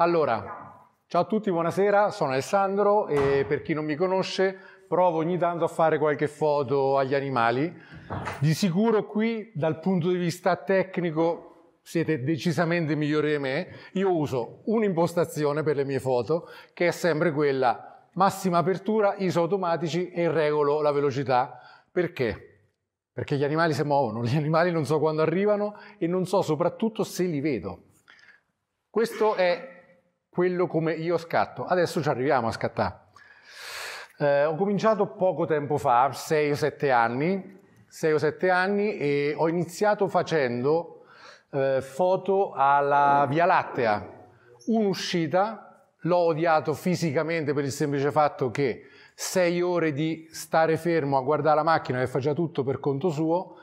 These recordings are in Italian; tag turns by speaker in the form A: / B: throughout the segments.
A: Allora, ciao a tutti, buonasera, sono Alessandro e per chi non mi conosce provo ogni tanto a fare qualche foto agli animali. Di sicuro qui dal punto di vista tecnico siete decisamente migliori di me. Io uso un'impostazione per le mie foto che è sempre quella massima apertura, ISO automatici e regolo la velocità. Perché? Perché gli animali si muovono, gli animali non so quando arrivano e non so soprattutto se li vedo. Questo è quello come io scatto. Adesso ci arriviamo a scattare. Eh, ho cominciato poco tempo fa, 6 o 7 anni, 6 o 7 anni e ho iniziato facendo eh, foto alla Via Lattea. Un'uscita, l'ho odiato fisicamente per il semplice fatto che 6 ore di stare fermo a guardare la macchina che faceva tutto per conto suo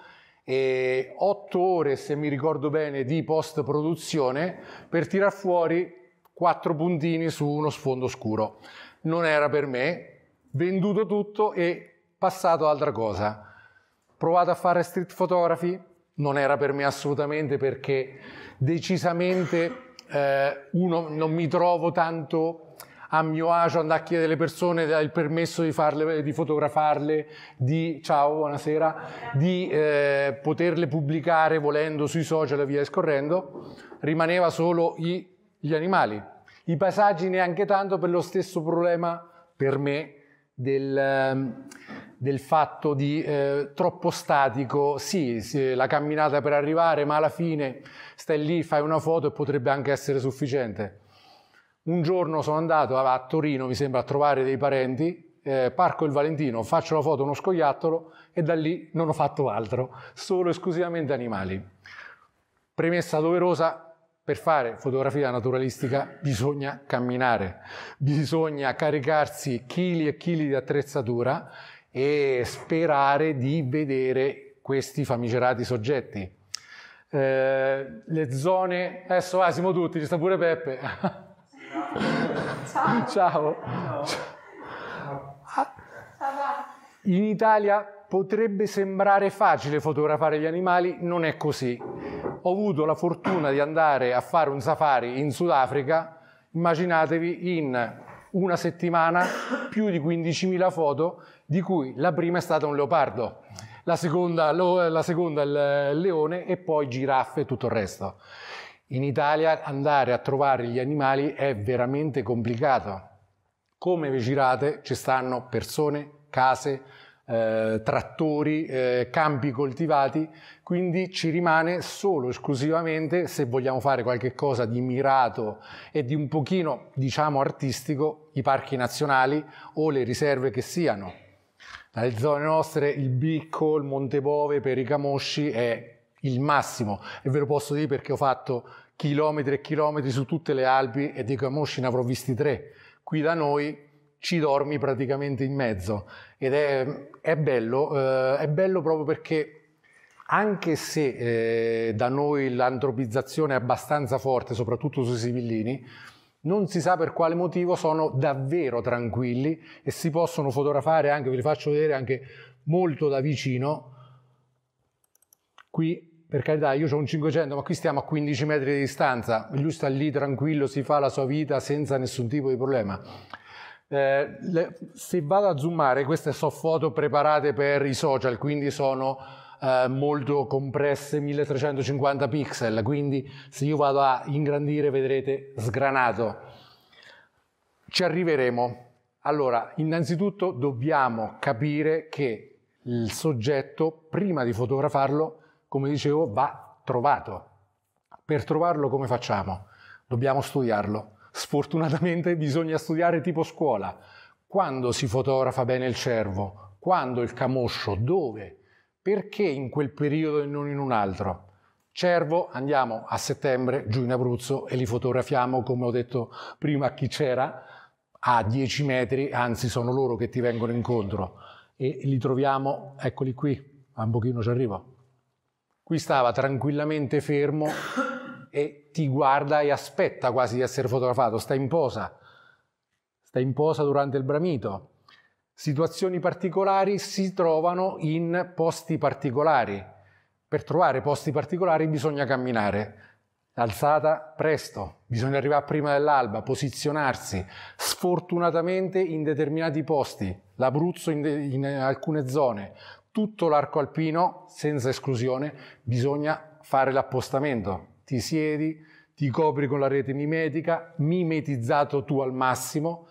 A: e 8 ore, se mi ricordo bene, di post produzione per tirar fuori quattro puntini su uno sfondo scuro. Non era per me, venduto tutto e passato ad altra cosa. Provato a fare street photography, non era per me assolutamente perché decisamente eh, uno non mi trovo tanto a mio agio andare a chiedere alle persone il permesso di, farle, di fotografarle, di, ciao, buonasera, di eh, poterle pubblicare volendo sui social e via scorrendo, rimaneva solo i gli animali. I paesaggi neanche tanto per lo stesso problema, per me, del, ehm, del fatto di eh, troppo statico. Sì, sì, la camminata per arrivare, ma alla fine stai lì, fai una foto e potrebbe anche essere sufficiente. Un giorno sono andato a, Torino, mi sembra, a trovare dei parenti, eh, parco il Valentino, faccio la foto uno scoiattolo e da lì non ho fatto altro, solo esclusivamente animali. Premessa doverosa, per fare fotografia naturalistica bisogna camminare, bisogna caricarsi chili e chili di attrezzatura e sperare di vedere questi famigerati soggetti. Eh, le zone, adesso ah, siamo tutti, ci sta pure Peppe. Ciao. Ciao. Ciao. In Italia potrebbe sembrare facile fotografare gli animali, non è così ho avuto la fortuna di andare a fare un safari in Sudafrica, immaginatevi in una settimana più di 15.000 foto, di cui la prima è stata un leopardo, la seconda, la seconda il leone e poi giraffe e tutto il resto. In Italia andare a trovare gli animali è veramente complicato. Come vi girate ci stanno persone, case, eh, trattori, eh, campi coltivati, quindi ci rimane solo esclusivamente se vogliamo fare qualche cosa di mirato e di un pochino, diciamo, artistico, i parchi nazionali o le riserve che siano. Dalle zone nostre il Bicco, il Montebove per i camosci è il massimo e ve lo posso dire perché ho fatto chilometri e chilometri su tutte le Alpi e dei camosci ne avrò visti tre. Qui da noi ci dormi praticamente in mezzo ed è, è bello, eh, è bello proprio perché anche se eh, da noi l'antropizzazione è abbastanza forte, soprattutto sui sibillini, non si sa per quale motivo sono davvero tranquilli e si possono fotografare anche, ve li faccio vedere anche molto da vicino. Qui, per carità, io ho un 500, ma qui stiamo a 15 metri di distanza, lui sta lì tranquillo, si fa la sua vita senza nessun tipo di problema. Eh, le, se vado a zoomare, queste sono foto preparate per i social, quindi sono eh, molto compresse 1350 pixel, quindi se io vado a ingrandire vedrete sgranato. Ci arriveremo. Allora, innanzitutto dobbiamo capire che il soggetto, prima di fotografarlo, come dicevo, va trovato. Per trovarlo come facciamo? Dobbiamo studiarlo Sfortunatamente bisogna studiare tipo scuola. Quando si fotografa bene il cervo? Quando il camoscio? Dove? Perché in quel periodo e non in un altro? Cervo, andiamo a settembre giù in Abruzzo e li fotografiamo, come ho detto prima a chi c'era, a 10 metri, anzi sono loro che ti vengono incontro e li troviamo, eccoli qui, a un pochino ci arrivo. Qui stava tranquillamente fermo e ti guarda e aspetta quasi di essere fotografato, sta in posa, sta in posa durante il bramito. Situazioni particolari si trovano in posti particolari. Per trovare posti particolari bisogna camminare. L'alzata presto, bisogna arrivare prima dell'alba, posizionarsi. Sfortunatamente in determinati posti, l'Abruzzo in, in alcune zone, tutto l'arco alpino, senza esclusione, bisogna fare l'appostamento. Ti siedi, ti copri con la rete mimetica, mimetizzato tu al massimo.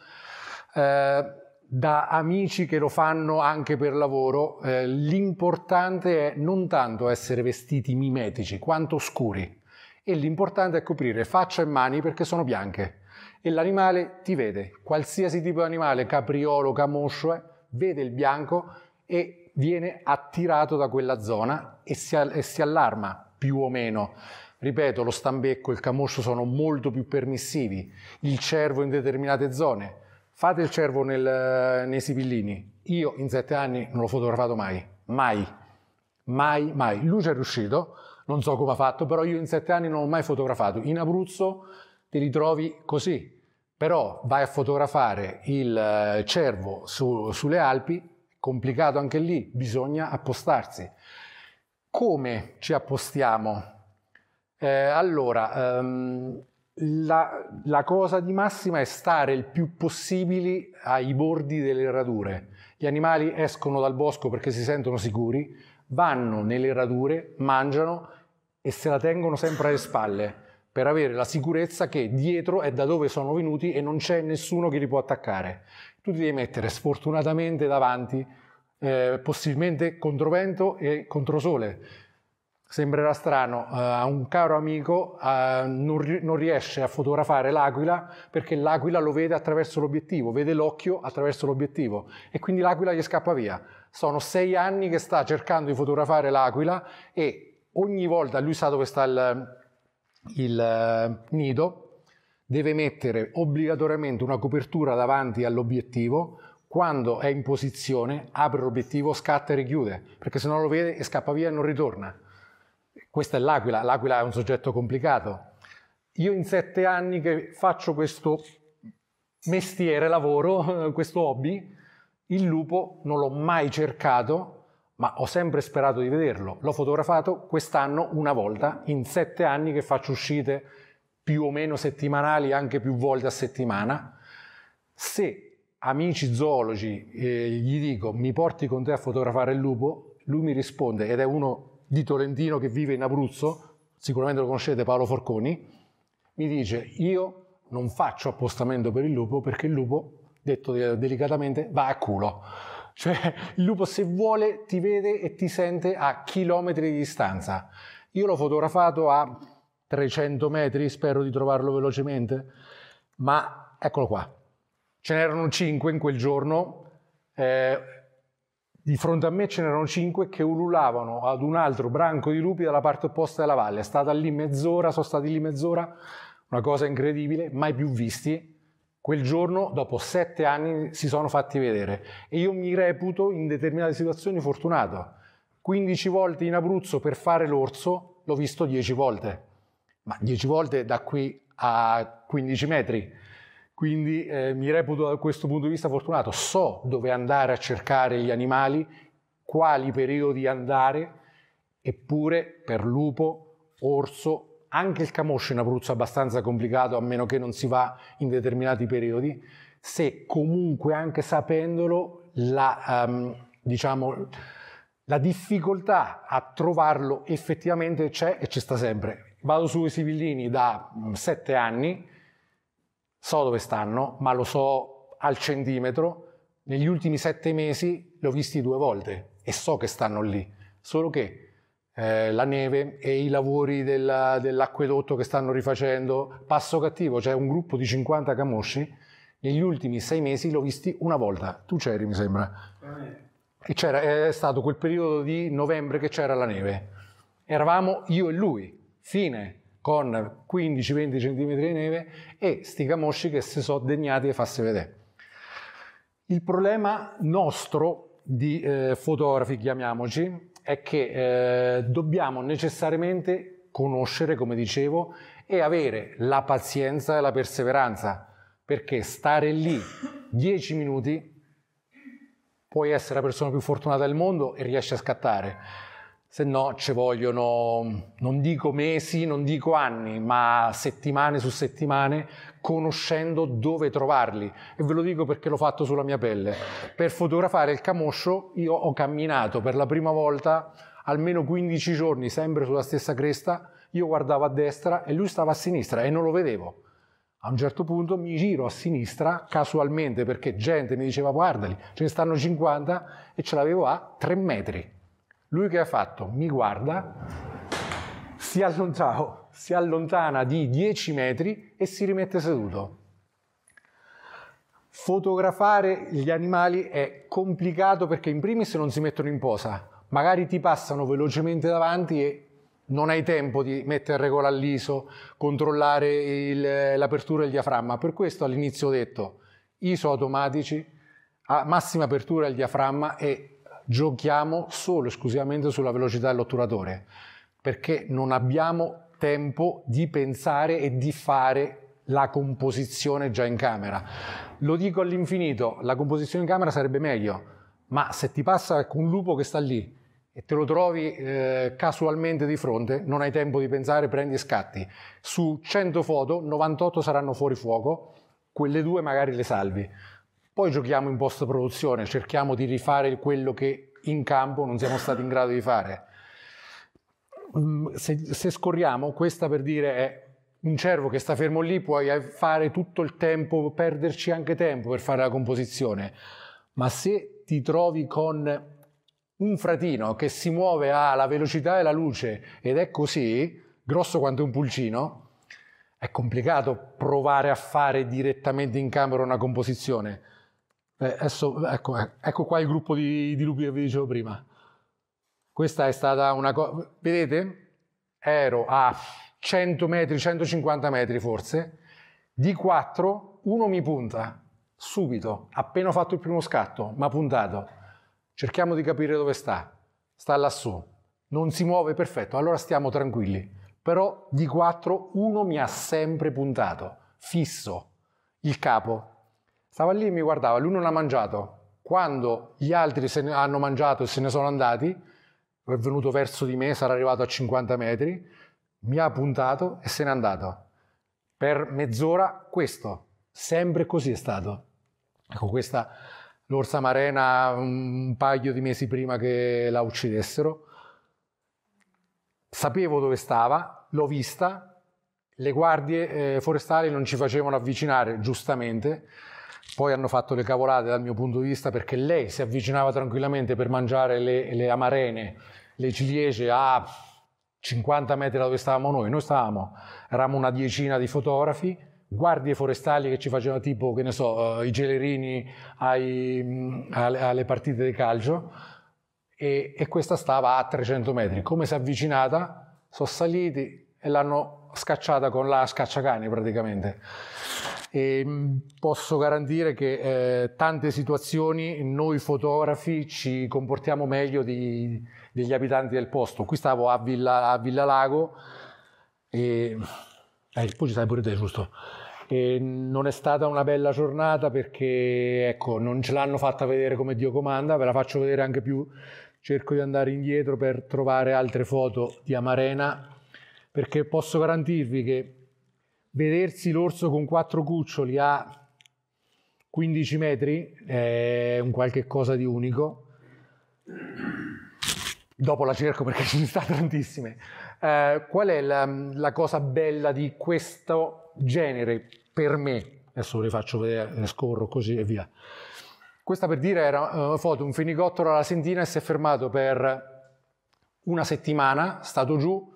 A: Eh, da amici che lo fanno anche per lavoro, eh, l'importante è non tanto essere vestiti mimetici quanto scuri e l'importante è coprire faccia e mani perché sono bianche e l'animale ti vede, qualsiasi tipo di animale, capriolo, camoscio, eh, vede il bianco e viene attirato da quella zona e si, e si allarma più o meno. Ripeto, lo stambecco e il camoscio sono molto più permissivi, il cervo in determinate zone Fate il cervo nel, nei sibillini. Io in sette anni non l'ho fotografato mai, mai, mai, mai. Lui ci è riuscito, non so come ha fatto, però io in sette anni non l'ho mai fotografato. In Abruzzo ti ritrovi così, però vai a fotografare il eh, cervo su, sulle Alpi, complicato anche lì, bisogna appostarsi. Come ci appostiamo? Eh, allora, um, la, la, cosa di massima è stare il più possibile ai bordi delle radure. Gli animali escono dal bosco perché si sentono sicuri, vanno nelle radure, mangiano e se la tengono sempre alle spalle per avere la sicurezza che dietro è da dove sono venuti e non c'è nessuno che li può attaccare. Tu ti devi mettere sfortunatamente davanti, eh, possibilmente controvento e controsole Sembrerà strano, uh, a un caro amico uh, non, non, riesce a fotografare l'aquila perché l'aquila lo vede attraverso l'obiettivo, vede l'occhio attraverso l'obiettivo e quindi l'aquila gli scappa via. Sono sei anni che sta cercando di fotografare l'aquila e ogni volta, lui sa dove sta il, il uh, nido, deve mettere obbligatoriamente una copertura davanti all'obiettivo quando è in posizione, apre l'obiettivo, scatta e richiude, perché se no lo vede e scappa via e non ritorna. Questa è l'aquila, l'aquila è un soggetto complicato. Io in sette anni che faccio questo mestiere, lavoro, questo hobby, il lupo non l'ho mai cercato, ma ho sempre sperato di vederlo. L'ho fotografato quest'anno una volta, in sette anni che faccio uscite più o meno settimanali, anche più volte a settimana. Se amici zoologi eh, gli dico mi porti con te a fotografare il lupo, lui mi risponde, ed è uno di Tolentino che vive in Abruzzo, sicuramente lo conoscete, Paolo Forconi, mi dice io non faccio appostamento per il lupo perché il lupo, detto delicatamente, va a culo. Cioè il lupo se vuole ti vede e ti sente a chilometri di distanza. Io l'ho fotografato a 300 metri, spero di trovarlo velocemente, ma eccolo qua. Ce n'erano 5 in quel giorno, eh, di fronte a me ce n'erano cinque che ululavano ad un altro branco di lupi dalla parte opposta della valle. È stata lì mezz'ora, sono stati lì mezz'ora, una cosa incredibile, mai più visti. Quel giorno, dopo sette anni, si sono fatti vedere e io mi reputo in determinate situazioni fortunato. 15 volte in Abruzzo per fare l'orso, l'ho visto 10 volte, ma 10 volte da qui a 15 metri quindi eh, mi reputo da questo punto di vista fortunato, so dove andare a cercare gli animali, quali periodi andare, eppure per lupo, orso, anche il camoscio in Abruzzo è abbastanza complicato a meno che non si va in determinati periodi, se comunque anche sapendolo la, um, diciamo, la difficoltà a trovarlo effettivamente c'è e ci sta sempre. Vado sui Sivillini da mm, sette anni, so dove stanno, ma lo so al centimetro. Negli ultimi sette mesi li ho visti due volte e so che stanno lì, solo che eh, la neve e i lavori della, dell'acquedotto che stanno rifacendo, passo cattivo, c'è un gruppo di 50 camosci, negli ultimi sei mesi l'ho visti una volta, tu c'eri mi sembra, e c'era, è stato quel periodo di novembre che c'era la neve, eravamo io e lui, fine, con 15-20 cm di neve e sti camosci che si sono degnati e farsi vedere. Il problema nostro di eh, fotografi, chiamiamoci, è che eh, dobbiamo necessariamente conoscere, come dicevo, e avere la pazienza e la perseveranza, perché stare lì 10 minuti puoi essere la persona più fortunata del mondo e riesci a scattare se no ci vogliono, non dico mesi, non dico anni, ma settimane su settimane, conoscendo dove trovarli. E ve lo dico perché l'ho fatto sulla mia pelle. Per fotografare il camoscio io ho camminato per la prima volta almeno 15 giorni, sempre sulla stessa cresta, io guardavo a destra e lui stava a sinistra e non lo vedevo. A un certo punto mi giro a sinistra casualmente perché gente mi diceva guardali, ce ne stanno 50 e ce l'avevo a 3 metri. Lui che ha fatto? Mi guarda, si si allontana di 10 metri e si rimette seduto. Fotografare gli animali è complicato perché in primis non si mettono in posa, magari ti passano velocemente davanti e non hai tempo di mettere regola all'ISO, controllare l'apertura del diaframma. Per questo all'inizio ho detto ISO automatici, a massima apertura del diaframma e giochiamo solo esclusivamente sulla velocità dell'otturatore, perché non abbiamo tempo di pensare e di fare la composizione già in camera. Lo dico all'infinito, la composizione in camera sarebbe meglio, ma se ti passa un lupo che sta lì e te lo trovi eh, casualmente di fronte, non hai tempo di pensare, prendi e scatti. Su 100 foto, 98 saranno fuori fuoco, quelle due magari le salvi. Poi giochiamo in post produzione, cerchiamo di rifare quello che in campo non siamo stati in grado di fare. Mm, se, se scorriamo, questa per dire è un cervo che sta fermo lì, puoi fare tutto il tempo, perderci anche tempo per fare la composizione, ma se ti trovi con un fratino che si muove alla velocità della luce ed è così, grosso quanto un pulcino, è complicato provare a fare direttamente in camera una composizione. Eh, adesso, ecco, ecco, qua il gruppo di, di, lupi che vi dicevo prima. Questa è stata una cosa... Vedete? Ero a 100 metri, 150 metri forse. Di 4, uno mi punta. Subito, appena ho fatto il primo scatto, mi ha puntato. Cerchiamo di capire dove sta. Sta lassù. Non si muove, perfetto. Allora stiamo tranquilli. Però di 4, uno mi ha sempre puntato. Fisso. Il capo Stava lì e mi guardava, lui non ha mangiato. Quando gli altri se ne hanno mangiato e se ne sono andati, è venuto verso di me, sarà arrivato a 50 metri, mi ha puntato e se n'è andato. Per mezz'ora questo, sempre così è stato. Ecco, questa l'orsa marena un paio di mesi prima che la uccidessero. Sapevo dove stava, l'ho vista, le guardie eh, forestali non ci facevano avvicinare, giustamente, poi hanno fatto le cavolate dal mio punto di vista perché lei si avvicinava tranquillamente per mangiare le, le amarene, le ciliegie a 50 metri da dove stavamo noi. Noi stavamo, eravamo una decina di fotografi, guardie forestali che ci facevano tipo, che ne so, uh, i gelerini ai, alle, alle, partite di calcio e, e, questa stava a 300 metri. Come si è avvicinata, sono saliti e l'hanno scacciata con la scacciacani praticamente e mm, posso garantire che eh, tante situazioni noi fotografi ci comportiamo meglio di, degli abitanti del posto. Qui stavo a Villa, a Villa Lago e eh, poi ci stai pure te, giusto? E non è stata una bella giornata perché ecco, non ce l'hanno fatta vedere come Dio comanda, ve la faccio vedere anche più. Cerco di andare indietro per trovare altre foto di Amarena perché posso garantirvi che vedersi l'orso con quattro cuccioli a 15 metri è un qualche cosa di unico. Dopo la cerco perché ce ne sta tantissime. Eh, qual è la, la, cosa bella di questo genere per me? Adesso le faccio vedere, scorro così e via. Questa per dire era una foto, un fenicottero alla sentina e si è fermato per una settimana, stato giù,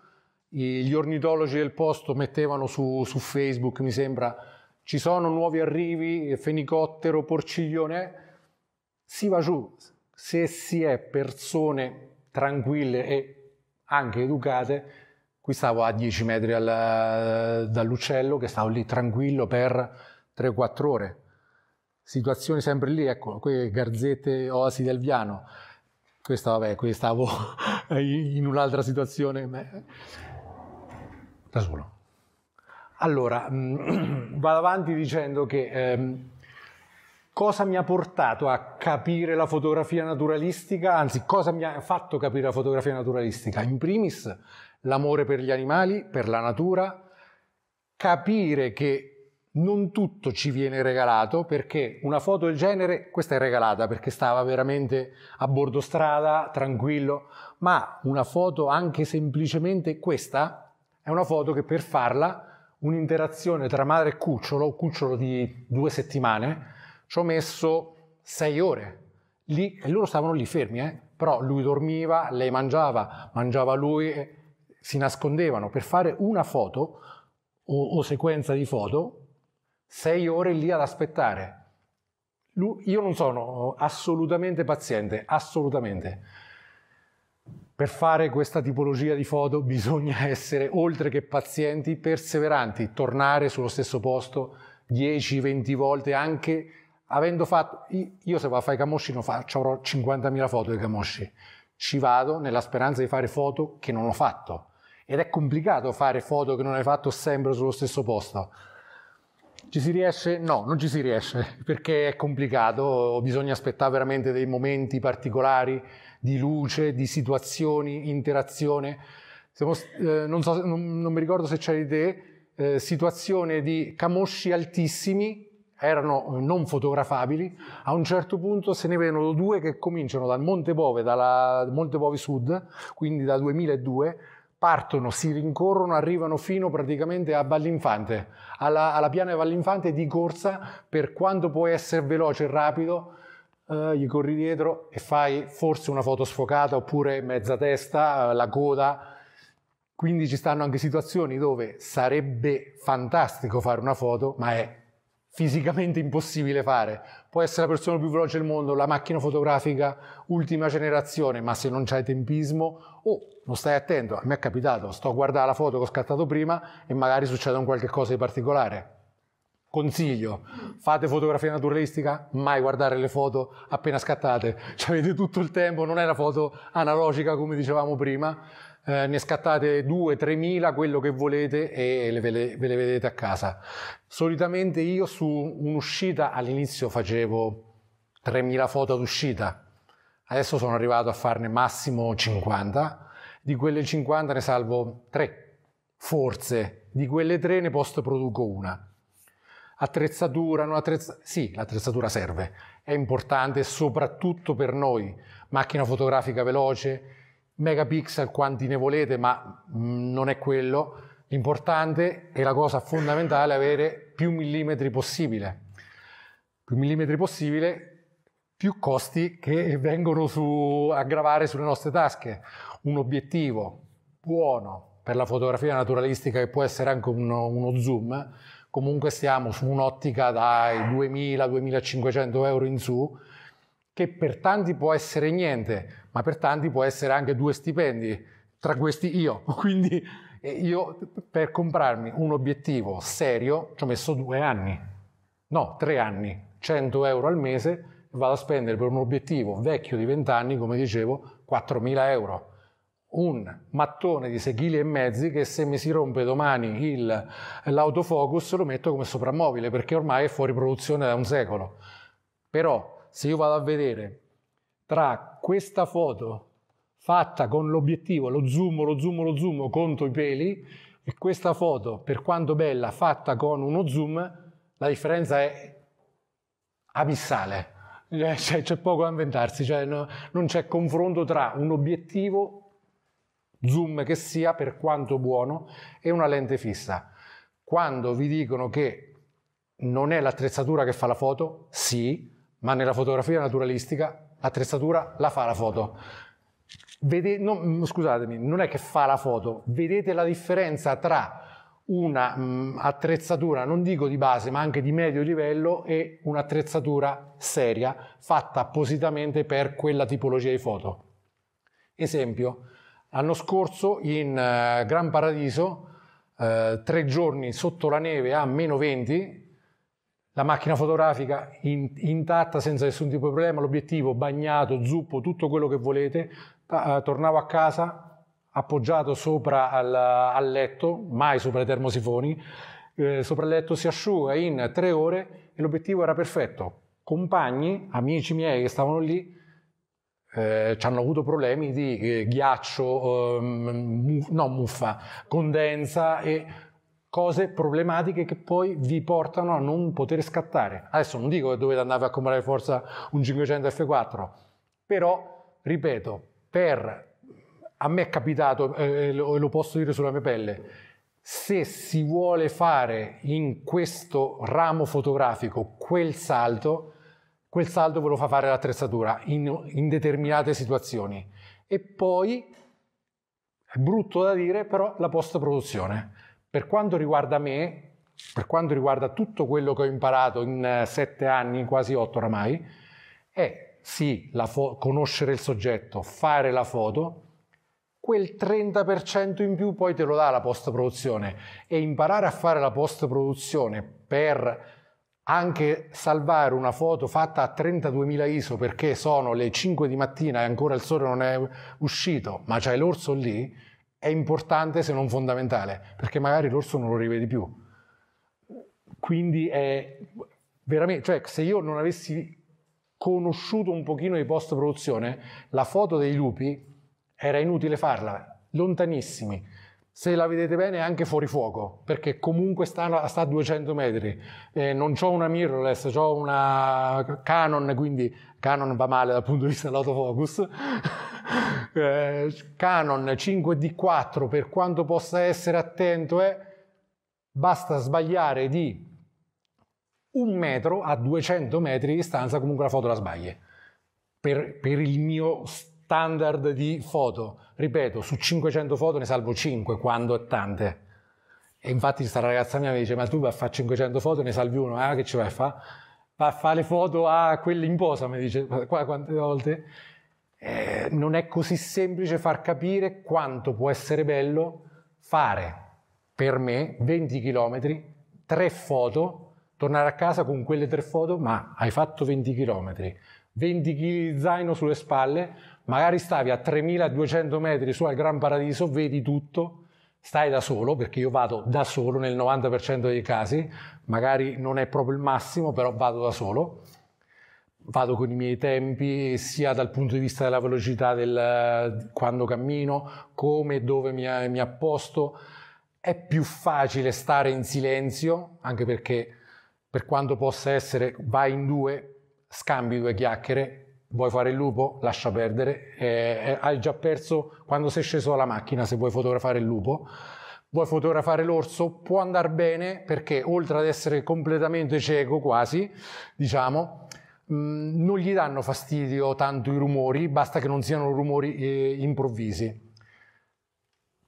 A: gli ornitologi del posto mettevano su, su Facebook, mi sembra, ci sono nuovi arrivi, fenicottero, porciglione, si va giù. Se si è persone tranquille e anche educate, qui stavo a 10 metri al, dall'uccello, che stavo lì tranquillo per 3-4 ore. Situazioni sempre lì, ecco, qui garzette oasi del Viano. Questa, vabbè, qui stavo in un'altra situazione da solo. Allora, vado avanti dicendo che ehm, cosa mi ha portato a capire la fotografia naturalistica, anzi cosa mi ha fatto capire la fotografia naturalistica? In primis l'amore per gli animali, per la natura, capire che non tutto ci viene regalato perché una foto del genere, questa è regalata perché stava veramente a bordo strada, tranquillo, ma una foto anche semplicemente questa è una foto che per farla un'interazione tra madre e cucciolo, cucciolo di due settimane, ci ho messo sei ore lì e loro stavano lì fermi, eh? però lui dormiva, lei mangiava, mangiava lui, si nascondevano per fare una foto o, o sequenza di foto sei ore lì ad aspettare. Io non sono assolutamente paziente, assolutamente. Per fare questa tipologia di foto bisogna essere, oltre che pazienti, perseveranti, tornare sullo stesso posto 10-20 volte, anche avendo fatto... Io se vado a fare i camosci non faccio, avrò 50.000 foto di camosci. Ci vado nella speranza di fare foto che non ho fatto. Ed è complicato fare foto che non hai fatto sempre sullo stesso posto ci si riesce? No, non ci si riesce perché è complicato, bisogna aspettare veramente dei momenti particolari di luce, di situazioni, interazione. Siamo, eh, non, so, non, non, mi ricordo se c'eri te, eh, situazione di camosci altissimi, erano non fotografabili, a un certo punto se ne vedono due che cominciano dal Monte Bove, dalla Monte Bove Sud, quindi da 2002, partono, si rincorrono, arrivano fino praticamente a Vallinfante, alla, alla piana Vallinfante di corsa, per quanto puoi essere veloce e rapido, eh, gli corri dietro e fai forse una foto sfocata oppure mezza testa, la coda. Quindi ci stanno anche situazioni dove sarebbe fantastico fare una foto, ma è fisicamente impossibile fare. Può essere la persona più veloce del mondo, la macchina fotografica ultima generazione, ma se non c'hai tempismo o oh, non stai attento, a me è capitato, sto a guardare la foto che ho scattato prima e magari succede un qualche cosa di particolare. Consiglio, fate fotografia naturalistica, mai guardare le foto appena scattate, cioè avete tutto il tempo, non è la foto analogica come dicevamo prima, eh, ne scattate 2-3 mila, quello che volete e le, ve, le, ve le vedete a casa. Solitamente io su un'uscita all'inizio facevo 3.000 foto ad uscita, adesso sono arrivato a farne massimo 50, di quelle 50 ne salvo 3, forse, di quelle 3 ne post produco una. Attrezzatura, non attrezzatura, sì, l'attrezzatura serve, è importante soprattutto per noi, macchina fotografica veloce, megapixel quanti ne volete, ma mm, non è quello. L'importante e la cosa fondamentale è avere più millimetri possibile. Più millimetri possibile, più costi che vengono su, a gravare sulle nostre tasche. Un obiettivo buono per la fotografia naturalistica che può essere anche uno, uno zoom, comunque stiamo su un'ottica dai 2000-2500 euro in su, che per tanti può essere niente, ma per tanti può essere anche due stipendi, tra questi io. Quindi eh, io per comprarmi un obiettivo serio ci ho messo due anni, no, tre anni, 100 euro al mese, vado a spendere per un obiettivo vecchio di 20 anni, come dicevo, 4.000 euro. Un mattone di 6 kg e mezzi che se mi si rompe domani il, l'autofocus lo metto come soprammobile perché ormai è fuori produzione da un secolo. Però se io vado a vedere tra questa foto fatta con l'obiettivo, lo zoom, lo zoom, lo zoom, conto i peli, e questa foto, per quanto bella, fatta con uno zoom, la differenza è abissale. Cioè, c'è poco da inventarsi, cioè, no, non c'è confronto tra un obiettivo, zoom che sia, per quanto buono, e una lente fissa. Quando vi dicono che non è l'attrezzatura che fa la foto, sì, ma nella fotografia naturalistica l'attrezzatura la fa la foto. Vede, no, scusatemi, non è che fa la foto, vedete la differenza tra una mh, attrezzatura, non dico di base, ma anche di medio livello e un'attrezzatura seria fatta appositamente per quella tipologia di foto. Esempio, l'anno scorso in uh, Gran Paradiso, uh, tre giorni sotto la neve a meno 20, la macchina fotografica in, intatta senza nessun tipo di problema, l'obiettivo bagnato, zuppo, tutto quello che volete, uh, tornavo a casa appoggiato sopra al, al letto, mai sopra i termosifoni, eh, sopra il letto si asciuga in tre ore e l'obiettivo era perfetto, compagni, amici miei che stavano lì, eh, ci hanno avuto problemi di eh, ghiaccio, eh, mu- no muffa, condensa e cose problematiche che poi vi portano a non poter scattare. Adesso non dico che dovete andare a comprare forza un 500 F4, però, ripeto, per a me è capitato, e eh, lo, lo posso dire sulla mia pelle, se si vuole fare in questo ramo fotografico quel salto, quel salto ve lo fa fare l'attrezzatura in, in determinate situazioni. E poi, è brutto da dire, però la post-produzione. Per quanto riguarda me, per quanto riguarda tutto quello che ho imparato in eh, sette anni, quasi otto oramai, è sì, fo- conoscere il soggetto, fare la foto, quel 30% in più poi te lo dà la post produzione e imparare a fare la post produzione per anche salvare una foto fatta a 32.000 ISO perché sono le 5 di mattina e ancora il sole non è uscito, ma c'hai l'orso lì, è importante se non fondamentale, perché magari l'orso non lo rivedi più. Quindi è veramente, cioè se io non avessi conosciuto un pochino di post produzione, la foto dei lupi era inutile farla, lontanissimi. Se la vedete bene anche fuori fuoco, perché comunque sta, sta a 200 metri. Eh, non ho una mirrorless, ho una Canon, quindi Canon va male dal punto di vista dell'autofocus. eh, Canon 5D4, per quanto possa essere attento, è basta sbagliare di un metro a 200 metri di distanza, comunque la foto la sbagli. Per, per il mio standard di foto. Ripeto, su 500 foto ne salvo 5 quando è tante. E infatti questa ragazza mia mi dice, ma tu vai a fare 500 foto e ne salvi uno, ah che ci vai a fare? Va a fare le foto a quelli in posa, mi dice, qua quante volte? Eh, non è così semplice far capire quanto può essere bello fare per me 20 km, 3 foto, tornare a casa con quelle 3 foto, ma hai fatto 20 km, 20 kg di zaino sulle spalle, magari stavi a 3200 metri su al Gran Paradiso, vedi tutto, stai da solo, perché io vado da solo nel 90% dei casi, magari non è proprio il massimo, però vado da solo, vado con i miei tempi, sia dal punto di vista della velocità del, quando cammino, come e dove mi, mi apposto. È più facile stare in silenzio, anche perché per quanto possa essere, vai in due, scambi due chiacchiere, vuoi fare il lupo? Lascia perdere, eh, eh, hai già perso quando sei sceso dalla macchina se vuoi fotografare il lupo. Vuoi fotografare l'orso? Può andare bene perché oltre ad essere completamente cieco quasi, diciamo, mh, mm, non gli danno fastidio tanto i rumori, basta che non siano rumori eh, improvvisi.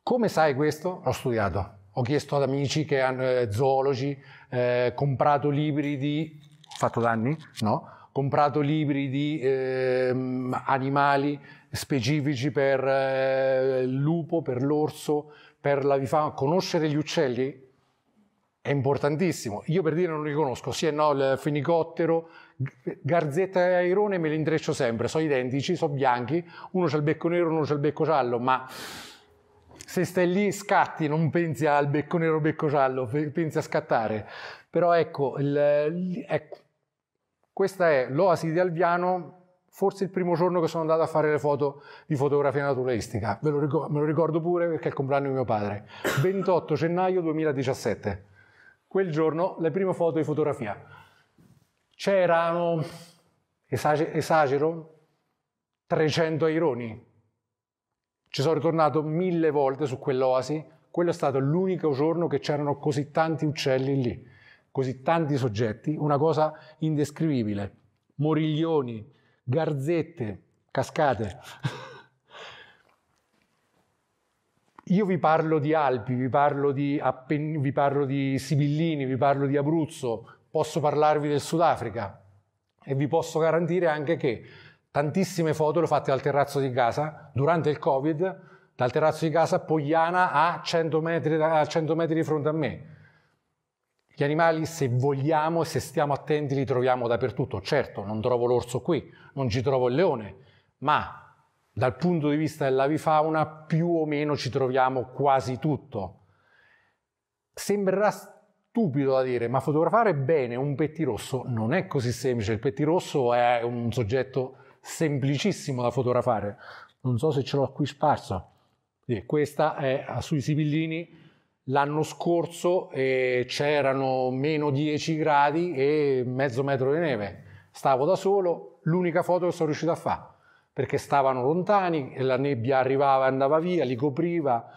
A: Come sai questo? Ho studiato. Ho chiesto ad amici che hanno eh, zoologi, eh, comprato libri di... fatto danni? No? Comprato libri di eh, animali specifici per eh, il lupo, per l'orso, per la bifana. Conoscere gli uccelli è importantissimo. Io per dire non li conosco, sì e no, il fenicottero, garzetta e airone me li intreccio sempre, sono identici, sono bianchi, uno c'ha il becco nero, uno c'ha il becco giallo, ma se stai lì scatti, non pensi al becco nero, becco giallo, pensi a scattare. Però ecco, il, ecco questa è l'oasi di Alviano, forse il primo giorno che sono andato a fare le foto di fotografia naturalistica. Ve lo me lo ricordo pure perché è il compleanno di mio padre. 28 gennaio 2017. Quel giorno le prime foto di fotografia. C'erano, esagero, 300 aironi. Ci sono ritornato mille volte su quell'oasi. Quello è stato l'unico giorno che c'erano così tanti uccelli lì così tanti soggetti, una cosa indescrivibile. Moriglioni, garzette, cascate. Io vi parlo di Alpi, vi parlo di, Appen- vi parlo di Sibillini, vi parlo di Abruzzo, posso parlarvi del Sudafrica e vi posso garantire anche che tantissime foto le ho fatte dal terrazzo di casa durante il Covid, dal terrazzo di casa Pogliana a 100 metri, a 100 metri di fronte a me gli animali, se vogliamo e se stiamo attenti, li troviamo dappertutto. Certo, non trovo l'orso qui, non ci trovo il leone, ma dal punto di vista dell'avifauna più o meno ci troviamo quasi tutto. Sembrerà stupido da dire, ma fotografare bene un pettirosso non è così semplice. Il pettirosso è un soggetto semplicissimo da fotografare. Non so se ce l'ho qui sparso. Questa è sui Sibillini. L'anno scorso eh, c'erano meno 10 gradi e mezzo metro di neve. Stavo da solo, l'unica foto che sono riuscito a fare, perché stavano lontani, la nebbia arrivava e andava via, li copriva.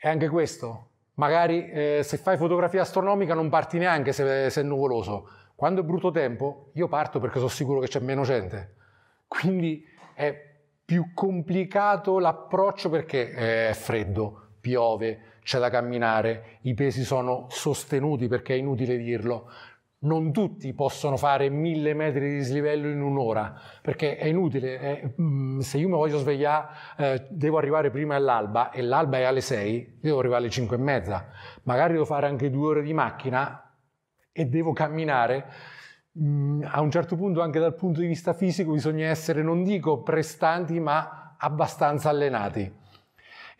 A: E anche questo, magari eh, se fai fotografia astronomica non parti neanche se, se, è nuvoloso. Quando è brutto tempo, io parto perché sono sicuro che c'è meno gente. Quindi è più complicato l'approccio perché è freddo, piove, c'è da camminare, i pesi sono sostenuti perché è inutile dirlo. Non tutti possono fare mille metri di dislivello in un'ora perché è inutile. È, mm, se io mi voglio svegliare, eh, devo arrivare prima all'alba e l'alba è alle 6, devo arrivare alle 5 e mezza. Magari devo fare anche due ore di macchina e devo camminare Mm, a un certo punto anche dal punto di vista fisico bisogna essere, non dico prestanti, ma abbastanza allenati.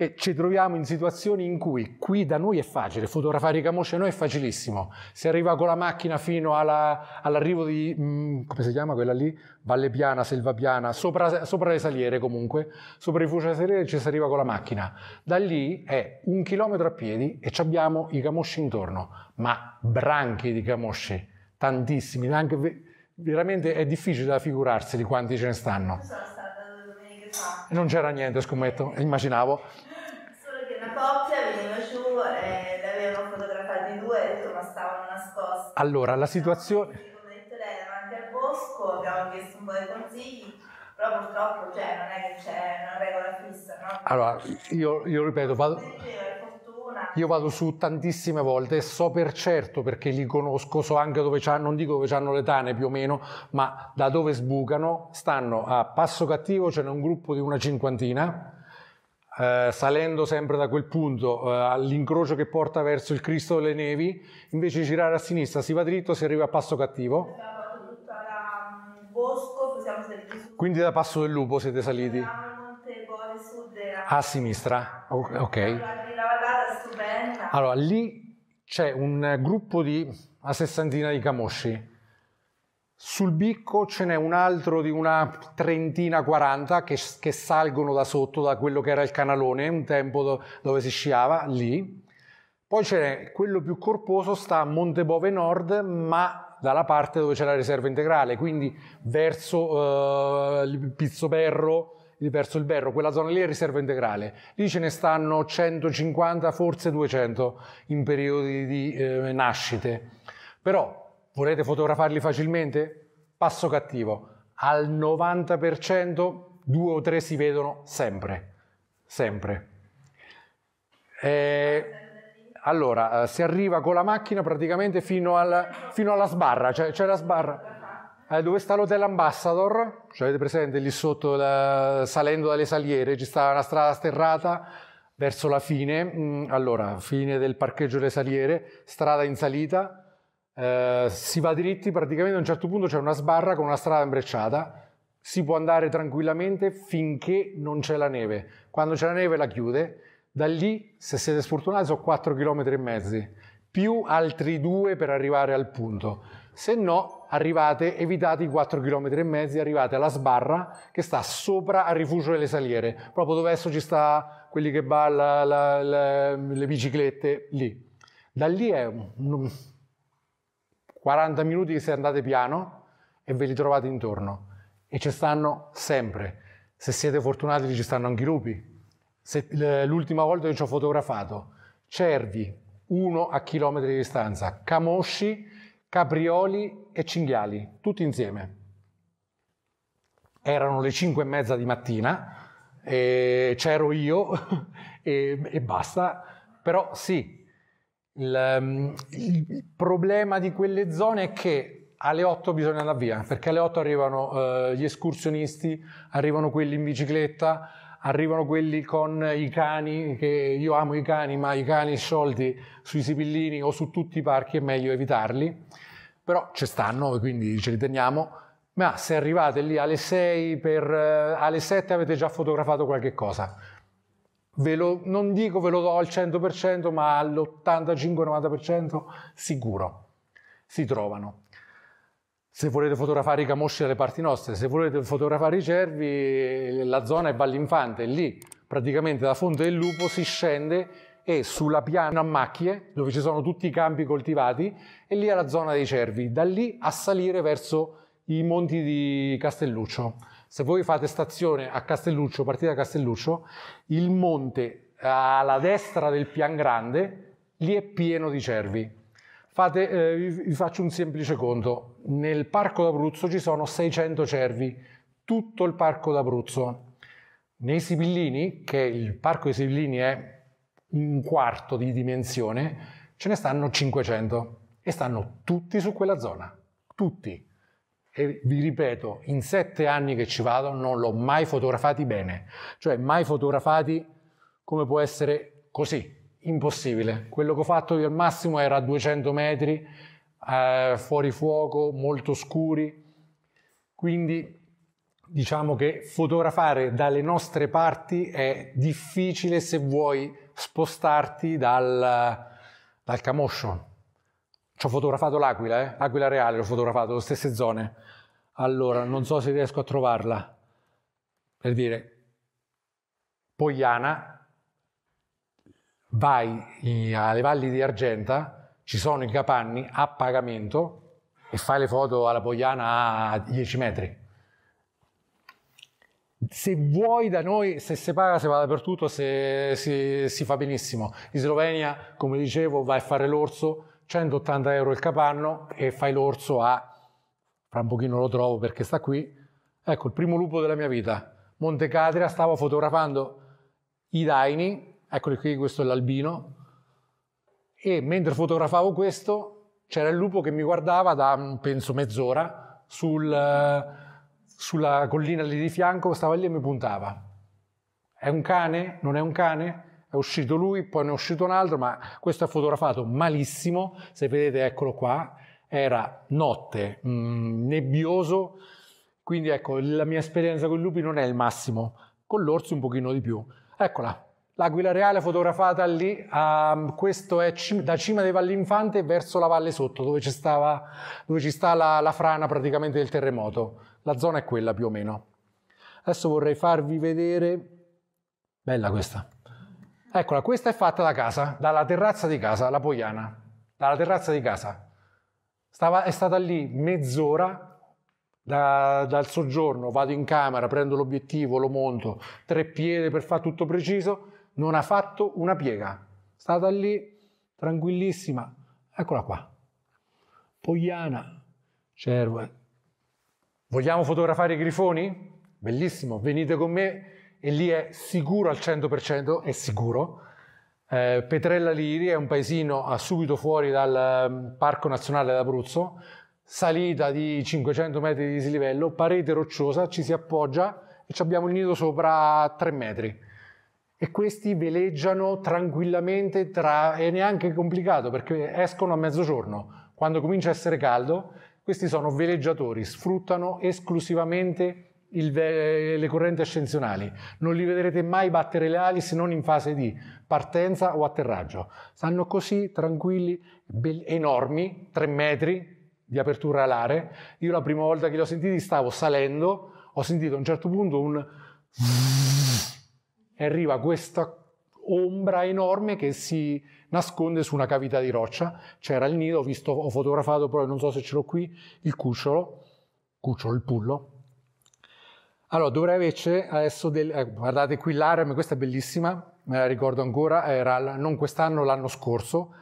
A: E ci troviamo in situazioni in cui qui da noi è facile, fotografare i camosci a noi è facilissimo. Si arriva con la macchina fino alla, all'arrivo di, mh, mm, come si chiama quella lì? Valle Piana, Selva Piana, sopra, sopra le saliere comunque, sopra i fuci saliere ci si arriva con la macchina. Da lì è un chilometro a piedi e abbiamo i camosci intorno, ma branchi di camosci tantissimi, anche veramente è difficile da figurarseli quanti ce ne stanno. Non c'era niente, scommetto, immaginavo.
B: Solo che una coppia veniva giù e ne avevano fotografati due e detto ma stavano nascosti.
A: Allora, la situazione...
B: Come detto lei, davanti al bosco abbiamo chiesto un po' di consigli, però purtroppo cioè, non è che c'è una regola fissa, no?
A: Allora, io, io ripeto, vado... Io vado su tantissime volte e so per certo perché li conosco, so anche dove c'hanno, non dico dove hanno le tane più o meno, ma da dove sbucano. Stanno a Passo Cattivo, ce n'è un gruppo di una cinquantina, eh, salendo sempre da quel punto eh, all'incrocio che porta verso il Cristo delle Nevi, invece di girare a sinistra si va dritto, si arriva a Passo Cattivo. Quindi da Passo del Lupo siete saliti? A sinistra, ok. Allora, lì c'è un gruppo di una sessantina di camosci. Sul bicco ce n'è un altro di una trentina, quaranta che, che, salgono da sotto, da quello che era il canalone, un tempo dove si sciava, lì. Poi c'è quello più corposo, sta a Montebove Nord, ma dalla parte dove c'è la riserva integrale, quindi verso uh, Pizzoperro, verso il Berro, quella zona lì è riserva integrale. Lì ce ne stanno 150, forse 200 in periodi di eh, nascite. Però volete fotografarli facilmente? Passo cattivo. Al 90% due o tre si vedono sempre. Sempre. Eh, allora, eh, si arriva con la macchina praticamente fino, al, fino alla sbarra, cioè c'è la sbarra eh, dove sta l'hotel Ambassador, cioè avete presente lì sotto, la, salendo dalle saliere, ci sta una strada sterrata verso la fine, mm, allora, fine del parcheggio delle saliere, strada in salita, eh, si va dritti, praticamente a un certo punto c'è una sbarra con una strada imbrecciata, si può andare tranquillamente finché non c'è la neve. Quando c'è la neve la chiude, da lì, se siete sfortunati, sono 4 km e mezzi, più altri due per arrivare al punto. Se no, arrivate, evitate i 4 km e mezzo, arrivate alla sbarra che sta sopra al rifugio delle saliere, proprio dove adesso ci sta quelli che ballano le biciclette, lì. Da lì è un, 40 minuti se andate piano e ve li trovate intorno. E ci stanno sempre. Se siete fortunati ci stanno anche i lupi. Se, l'ultima volta che ci ho fotografato, cervi, uno a chilometri di distanza, camosci, caprioli e cinghiali, tutti insieme. Erano le 5 e mezza di mattina, c'ero io e, e, basta, però sì, il, il, problema di quelle zone è che alle 8 bisogna andare via, perché alle 8 arrivano uh, gli escursionisti, arrivano quelli in bicicletta, arrivano quelli con i cani, che io amo i cani, ma i cani sciolti sui sibillini o su tutti i parchi è meglio evitarli, però ci stanno quindi ce li teniamo. Ma se arrivate lì alle 6, per, eh, alle 7 avete già fotografato qualche cosa. Lo, non dico ve lo do al 100%, ma all'85-90% sicuro si trovano. Se volete fotografare i camosci dalle parti nostre, se volete fotografare i cervi, la zona è Vallinfante, lì praticamente da Fonte del Lupo si scende e sulla piana a macchie, dove ci sono tutti i campi coltivati, e lì è la zona dei cervi, da lì a salire verso i monti di Castelluccio. Se voi fate stazione a Castelluccio, partite da Castelluccio, il monte alla destra del Pian Grande, lì è pieno di cervi. Fate, eh, vi faccio un semplice conto. Nel Parco d'Abruzzo ci sono 600 cervi, tutto il Parco d'Abruzzo. Nei Sibillini, che il Parco dei Sibillini è un quarto di dimensione, ce ne stanno 500 e stanno tutti su quella zona. Tutti. E vi ripeto, in sette anni che ci vado non l'ho mai fotografati bene. Cioè mai fotografati come può essere così, impossibile. Quello che ho fatto io al massimo era a 200 metri, eh, fuori fuoco, molto scuri. Quindi diciamo che fotografare dalle nostre parti è difficile se vuoi spostarti dal, dal camoscio. Ci ho fotografato l'aquila, eh? l'aquila reale, l'ho fotografato, le stesse zone. Allora, non so se riesco a trovarla. Per dire, Pogliana, vai alle valli di Argenta, ci sono i capanni a pagamento e fai le foto alla Pogliana a 10 metri. Se vuoi da noi, se si paga, si va dappertutto, se, si, si fa benissimo. In Slovenia, come dicevo, vai a fare l'orso, 180 euro il capanno e fai l'orso a... Fra un pochino lo trovo perché sta qui. Ecco, il primo lupo della mia vita. Monte Catria, stavo fotografando i daini eccoli qui, questo è l'albino, e mentre fotografavo questo c'era il lupo che mi guardava da, penso, mezz'ora sul, sulla collina lì di fianco, stava lì e mi puntava. È un cane? Non è un cane? È uscito lui, poi ne è uscito un altro, ma questo è fotografato malissimo, se vedete eccolo qua, era notte, mh, mm, nebbioso, quindi ecco, la mia esperienza con i lupi non è il massimo, con l'orso un pochino di più. Eccola, L'aquila reale fotografata lì, um, questo è c- da cima dei Valli Infante verso la valle sotto, dove, stava, dove ci sta la, la, frana praticamente del terremoto. La zona è quella più o meno. Adesso vorrei farvi vedere... Bella questa. Eccola, questa è fatta da casa, dalla terrazza di casa, la Poiana. Dalla terrazza di casa. Stava, è stata lì mezz'ora da, dal soggiorno, vado in camera, prendo l'obiettivo, lo monto, tre piedi per fare tutto preciso non ha fatto una piega, è stata lì tranquillissima, eccola qua, Pogliana, cervo. Vogliamo fotografare i grifoni? Bellissimo, venite con me e lì è sicuro al 100%, è sicuro. Eh, Petrella Liri è un paesino subito fuori dal mm, Parco Nazionale d'Abruzzo, salita di 500 metri di dislivello, parete rocciosa, ci si appoggia e abbiamo il nido sopra 3 metri e questi veleggiano tranquillamente tra, è neanche complicato perché escono a mezzogiorno. Quando comincia a essere caldo, questi sono veleggiatori, sfruttano esclusivamente il, le correnti ascensionali. Non li vedrete mai battere le ali se non in fase di partenza o atterraggio. Stanno così tranquilli, enormi, 3 metri di apertura alare. Io la prima volta che li ho sentiti stavo salendo, ho sentito a un certo punto un e arriva questa ombra enorme che si nasconde su una cavità di roccia. C'era il nido, ho, visto, ho fotografato, però non so se ce l'ho qui, il cucciolo, cucciolo, il pullo. Allora, dovrei invece adesso, del, eh, guardate qui l'area, questa è bellissima, me la ricordo ancora, era non quest'anno, l'anno scorso,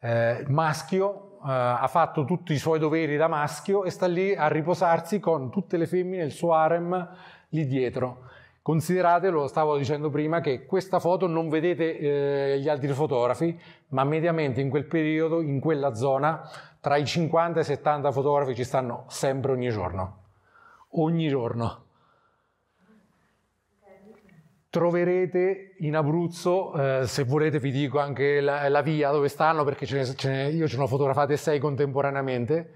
A: eh, maschio, eh, ha fatto tutti i suoi doveri da maschio e sta lì a riposarsi con tutte le femmine, il suo harem lì dietro. Considerate, lo stavo dicendo prima, che questa foto non vedete eh, gli altri fotografi, ma mediamente in quel periodo, in quella zona, tra i 50 e i 70 fotografi ci stanno sempre ogni giorno. Ogni giorno. Troverete in Abruzzo, eh, se volete vi dico anche la, la, via dove stanno, perché ce ne, ce ne, io ce ne ho fotografate sei contemporaneamente,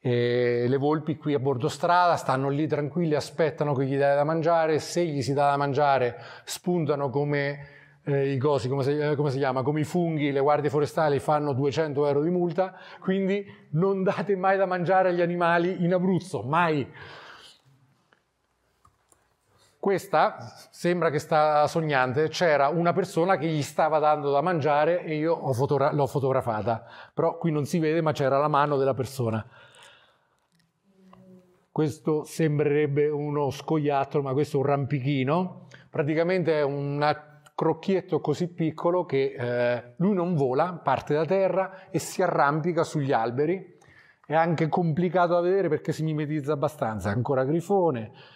A: E le volpi qui a bordo strada stanno lì tranquilli, aspettano che gli dai da mangiare, se gli si dà da mangiare spuntano come eh, i cosi, come eh, come si, chiama, come i funghi, le guardie forestali fanno 200 euro di multa, quindi non date mai da mangiare agli animali in Abruzzo, mai. Questa sembra che sta sognante, c'era una persona che gli stava dando da mangiare e io fotogra- l'ho fotografata, però qui non si vede ma c'era la mano della persona. Questo sembrerebbe uno scoiattolo, ma questo è un rampichino. Praticamente è una crocchietto così piccolo che eh, lui non vola, parte da terra e si arrampica sugli alberi. È anche complicato da vedere perché si mimetizza abbastanza, ancora grifone.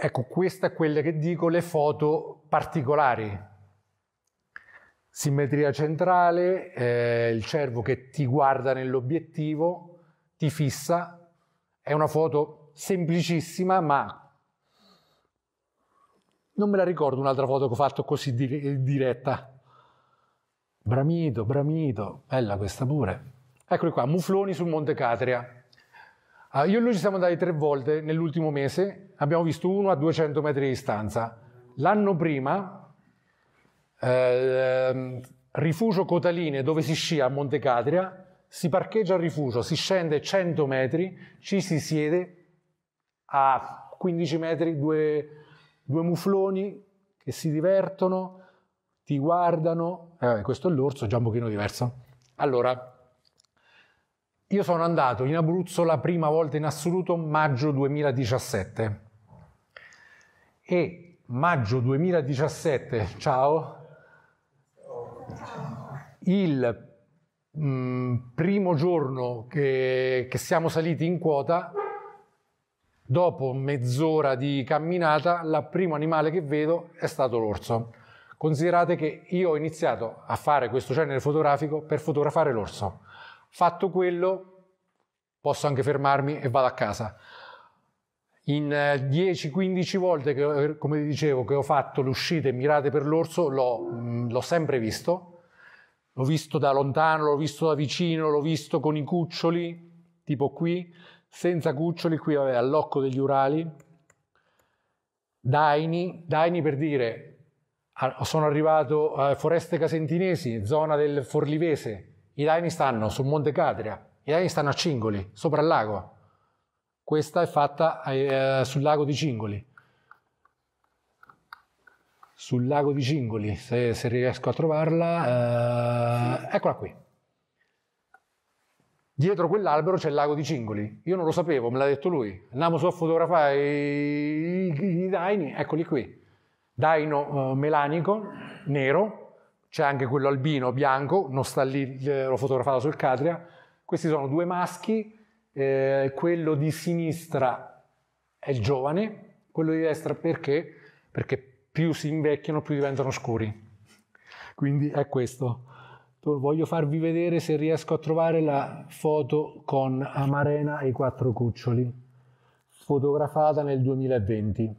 A: Ecco, queste è quelle che dico le foto particolari. Simmetria centrale, eh, il cervo che ti guarda nell'obiettivo, ti fissa. È una foto semplicissima ma non me la ricordo un'altra foto che ho fatto così di, diretta. Bramito, bramito, bella questa pure. Eccoli qua, mufloni sul Monte Catria. Uh, io e lui ci siamo andati tre volte nell'ultimo mese, abbiamo visto uno a 200 metri di distanza. L'anno prima, eh, rifugio Cotaline dove si scia a Monte Catria, si parcheggia al rifugio, si scende 100 metri, ci si siede a 15 metri, due, due mufloni che si divertono, ti guardano, eh, questo è l'orso, già un pochino diverso. Allora, io sono andato in Abruzzo la prima volta in assoluto maggio 2017 e maggio 2017, ciao, il mh, mm, primo giorno che, che siamo saliti in quota Dopo mezz'ora di camminata, il primo animale che vedo è stato l'orso. Considerate che io ho iniziato a fare questo genere fotografico per fotografare l'orso. Fatto quello, posso anche fermarmi e vado a casa. In 10-15 eh, volte, che, come dicevo, che ho fatto le uscite mirate per l'orso, l'ho, mm, l'ho sempre visto. L'ho visto da lontano, l'ho visto da vicino, l'ho visto con i cuccioli, tipo qui senza cuccioli, qui aveva all'occo degli Urali, Daini, Daini per dire sono arrivato a Foreste Casentinesi, zona del Forlivese, i Daini stanno sul Monte Catria, i Daini stanno a Cingoli, sopra il lago. Questa è fatta eh, sul lago di Cingoli. Sul lago di Cingoli, se, se riesco a trovarla, eh, eccola qui. Dietro quell'albero c'è il lago di Cingoli. Io non lo sapevo, me l'ha detto lui. Andiamo su a fotografare i, i, i daini, eccoli qui. Daino uh, melanico, nero, c'è anche quello albino bianco, non sta lì, l'ho fotografato sul Catria. Questi sono due maschi, eh, quello di sinistra è il giovane, quello di destra perché? Perché più si invecchiano più diventano scuri. Quindi è questo voglio farvi vedere se riesco a trovare la foto con Amarena e i quattro cuccioli, fotografata nel 2020.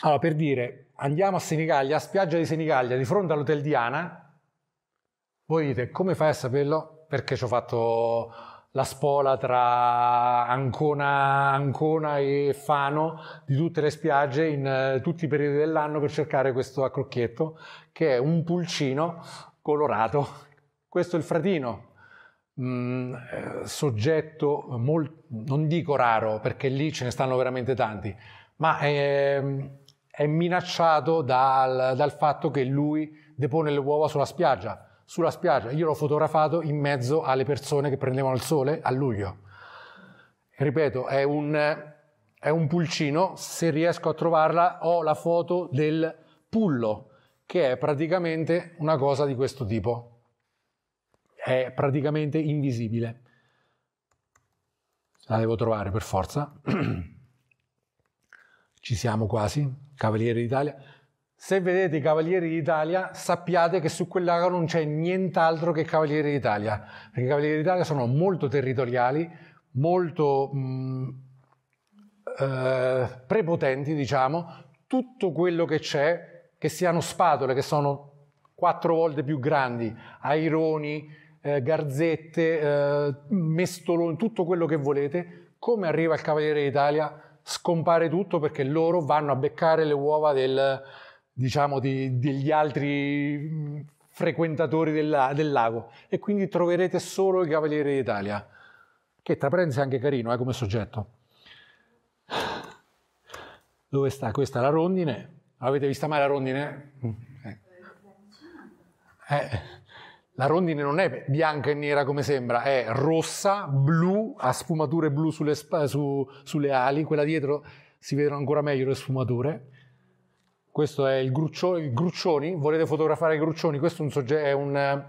A: Allora, per dire, andiamo a Senigallia, a spiaggia di Senigallia, di fronte all'Hotel Diana, voi dite, come fai a saperlo? Perché ci ho fatto la spola tra Ancona, Ancona, e Fano di tutte le spiagge in uh, tutti i periodi dell'anno per cercare questo accrocchietto che è un pulcino colorato. Questo è il fratino, mm, eh, soggetto molt, non dico raro perché lì ce ne stanno veramente tanti, ma è, è minacciato dal, dal fatto che lui depone le uova sulla spiaggia. Sulla spiaggia, io l'ho fotografato in mezzo alle persone che prendevano il sole a luglio. Ripeto, è un, è un pulcino, se riesco a trovarla ho la foto del pullo, che è praticamente una cosa di questo tipo. È praticamente invisibile. La devo trovare per forza. Ci siamo quasi, Cavalieri d'Italia. Se vedete i Cavalieri d'Italia, sappiate che su quel lago non c'è nient'altro che Cavalieri d'Italia, perché i Cavalieri d'Italia sono molto territoriali, molto mh, mm, eh, prepotenti, diciamo. Tutto quello che c'è che siano spatole che sono quattro volte più grandi, aironi, eh, garzette, eh, mestoloni, tutto quello che volete. Come arriva il Cavaliere d'Italia? Scompare tutto perché loro vanno a beccare le uova del, diciamo, di, degli altri frequentatori del, del, lago e quindi troverete solo i Cavalieri d'Italia, che tra parentesi è anche carino eh, come soggetto. Dove sta? Questa è la rondine. Avete vista mai la rondine? Eh. Eh, la rondine non è bianca e nera come sembra, è rossa, blu, ha sfumature blu sulle, su, sulle ali, quella dietro si vedono ancora meglio le sfumature questo è il, gruccio, gruccioni, volete fotografare i gruccioni? Questo è un, soggetto, è un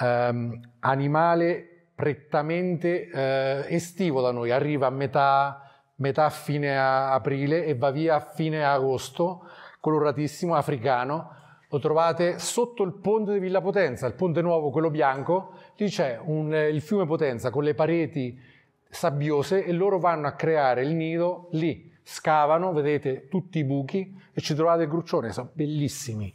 A: um, animale prettamente uh, estivo da noi, arriva a metà, metà fine aprile e va via a fine agosto, coloratissimo, africano. Lo trovate sotto il ponte di Villa Potenza, il ponte nuovo, quello bianco, lì c'è il fiume Potenza con le pareti sabbiose e loro vanno a creare il nido lì scavano, vedete tutti i buchi e ci trovate il gruccione, sono bellissimi.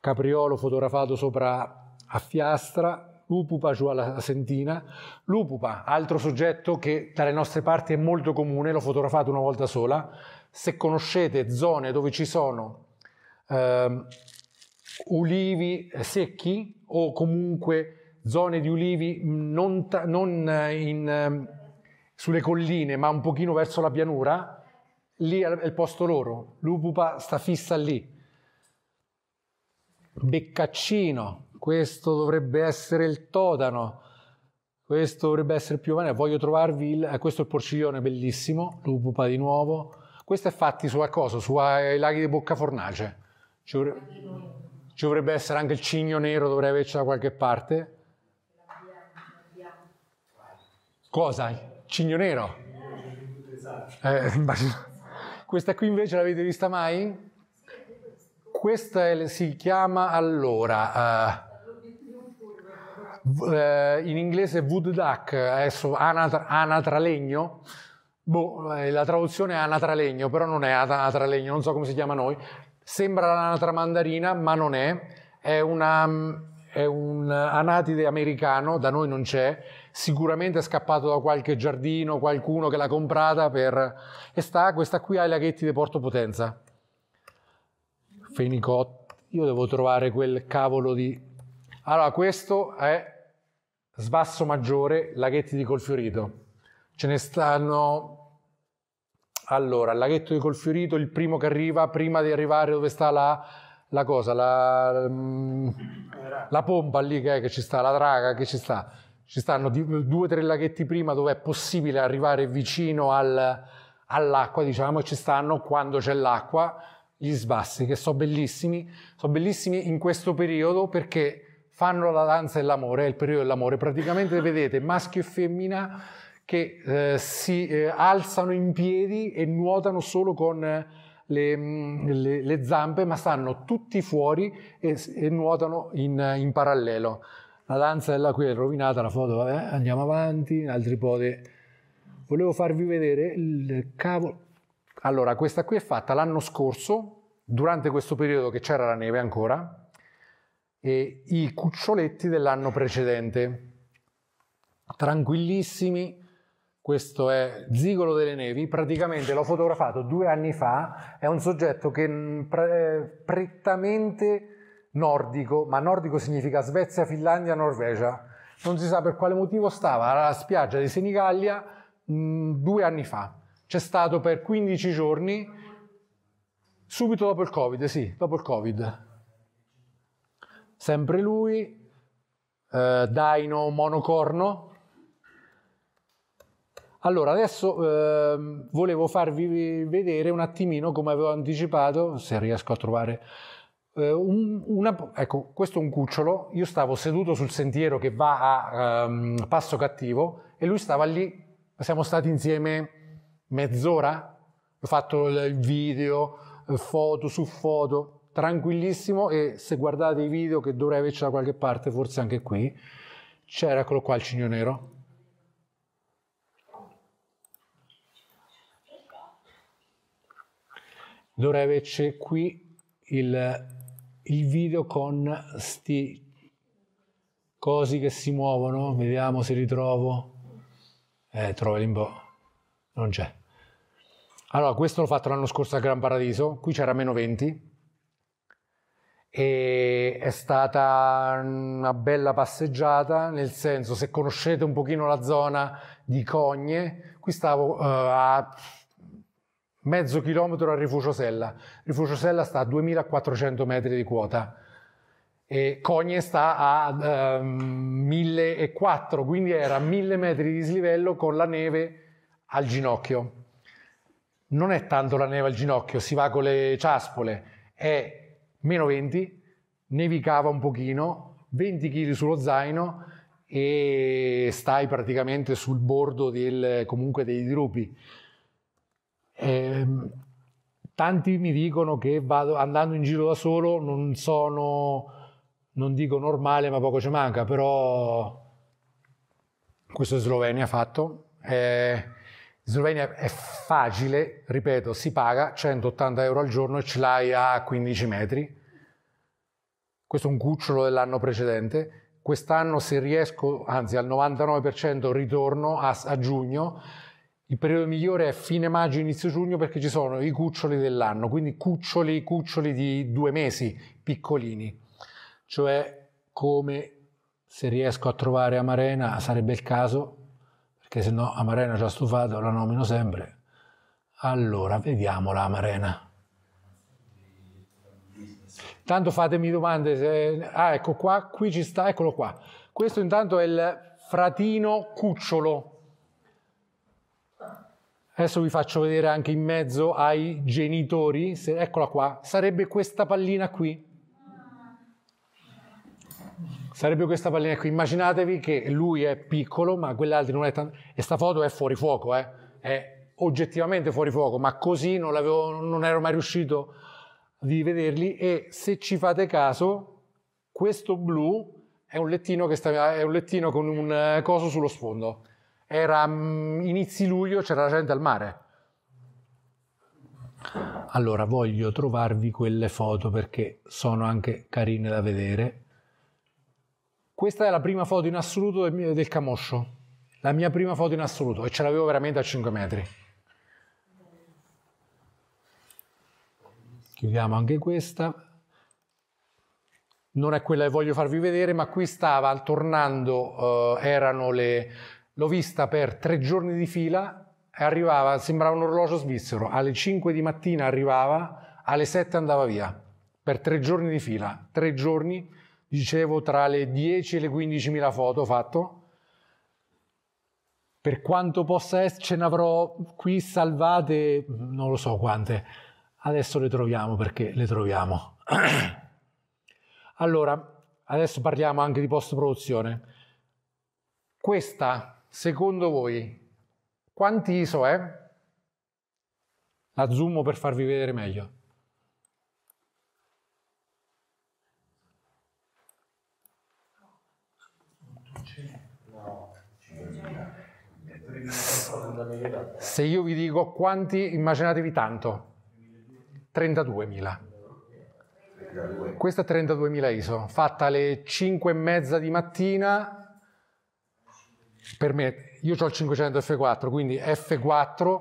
A: Capriolo fotografato sopra a fiastra, l'upupa giù alla sentina. L'upupa, altro soggetto che dalle nostre parti è molto comune, l'ho fotografato una volta sola. Se conoscete zone dove ci sono eh, ulivi secchi o comunque zone di ulivi non, non in sulle colline, ma un pochino verso la pianura, lì è il posto loro. L'upupa sta fissa lì. Beccaccino, questo dovrebbe essere il totano, questo dovrebbe essere più o. Voglio trovarvi il, eh, questo è il porciglione bellissimo, l'upupa di nuovo. Questo è fatti su qualcosa, sui laghi di Boccafornace. Ci dovrebbe, ci dovrebbe essere anche il cigno nero, dovrei averci da qualche parte. Cosa? Cigno nero. Eh, questa qui invece l'avete vista mai? Questa è, si chiama allora, uh, in inglese wood duck, adesso anatra, anatralegno, boh, eh, la traduzione è anatralegno, però non è anatralegno, non so come si chiama noi, sembra l'anatra mandarina, ma non è, è, una, è un anatide americano, da noi non c'è, sicuramente è scappato da qualche giardino, qualcuno che l'ha comprata per... e sta, questa qui ai laghetti di Porto Potenza. Fenicotto, io devo trovare quel cavolo di... Allora, questo è Sbasso Maggiore, laghetti di Colfiorito. Ce ne stanno... Allora, il laghetto di Colfiorito, il primo che arriva, prima di arrivare dove sta la, la cosa, la, la pompa lì che, è, che ci sta, la draga che ci sta? Ci stanno due o tre laghetti prima dove è possibile arrivare vicino al, all'acqua, diciamo, e ci stanno quando c'è l'acqua gli sbassi, che sono bellissimi, sono bellissimi in questo periodo perché fanno la danza dell'amore, è il periodo dell'amore. Praticamente vedete maschio e femmina che eh, si eh, alzano in piedi e nuotano solo con le, mm, le, le zampe, ma stanno tutti fuori e, e nuotano in, in parallelo la danza della qui è rovinata, la foto, vabbè, andiamo avanti, altri podi. Volevo farvi vedere il cavolo. Allora, questa qui è fatta l'anno scorso, durante questo periodo che c'era la neve ancora, e i cuccioletti dell'anno precedente. Tranquillissimi, questo è Zigolo delle Nevi, praticamente l'ho fotografato due anni fa, è un soggetto che mm, prettamente nordico, ma nordico significa Svezia, Finlandia, Norvegia. Non si sa per quale motivo stava alla spiaggia di Senigallia mh, due anni fa. C'è stato per 15 giorni, subito dopo il Covid, sì, dopo il Covid. Sempre lui, eh, Daino monocorno. Allora, adesso eh, volevo farvi vedere un attimino, come avevo anticipato, se riesco a trovare Uh, un, una, ecco, questo è un cucciolo, io stavo seduto sul sentiero che va a um, Passo Cattivo e lui stava lì, siamo stati insieme mezz'ora, ho fatto il video, eh, foto su foto, tranquillissimo. E se guardate i video che dovrei averci da qualche parte, forse anche qui, c'era, eccolo qua il cigno nero. Dovrei averci qui il il video con sti cosi che si muovono, vediamo se li trovo. Eh, trovali un po'. Non c'è. Allora, questo l'ho fatto l'anno scorso a Gran Paradiso, qui c'era meno 20 e è stata una bella passeggiata, nel senso se conoscete un pochino la zona di Cogne, qui stavo uh, a mezzo chilometro a Rifugio Sella. Rifugio Sella sta a 2400 metri di quota e Cogne sta a ehm, 1004, quindi era a 1000 metri di dislivello con la neve al ginocchio. Non è tanto la neve al ginocchio, si va con le ciaspole, è meno 20, nevicava un pochino, 20 kg sullo zaino e stai praticamente sul bordo del, comunque dei dirupi. Eh, tanti mi dicono che vado, andando in giro da solo non sono, non dico normale, ma poco ci manca, però questo è Slovenia fatto. Eh, Slovenia è facile, ripeto, si paga 180 euro al giorno e ce l'hai a 15 metri. Questo è un cucciolo dell'anno precedente. Quest'anno se riesco, anzi al 99% ritorno a, a giugno. Il periodo migliore è fine maggio, inizio giugno perché ci sono i cuccioli dell'anno, quindi cuccioli, cuccioli di due mesi, piccolini. Cioè come se riesco a trovare Amarena sarebbe il caso, perché se no Amarena già stufato, la nomino sempre. Allora, vediamola Amarena. Tanto fatemi domande, se... ah ecco qua, qui ci sta, eccolo qua. Questo intanto è il fratino cucciolo. Adesso vi faccio vedere anche in mezzo ai genitori, se... eccola qua, sarebbe questa pallina qui. Sarebbe questa pallina qui. Immaginatevi che lui è piccolo, ma quell'altro non è tanto... E sta foto è fuori fuoco, eh? è oggettivamente fuori fuoco, ma così non, non ero mai riuscito di vederli e se ci fate caso, questo blu è un lettino, sta, è un lettino con un eh, coso sullo sfondo. Era um, inizi luglio, c'era gente al mare. Allora, voglio trovarvi quelle foto perché sono anche carine da vedere. Questa è la prima foto in assoluto del, del camoscio, la mia prima foto in assoluto e ce l'avevo veramente a 5 metri. chiudiamo anche questa non è quella che voglio farvi vedere ma qui stava tornando eh, erano le l'ho vista per tre giorni di fila e arrivava sembrava un orologio svizzero. Alle 5 di mattina arrivava alle 7 andava via. Per tre giorni di fila. Tre giorni dicevo tra le 10 e le 15 mila foto fatto. Per quanto possa essere ce ne avrò qui salvate non lo so quante. Adesso le troviamo perché le troviamo. allora, adesso parliamo anche di post-produzione. Questa, secondo voi, quanti ISO è? La zoomo per farvi vedere meglio. Se io vi dico quanti, immaginatevi tanto. 32.000. Questa è 32.000 ISO, fatta alle 5 e mezza di mattina. Per me, io ho il 500 F4, quindi F4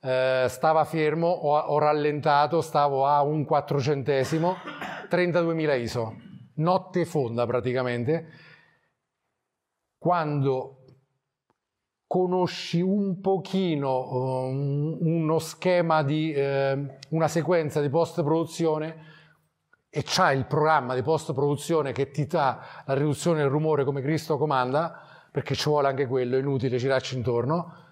A: eh, stava fermo, ho, ho, rallentato, stavo a un quattrocentesimo, 32.000 ISO, notte fonda praticamente. Quando conosci un pochino um, uno schema di eh, una sequenza di post produzione e c'hai il programma di post produzione che ti dà la riduzione del rumore come Cristo comanda, perché ci vuole anche quello, è inutile girarci intorno,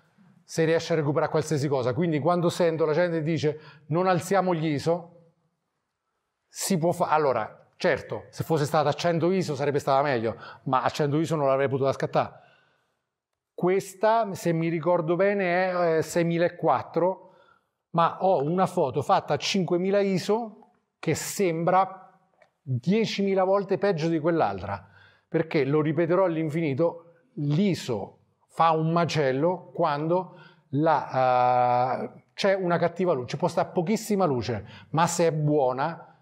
A: se riesci a recuperare qualsiasi cosa. Quindi quando sento la gente dice non alziamo gli ISO, si può fare. Allora, certo, se fosse stata a 100 ISO sarebbe stata meglio, ma a 100 ISO non l'avrei potuta scattare questa, se mi ricordo bene, è 6004, eh, ma ho una foto fatta a 5000 ISO che sembra 10.000 volte peggio di quell'altra, perché lo ripeterò all'infinito, l'ISO fa un macello quando la, uh, c'è una cattiva luce, può stare pochissima luce, ma se è buona,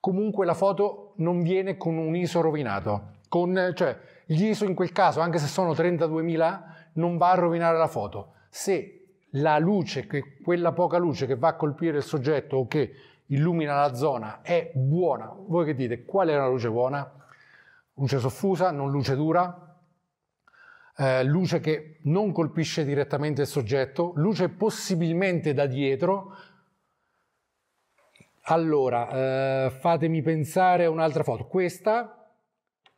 A: comunque la foto non viene con un ISO rovinato. Con, cioè, gli ISO in quel caso, anche se sono 32.000, non va a rovinare la foto. Se la luce, quella poca luce che va a colpire il soggetto o che illumina la zona è buona, voi che dite? Qual è la luce buona? Luce soffusa, non luce dura, eh, luce che non colpisce direttamente il soggetto, luce possibilmente da dietro. Allora, eh, fatemi pensare a un'altra foto. Questa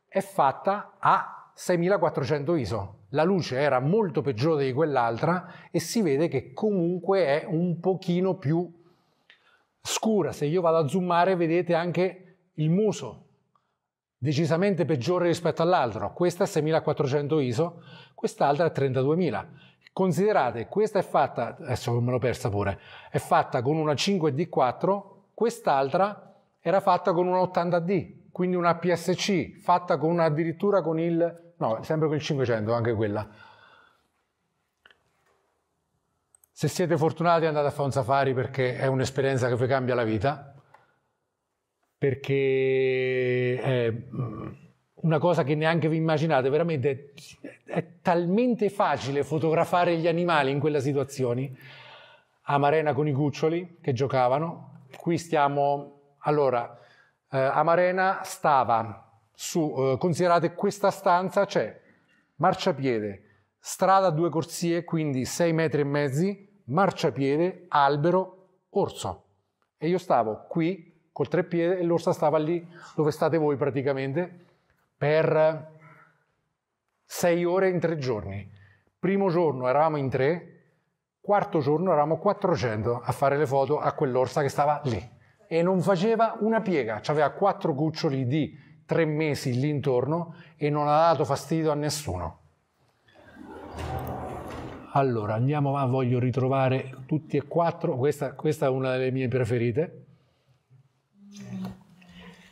A: è fatta a 6400 ISO. La luce era molto peggiore di quell'altra e si vede che comunque è un pochino più scura. Se io vado a zoomare vedete anche il muso, decisamente peggiore rispetto all'altro. Questa è 6400 ISO, quest'altra è 32000. Considerate, questa è fatta, adesso me l'ho persa pure, è fatta con una 5D4, quest'altra era fatta con una 80D, quindi una PSC, fatta con una, addirittura con il, no, sempre con il 500, anche quella. Se siete fortunati andate a fare un safari perché è un'esperienza che vi cambia la vita perché è mm, una cosa che neanche vi immaginate, veramente è, è talmente facile fotografare gli animali in quelle situazioni. Amarena con i cuccioli che giocavano, qui stiamo, allora, eh, Amarena stava su, eh, considerate questa stanza, c'è marciapiede, strada due corsie, quindi 6 metri e mezzi, marciapiede, albero, orso. E io stavo qui col treppiede e l'orsa stava lì dove state voi praticamente per sei ore in tre giorni. Primo giorno eravamo in tre, quarto giorno eravamo 400 a fare le foto a quell'orsa che stava lì e non faceva una piega, aveva quattro cuccioli di tre mesi lì intorno e non ha dato fastidio a nessuno. Allora andiamo avanti, voglio ritrovare tutti e quattro, questa, questa è una delle mie preferite.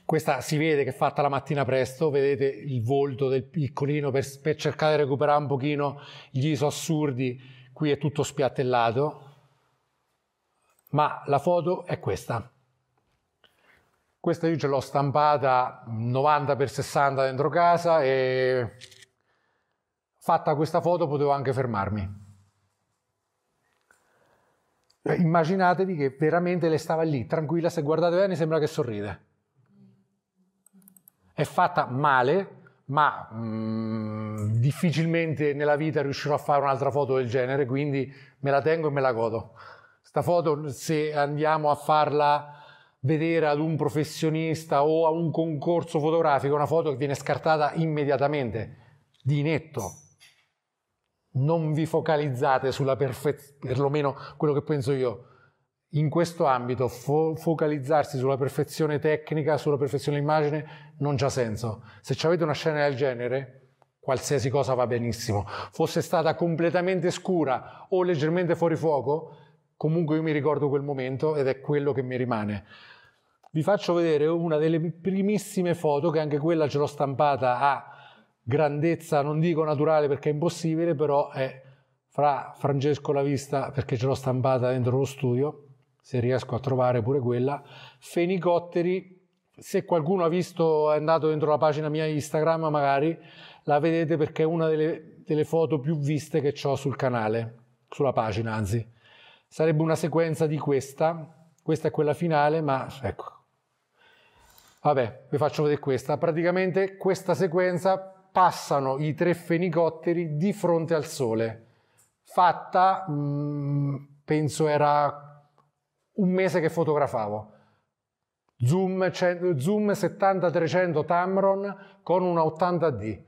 A: Questa si vede che è fatta la mattina presto, vedete il volto del piccolino per, per cercare di recuperare un pochino gli iso assurdi, qui è tutto spiattellato, ma la foto è questa. Questa io ce l'ho stampata 90x60 dentro casa e fatta questa foto potevo anche fermarmi. Immaginatevi che veramente lei stava lì, tranquilla, se guardate bene sembra che sorride. È fatta male, ma mm, difficilmente nella vita riuscirò a fare un'altra foto del genere, quindi me la tengo e me la godo. Sta foto, se andiamo a farla vedere ad un professionista o a un concorso fotografico, è una foto che viene scartata immediatamente, di netto, non vi focalizzate sulla perfezione, perlomeno quello che penso io, in questo ambito fo- focalizzarsi sulla perfezione tecnica, sulla perfezione dell'immagine non c'ha senso. Se avete una scena del genere, qualsiasi cosa va benissimo. Fosse stata completamente scura o leggermente fuori fuoco, comunque io mi ricordo quel momento ed è quello che mi rimane. Vi faccio vedere una delle primissime foto, che anche quella ce l'ho stampata a grandezza, non dico naturale perché è impossibile, però è fra Francesco La Vista perché ce l'ho stampata dentro lo studio, se riesco a trovare pure quella, Fenicotteri, se qualcuno ha visto, è andato dentro la pagina mia Instagram magari, la vedete perché è una delle, delle foto più viste che ho sul canale, sulla pagina anzi. Sarebbe una sequenza di questa, questa è quella finale, ma ecco. Vabbè, vi faccio vedere questa. Praticamente questa sequenza passano i tre fenicotteri di fronte al Sole, fatta, mh, mm, penso era un mese che fotografavo. Zoom, zoom 70-300 Tamron con una 80D.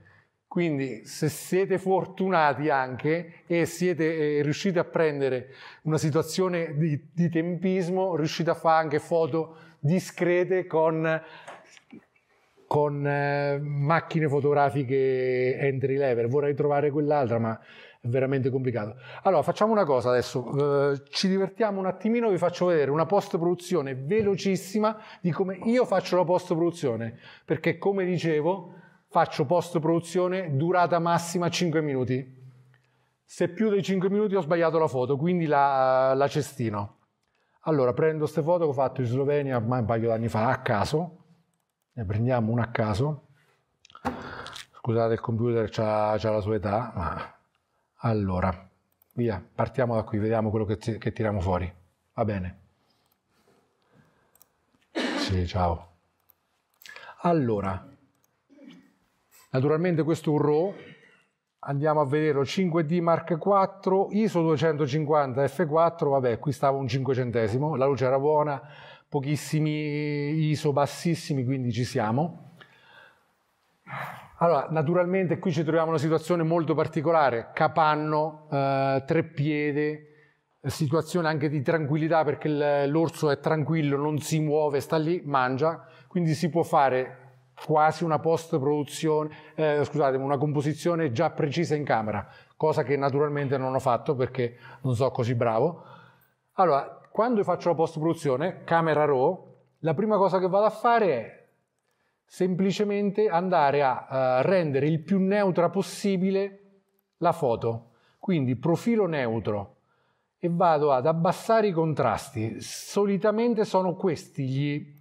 A: Quindi se siete fortunati anche e siete eh, riusciti a prendere una situazione di, di tempismo, riuscite a fare anche foto discrete con con eh, macchine fotografiche entry level, vorrei trovare quell'altra ma è veramente complicato. Allora facciamo una cosa adesso, eh, ci divertiamo un attimino, vi faccio vedere una post produzione velocissima di come io faccio la post produzione, perché come dicevo faccio post produzione durata massima 5 minuti. Se più di 5 minuti ho sbagliato la foto, quindi la, la cestino. Allora prendo queste foto che ho fatto in Slovenia un paio di anni fa a caso, ne prendiamo una a caso. Scusate, il computer ha la sua età, ma allora, via, partiamo da qui, vediamo quello che, che tiriamo fuori. Va bene. Sì, ciao. Allora, naturalmente questo è un RAW, andiamo a vedere 5D Mark IV, ISO 250 F4, vabbè, qui stava un 5 centesimo, la luce era buona, pochissimi ISO bassissimi, quindi ci siamo. Allora, naturalmente qui ci troviamo in una situazione molto particolare, capanno, eh, treppiede, situazione anche di tranquillità perché l'orso è tranquillo, non si muove, sta lì, mangia, quindi si può fare quasi una post produzione, eh, scusate, una composizione già precisa in camera, cosa che naturalmente non ho fatto perché non so così bravo. Allora, quando faccio la post produzione, camera raw, la prima cosa che vado a fare è semplicemente andare a uh, rendere il più neutra possibile la foto. Quindi profilo neutro e vado ad abbassare i contrasti. Solitamente sono questi gli,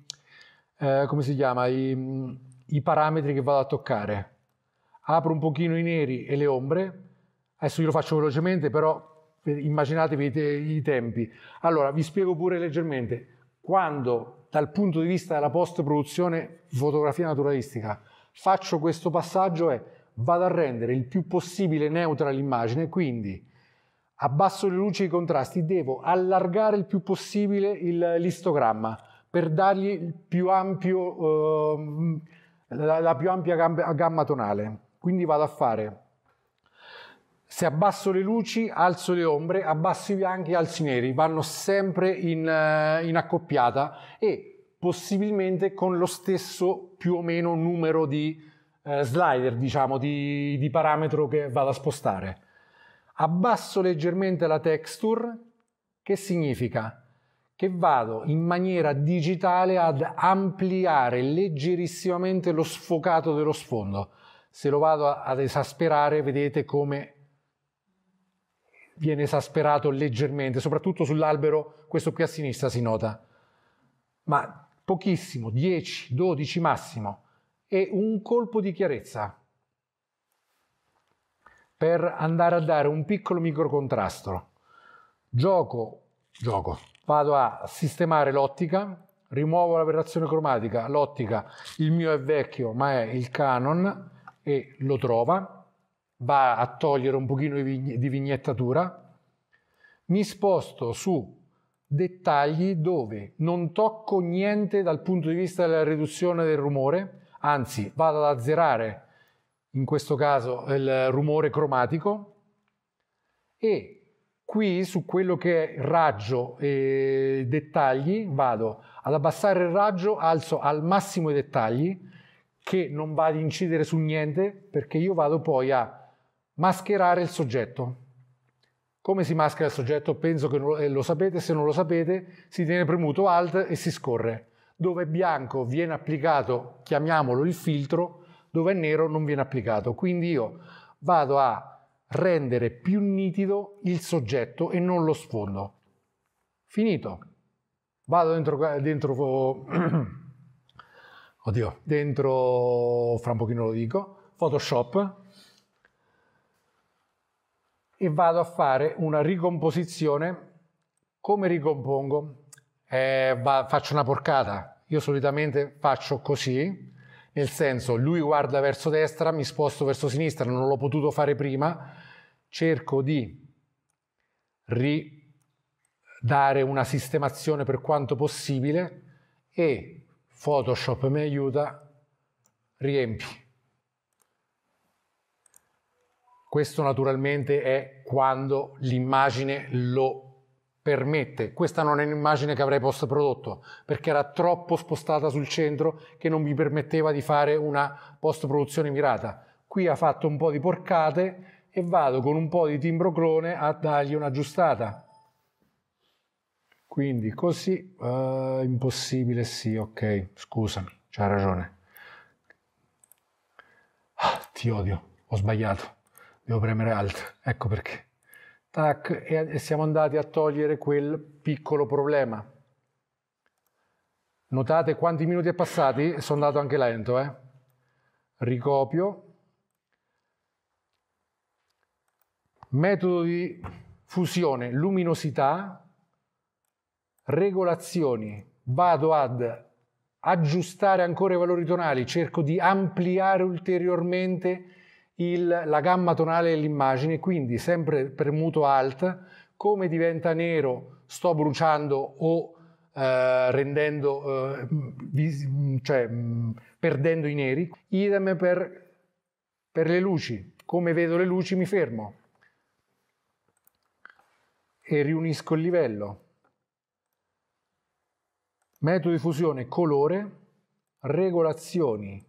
A: eh, come si chiama, i, i parametri che vado a toccare. Apro un pochino i neri e le ombre, adesso io lo faccio velocemente, però immaginatevi i, te- i tempi. Allora, vi spiego pure leggermente. Quando dal punto di vista della post-produzione fotografia naturalistica faccio questo passaggio è vado a rendere il più possibile neutra l'immagine, quindi abbasso le luci e i contrasti, devo allargare il più possibile il, l'istogramma per dargli il più ampio... Uh, la, la più ampia gamma, gamma tonale. Quindi vado a fare, se abbasso le luci, alzo le ombre, abbasso i bianchi, alzo i neri, vanno sempre in, eh, in accoppiata e possibilmente con lo stesso più o meno numero di eh, slider, diciamo, di, di parametro che vado a spostare. Abbasso leggermente la texture, che significa? che vado in maniera digitale ad ampliare leggerissimamente lo sfocato dello sfondo. Se lo vado ad esasperare, vedete come viene esasperato leggermente, soprattutto sull'albero, questo qui a sinistra si nota, ma pochissimo, 10, 12 massimo, e un colpo di chiarezza per andare a dare un piccolo microcontrasto. Gioco, gioco, vado a sistemare l'ottica, rimuovo l'aberrazione cromatica, l'ottica, il mio è vecchio ma è il Canon e lo trova, va a togliere un pochino di vignettatura, mi sposto su dettagli dove non tocco niente dal punto di vista della riduzione del rumore, anzi vado ad azzerare in questo caso il rumore cromatico e Qui su quello che è raggio e dettagli vado ad abbassare il raggio, alzo al massimo i dettagli che non va ad incidere su niente perché io vado poi a mascherare il soggetto. Come si maschera il soggetto? Penso che lo sapete, se non lo sapete si tiene premuto Alt e si scorre. Dove è bianco viene applicato, chiamiamolo il filtro, dove è nero non viene applicato. Quindi io vado a rendere più nitido il soggetto e non lo sfondo. Finito. Vado dentro, dentro oddio, dentro, fra un pochino lo dico, Photoshop e vado a fare una ricomposizione. Come ricompongo? Eh, va, faccio una porcata. Io solitamente faccio così, nel senso lui guarda verso destra, mi sposto verso sinistra, non l'ho potuto fare prima, cerco di ridare una sistemazione per quanto possibile e Photoshop mi aiuta, riempi. Questo naturalmente è quando l'immagine lo permette. Questa non è un'immagine che avrei post prodotto perché era troppo spostata sul centro che non mi permetteva di fare una post produzione mirata. Qui ha fatto un po' di porcate e vado con un po' di timbroclone a dargli un'aggiustata. Quindi così, uh, impossibile sì, ok, scusami, c'hai ragione. Ah, ti odio, ho sbagliato, devo premere alt, ecco perché tac, e siamo andati a togliere quel piccolo problema. Notate quanti minuti è passati? Sono andato anche lento, eh? Ricopio metodo di fusione, luminosità, regolazioni, vado ad aggiustare ancora i valori tonali, cerco di ampliare ulteriormente il, la gamma tonale dell'immagine, quindi sempre premuto Alt, come diventa nero sto bruciando o eh, rendendo, eh, vis- cioè perdendo i neri, idem per, per le luci, come vedo le luci mi fermo e riunisco il livello. Metodo di fusione colore, regolazioni,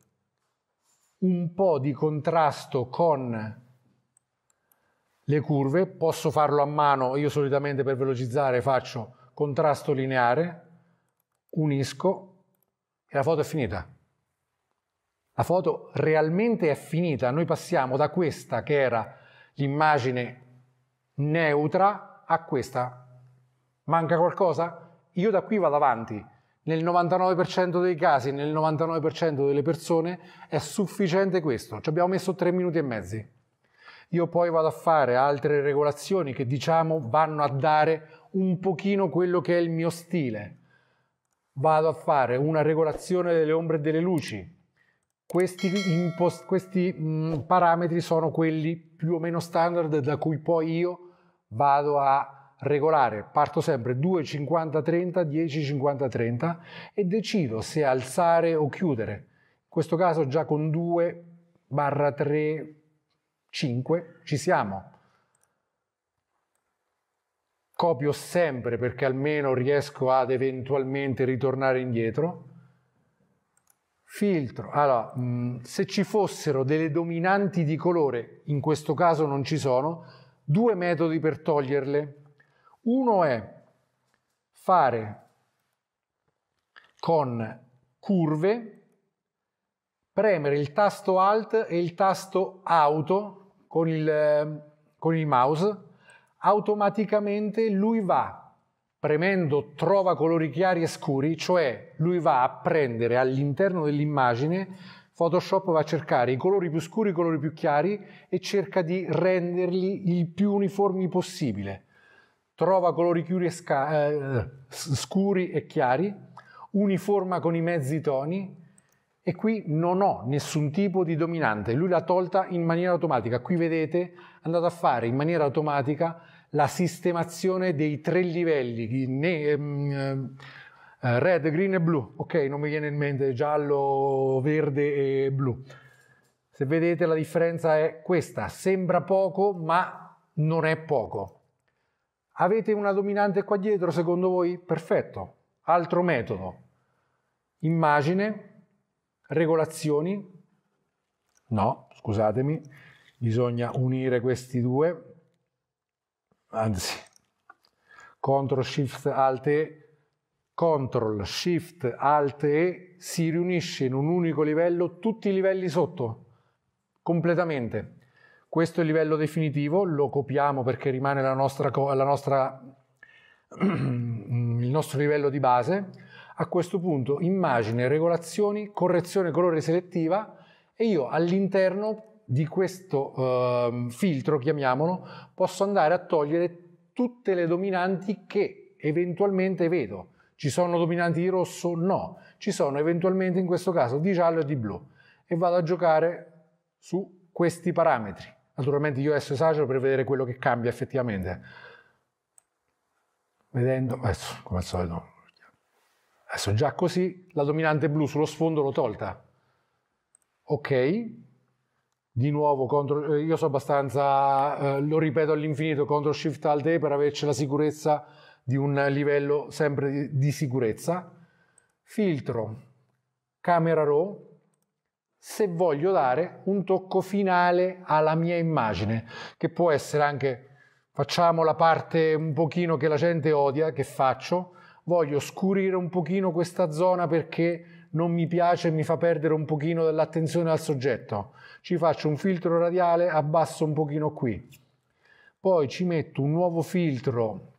A: un po' di contrasto con le curve, posso farlo a mano, io solitamente per velocizzare faccio contrasto lineare, unisco e la foto è finita. La foto realmente è finita, noi passiamo da questa che era l'immagine neutra a questa. Manca qualcosa? Io da qui vado avanti nel 99% dei casi, nel 99% delle persone è sufficiente questo. Ci abbiamo messo tre minuti e mezzi. Io poi vado a fare altre regolazioni che diciamo vanno a dare un pochino quello che è il mio stile. Vado a fare una regolazione delle ombre e delle luci. Questi, questi mh, parametri sono quelli più o meno standard da cui poi io vado a regolare, parto sempre 2, 50, 30, 10, 50, 30 e decido se alzare o chiudere. In questo caso già con 2 barra 3, 5 ci siamo. Copio sempre perché almeno riesco ad eventualmente ritornare indietro. Filtro. Allora, se ci fossero delle dominanti di colore, in questo caso non ci sono, due metodi per toglierle. Uno è fare con curve, premere il tasto Alt e il tasto Auto con il, con il mouse, automaticamente lui va premendo trova colori chiari e scuri, cioè lui va a prendere all'interno dell'immagine, Photoshop va a cercare i colori più scuri, i colori più chiari e cerca di renderli il più uniformi possibile trova colori e eh, scuri e chiari, uniforma con i mezzi toni e qui non ho nessun tipo di dominante, lui l'ha tolta in maniera automatica. Qui vedete, è andato a fare in maniera automatica la sistemazione dei tre livelli, ne, ehm, eh, red, green e blu. Ok, non mi viene in mente giallo, verde e blu. Se vedete la differenza è questa, sembra poco ma non è poco. Avete una dominante qua dietro secondo voi? Perfetto. Altro metodo. Immagine, regolazioni. No, scusatemi, bisogna unire questi due. Anzi, CTRL SHIFT ALT E, CTRL SHIFT ALT E, si riunisce in un unico livello tutti i livelli sotto, completamente. Questo è il livello definitivo, lo copiamo perché rimane la nostra, la nostra, il nostro livello di base. A questo punto immagine, regolazioni, correzione colore selettiva e io all'interno di questo eh, filtro, chiamiamolo, posso andare a togliere tutte le dominanti che eventualmente vedo. Ci sono dominanti di rosso? No, ci sono eventualmente in questo caso di giallo e di blu e vado a giocare su questi parametri. Naturalmente io adesso esagero per vedere quello che cambia effettivamente. Vedendo, adesso come al solito, adesso già così, la dominante blu sullo sfondo l'ho tolta. Ok, di nuovo, contro, io so abbastanza, eh, lo ripeto all'infinito, CTRL SHIFT ALT E per averci la sicurezza di un livello sempre di, di sicurezza. Filtro, camera raw, se voglio dare un tocco finale alla mia immagine, che può essere anche facciamo la parte un pochino che la gente odia, che faccio, voglio scurire un pochino questa zona perché non mi piace e mi fa perdere un pochino dell'attenzione al soggetto. Ci faccio un filtro radiale, abbasso un pochino qui. Poi ci metto un nuovo filtro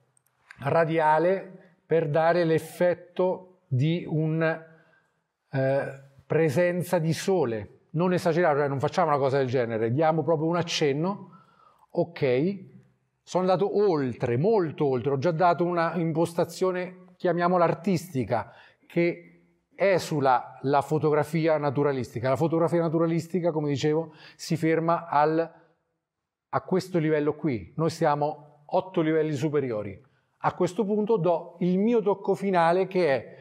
A: radiale per dare l'effetto di un eh, presenza di sole. Non esagerare, cioè non facciamo una cosa del genere, diamo proprio un accenno. ok, sono andato oltre, molto oltre, ho già dato una impostazione, chiamiamola artistica, che è sulla fotografia naturalistica. La fotografia naturalistica, come dicevo, si ferma al, a questo livello qui. Noi siamo otto livelli superiori. A questo punto do il mio tocco finale che è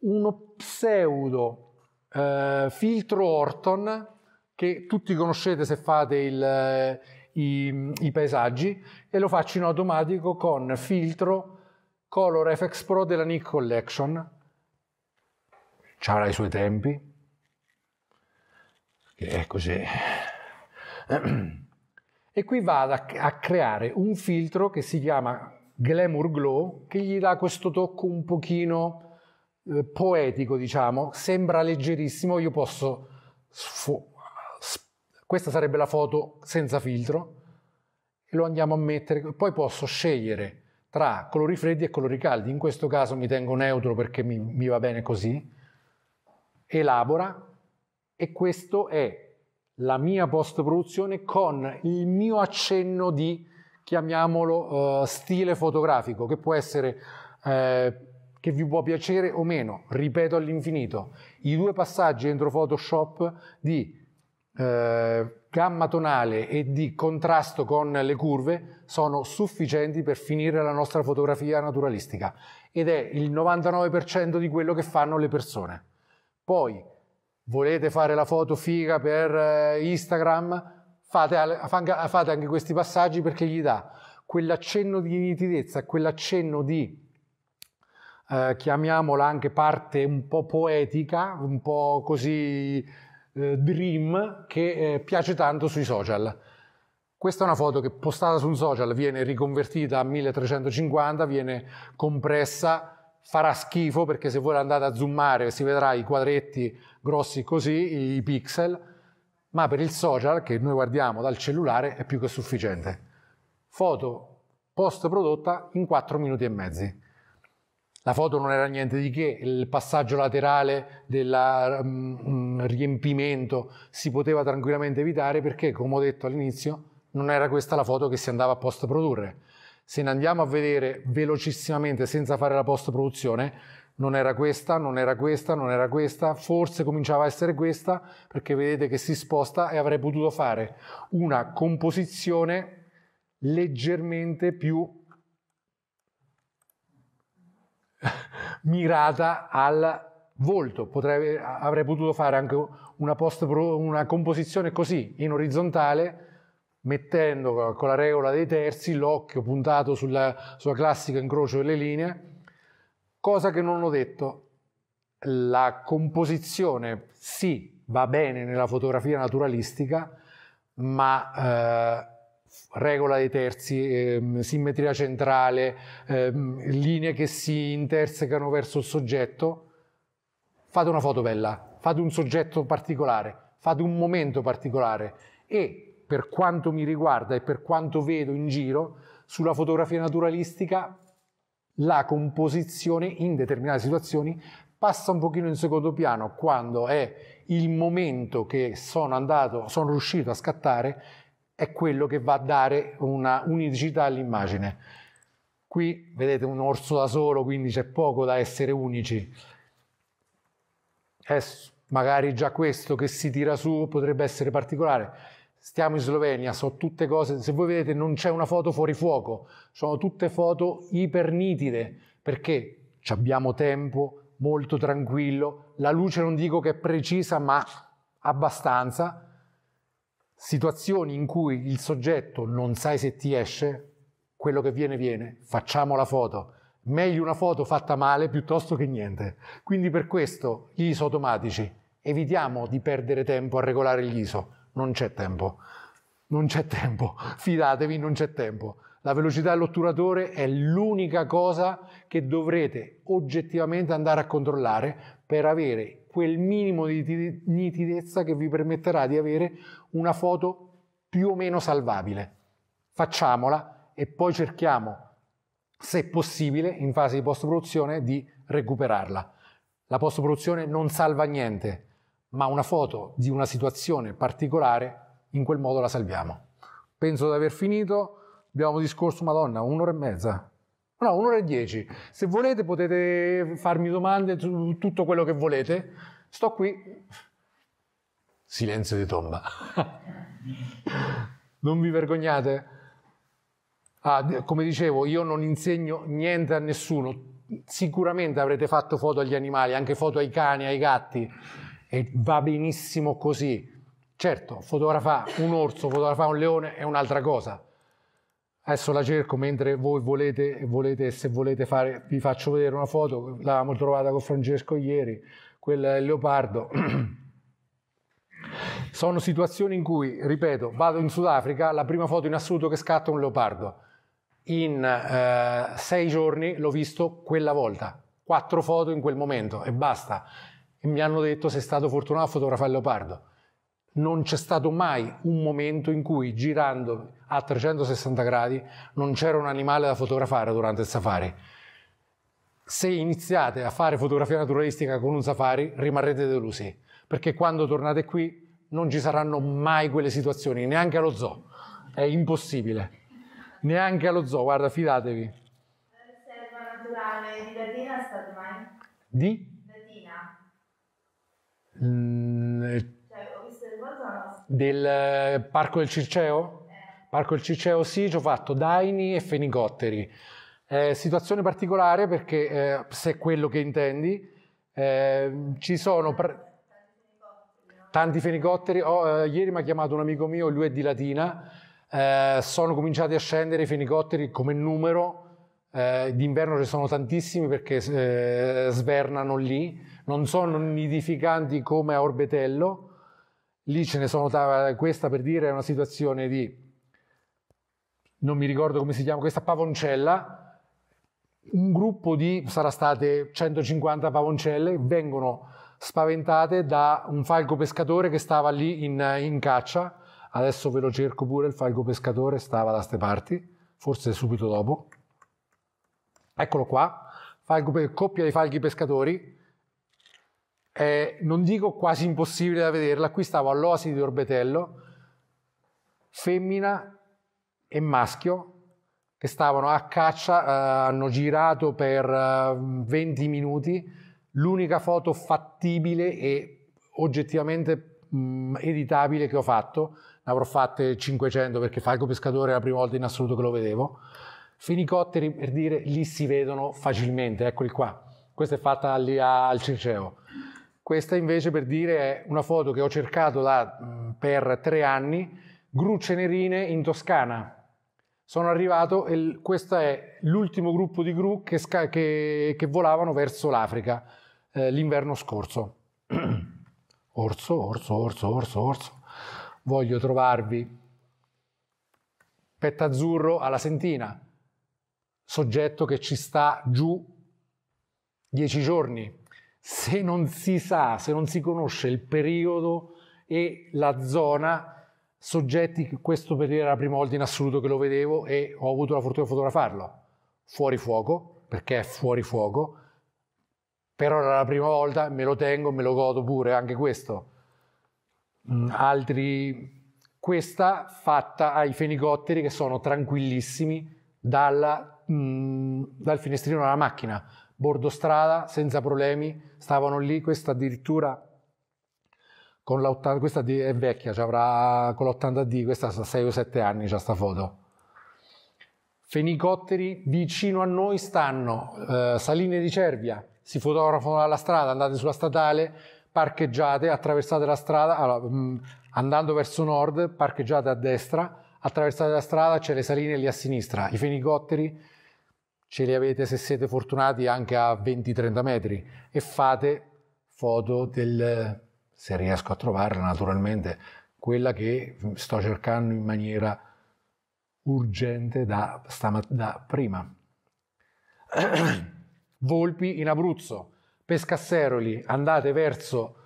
A: uno pseudo eh, filtro Orton che tutti conoscete se fate il, eh, i, i, paesaggi e lo faccio in automatico con filtro Color FX Pro della Nick Collection. Ci avrà i suoi tempi, che è così. E qui vado a, a creare un filtro che si chiama Glamour Glow, che gli dà questo tocco un pochino eh, poetico, diciamo, sembra leggerissimo, io posso... Questa sarebbe la foto senza filtro e lo andiamo a mettere, poi posso scegliere tra colori freddi e colori caldi, in questo caso mi tengo neutro perché mi, mi va bene così, elabora e questo è la mia post produzione con il mio accenno di, chiamiamolo, uh, stile fotografico, che può essere eh, che vi può piacere o meno, ripeto all'infinito, i due passaggi entro Photoshop di eh, gamma tonale e di contrasto con le curve sono sufficienti per finire la nostra fotografia naturalistica ed è il 99% di quello che fanno le persone. Poi volete fare la foto figa per eh, Instagram, fate, fate anche questi passaggi perché gli dà quell'accenno di nitidezza, quell'accenno di eh, chiamiamola anche parte un po' poetica, un po' così eh, dream, che eh, piace tanto sui social. Questa è una foto che postata su un social viene riconvertita a 1350, viene compressa, farà schifo perché se voi andate a zoomare si vedrà i quadretti grossi così, i pixel, ma per il social che noi guardiamo dal cellulare è più che sufficiente. Foto post prodotta in 4 minuti e mezzi. La foto non era niente di che, il passaggio laterale del um, riempimento si poteva tranquillamente evitare perché, come ho detto all'inizio, non era questa la foto che si andava a post produrre. Se ne andiamo a vedere velocissimamente senza fare la post produzione, non era questa, non era questa, non era questa, forse cominciava a essere questa perché vedete che si sposta e avrei potuto fare una composizione leggermente più mirata al volto. Potrei, avrei potuto fare anche una, post, una composizione così, in orizzontale, mettendo con la regola dei terzi l'occhio puntato sulla, sulla classica incrocio delle linee, cosa che non ho detto. La composizione sì, va bene nella fotografia naturalistica, ma eh, regola dei terzi, eh, simmetria centrale, eh, linee che si intersecano verso il soggetto, fate una foto bella, fate un soggetto particolare, fate un momento particolare. E per quanto mi riguarda e per quanto vedo in giro, sulla fotografia naturalistica la composizione in determinate situazioni passa un pochino in secondo piano quando è il momento che sono andato, sono riuscito a scattare è quello che va a dare una unicità all'immagine. Qui vedete un orso da solo, quindi c'è poco da essere unici. È magari già questo che si tira su potrebbe essere particolare. Stiamo in Slovenia, sono tutte cose, se voi vedete non c'è una foto fuori fuoco, sono tutte foto iper nitide, perché abbiamo tempo, molto tranquillo, la luce non dico che è precisa, ma abbastanza, situazioni in cui il soggetto non sai se ti esce, quello che viene viene, facciamo la foto. Meglio una foto fatta male piuttosto che niente. Quindi per questo gli ISO automatici, evitiamo di perdere tempo a regolare gli ISO, non c'è tempo. Non c'è tempo, fidatevi, non c'è tempo. La velocità dell'otturatore è l'unica cosa che dovrete oggettivamente andare a controllare per avere quel minimo di nitidezza che vi permetterà di avere una foto più o meno salvabile. Facciamola e poi cerchiamo, se possibile, in fase di post-produzione, di recuperarla. La post-produzione non salva niente, ma una foto di una situazione particolare in quel modo la salviamo. penso di aver finito. Abbiamo discorso, madonna, un'ora e mezza. No, un'ora e dieci. Se volete potete farmi domande su tutto quello che volete. Sto qui. Silenzio di tomba. non vi vergognate? Ah, come dicevo, io non insegno niente a nessuno. Sicuramente avrete fatto foto agli animali, anche foto ai cani, ai gatti, e va benissimo così. Certo, fotografare un orso, fotografare un leone è un'altra cosa. Adesso la cerco mentre voi volete, volete se volete fare, vi faccio vedere una foto, l'avevamo trovata con Francesco ieri, quella del leopardo. Sono situazioni in cui, ripeto, vado in Sudafrica, la prima foto in assoluto che scatta è un leopardo. In eh, sei giorni l'ho visto quella volta, quattro foto in quel momento e basta. E mi hanno detto sei stato fortunato a fotografare il leopardo. Non c'è stato mai un momento in cui girando a 360 gradi non c'era un animale da fotografare durante il safari. Se iniziate a fare fotografia naturalistica con un safari rimarrete delusi, perché quando tornate qui non ci saranno mai quelle situazioni, neanche allo zoo. È impossibile. Neanche allo zoo, guarda, fidatevi.
B: La riserva naturale di Latina è stata mai?
A: Di?
B: Latina.
A: Mm,
B: Cioè, ho visto foto, no?
A: del eh, Parco del Circeo? Parco del Circeo sì, ci ho fatto daini e fenicotteri. Eh, situazione particolare perché, eh, se è quello che intendi, eh, ci sono... Pre- tanti fenicotteri. Oh, eh, ieri mi ha chiamato un amico mio, lui è di Latina. Eh, sono cominciati a scendere i fenicotteri come numero. Eh, d'inverno ci sono tantissimi perché eh, svernano lì. Non sono nidificanti come a Orbetello. Lì ce ne sono. Ta- questa per dire è una situazione di. Non mi ricordo come si chiama questa pavoncella. Un gruppo di sarà state 150 pavoncelle vengono spaventate da un falco pescatore che stava lì in, in caccia. Adesso ve lo cerco pure, il falco pescatore stava da ste parti, forse subito dopo. Eccolo qua, falco, coppia di falchi pescatori. Eh, non dico quasi impossibile da vederla, qui stavo all'oasi di Orbetello, femmina e maschio che stavano a caccia, eh, hanno girato per eh, 20 minuti l'unica foto fattibile e oggettivamente mh, editabile che ho fatto, ne avrò fatte 500 perché Falco Pescatore è la prima volta in assoluto che lo vedevo. Fenicotteri, per dire, lì si vedono facilmente, eccoli qua. Questa è fatta lì al Circeo. Questa invece, per dire, è una foto che ho cercato da, per tre anni, gru cenerine in Toscana. Sono arrivato e questo è l'ultimo gruppo di gru che, che, che volavano verso l'Africa eh, l'inverno scorso. orso, orso, orso, orso, orso. Voglio trovarvi pettazzurro alla sentina, soggetto che ci sta giù dieci giorni. Se non si sa, se non si conosce il periodo e la zona, soggetti, questo per dire era la prima volta in assoluto che lo vedevo e ho avuto la fortuna di fotografarlo. Fuori fuoco, perché è fuori fuoco, però era la prima volta, me lo tengo, me lo godo pure, anche questo. Mm, altri, questa fatta ai fenicotteri che sono tranquillissimi dalla, mm, dal finestrino della macchina, bordo strada, senza problemi, stavano lì, questa addirittura con l'80, questa è vecchia, avrà con l'80D, questa ha 6 o 7 anni, c'ha sta foto. Fenicotteri vicino a noi stanno eh, Saline di Cervia, si fotografano dalla strada, andate sulla statale, parcheggiate, attraversate la strada, allora, mh, andando verso nord, parcheggiate a destra, attraversate la strada, c'è le saline lì a sinistra, i fenicotteri ce li avete se siete fortunati anche a 20-30 metri e fate foto del, se riesco a trovarla naturalmente, quella che sto cercando in maniera urgente da, da prima. Volpi in Abruzzo, Pescasseroli, andate verso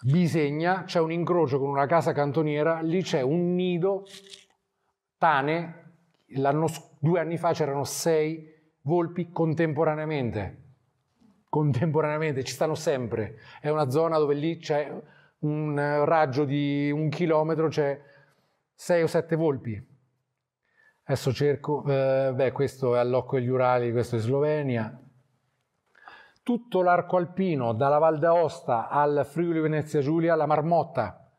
A: Bisegna, c'è un incrocio con una casa cantoniera, lì c'è un nido tane, due anni fa c'erano sei volpi contemporaneamente, contemporaneamente, ci stanno sempre, è una zona dove lì c'è un raggio di un chilometro, c'è 6 o 7 volpi. Adesso cerco, eh, beh questo è all'Occo degli Urali, questo è Slovenia. Tutto l'arco alpino, dalla Val d'Aosta al Friuli Venezia Giulia, la Marmotta,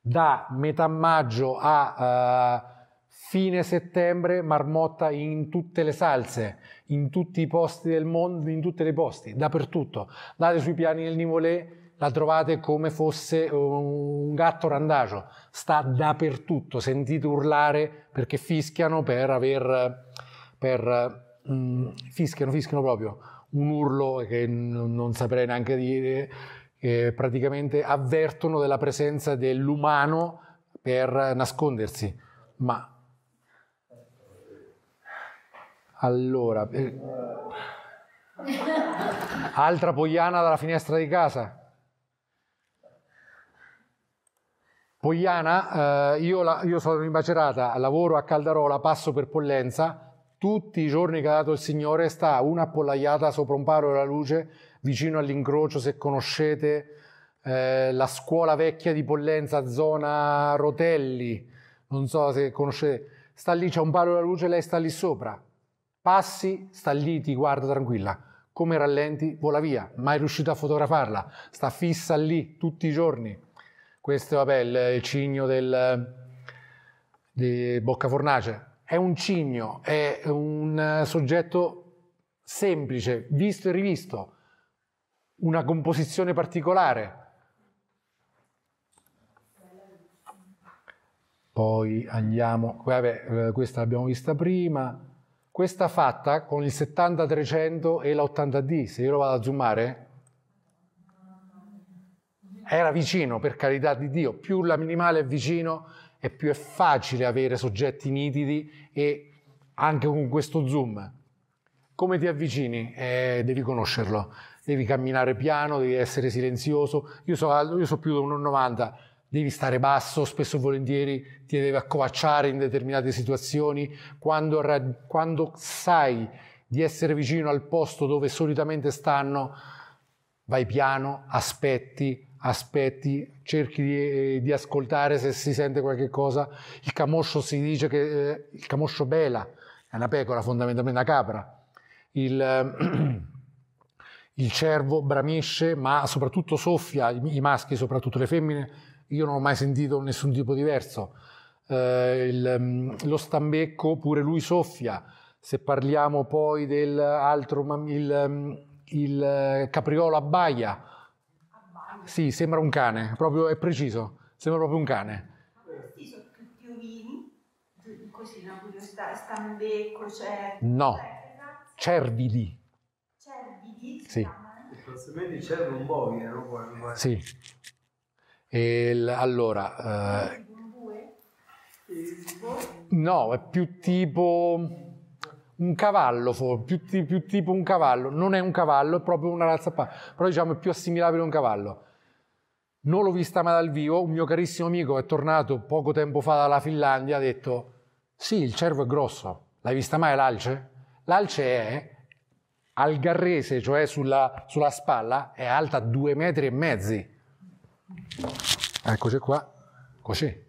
A: da metà maggio a uh, fine settembre, Marmotta in tutte le salse, in tutti i posti del mondo, in tutti i posti, dappertutto. Andate sui piani del Nivolè, la trovate come fosse un gatto randagio, sta dappertutto, sentite urlare perché fischiano per aver, per, mm, fischiano, fischiano proprio, un urlo che non saprei neanche dire, che praticamente avvertono della presenza dell'umano per nascondersi, ma allora, eh, altra poiana dalla finestra di casa. Poiana, eh, io, la, io, sono in Macerata, lavoro a Caldarola, passo per Pollenza, tutti i giorni che ha dato il Signore sta una appollaiata sopra un paro della luce, vicino all'incrocio, se conoscete eh, la scuola vecchia di Pollenza, zona Rotelli, non so se conoscete, sta lì, c'è un palo della luce, lei sta lì sopra, passi, sta lì, ti guarda tranquilla, come rallenti, vola via, mai riuscito a fotografarla, sta fissa lì tutti i giorni. Questo vabbè, il, il cigno del, di Boccafornace. È un cigno, è un soggetto semplice, visto e rivisto, una composizione particolare. Poi andiamo, vabbè, eh, questa l'abbiamo vista prima, questa fatta con il 70-300 e l'80D, se io lo vado a zoomare, era vicino, per carità di Dio, più la minimale è vicino e più è facile avere soggetti nitidi e anche con questo zoom. Come ti avvicini? Eh, devi conoscerlo, devi camminare piano, devi essere silenzioso. Io so, io so più di 1,90 devi stare basso, spesso e volentieri ti devi accovacciare in determinate situazioni. Quando, quando sai di essere vicino al posto dove solitamente stanno, vai piano, aspetti, aspetti, cerchi di, di, ascoltare se si sente qualche cosa. Il camoscio si dice che eh, il camoscio bela, è una pecora fondamentalmente, una capra. Il, eh, il cervo bramisce, ma soprattutto soffia, i, maschi, soprattutto le femmine, io non ho mai sentito nessun tipo diverso. Eh, il, mm, lo stambecco pure lui soffia. Se parliamo poi dell'altro, il, mm, il eh, capriolo abbaia sì, sembra un cane, proprio è preciso, sembra proprio un cane.
B: Questi sono tutti ovini, così una curiosità, stambecco, cervo.
A: No, cervidi.
B: Cervidi?
A: Sì.
C: Forse i cervi un bovine, no?
A: Sì. E l- allora... Eh, no, è più tipo un cavallo, più, più, tipo un cavallo, non è un cavallo, è proprio una razza, però diciamo è più assimilabile a un cavallo. Non l'ho vista mai dal vivo, un mio carissimo amico è tornato poco tempo fa dalla Finlandia, ha detto sì, il cervo è grosso, l'hai vista mai l'alce? L'alce è al garrese, cioè sulla, sulla spalla, è alta due metri e mezzi. Eccoci qua, così.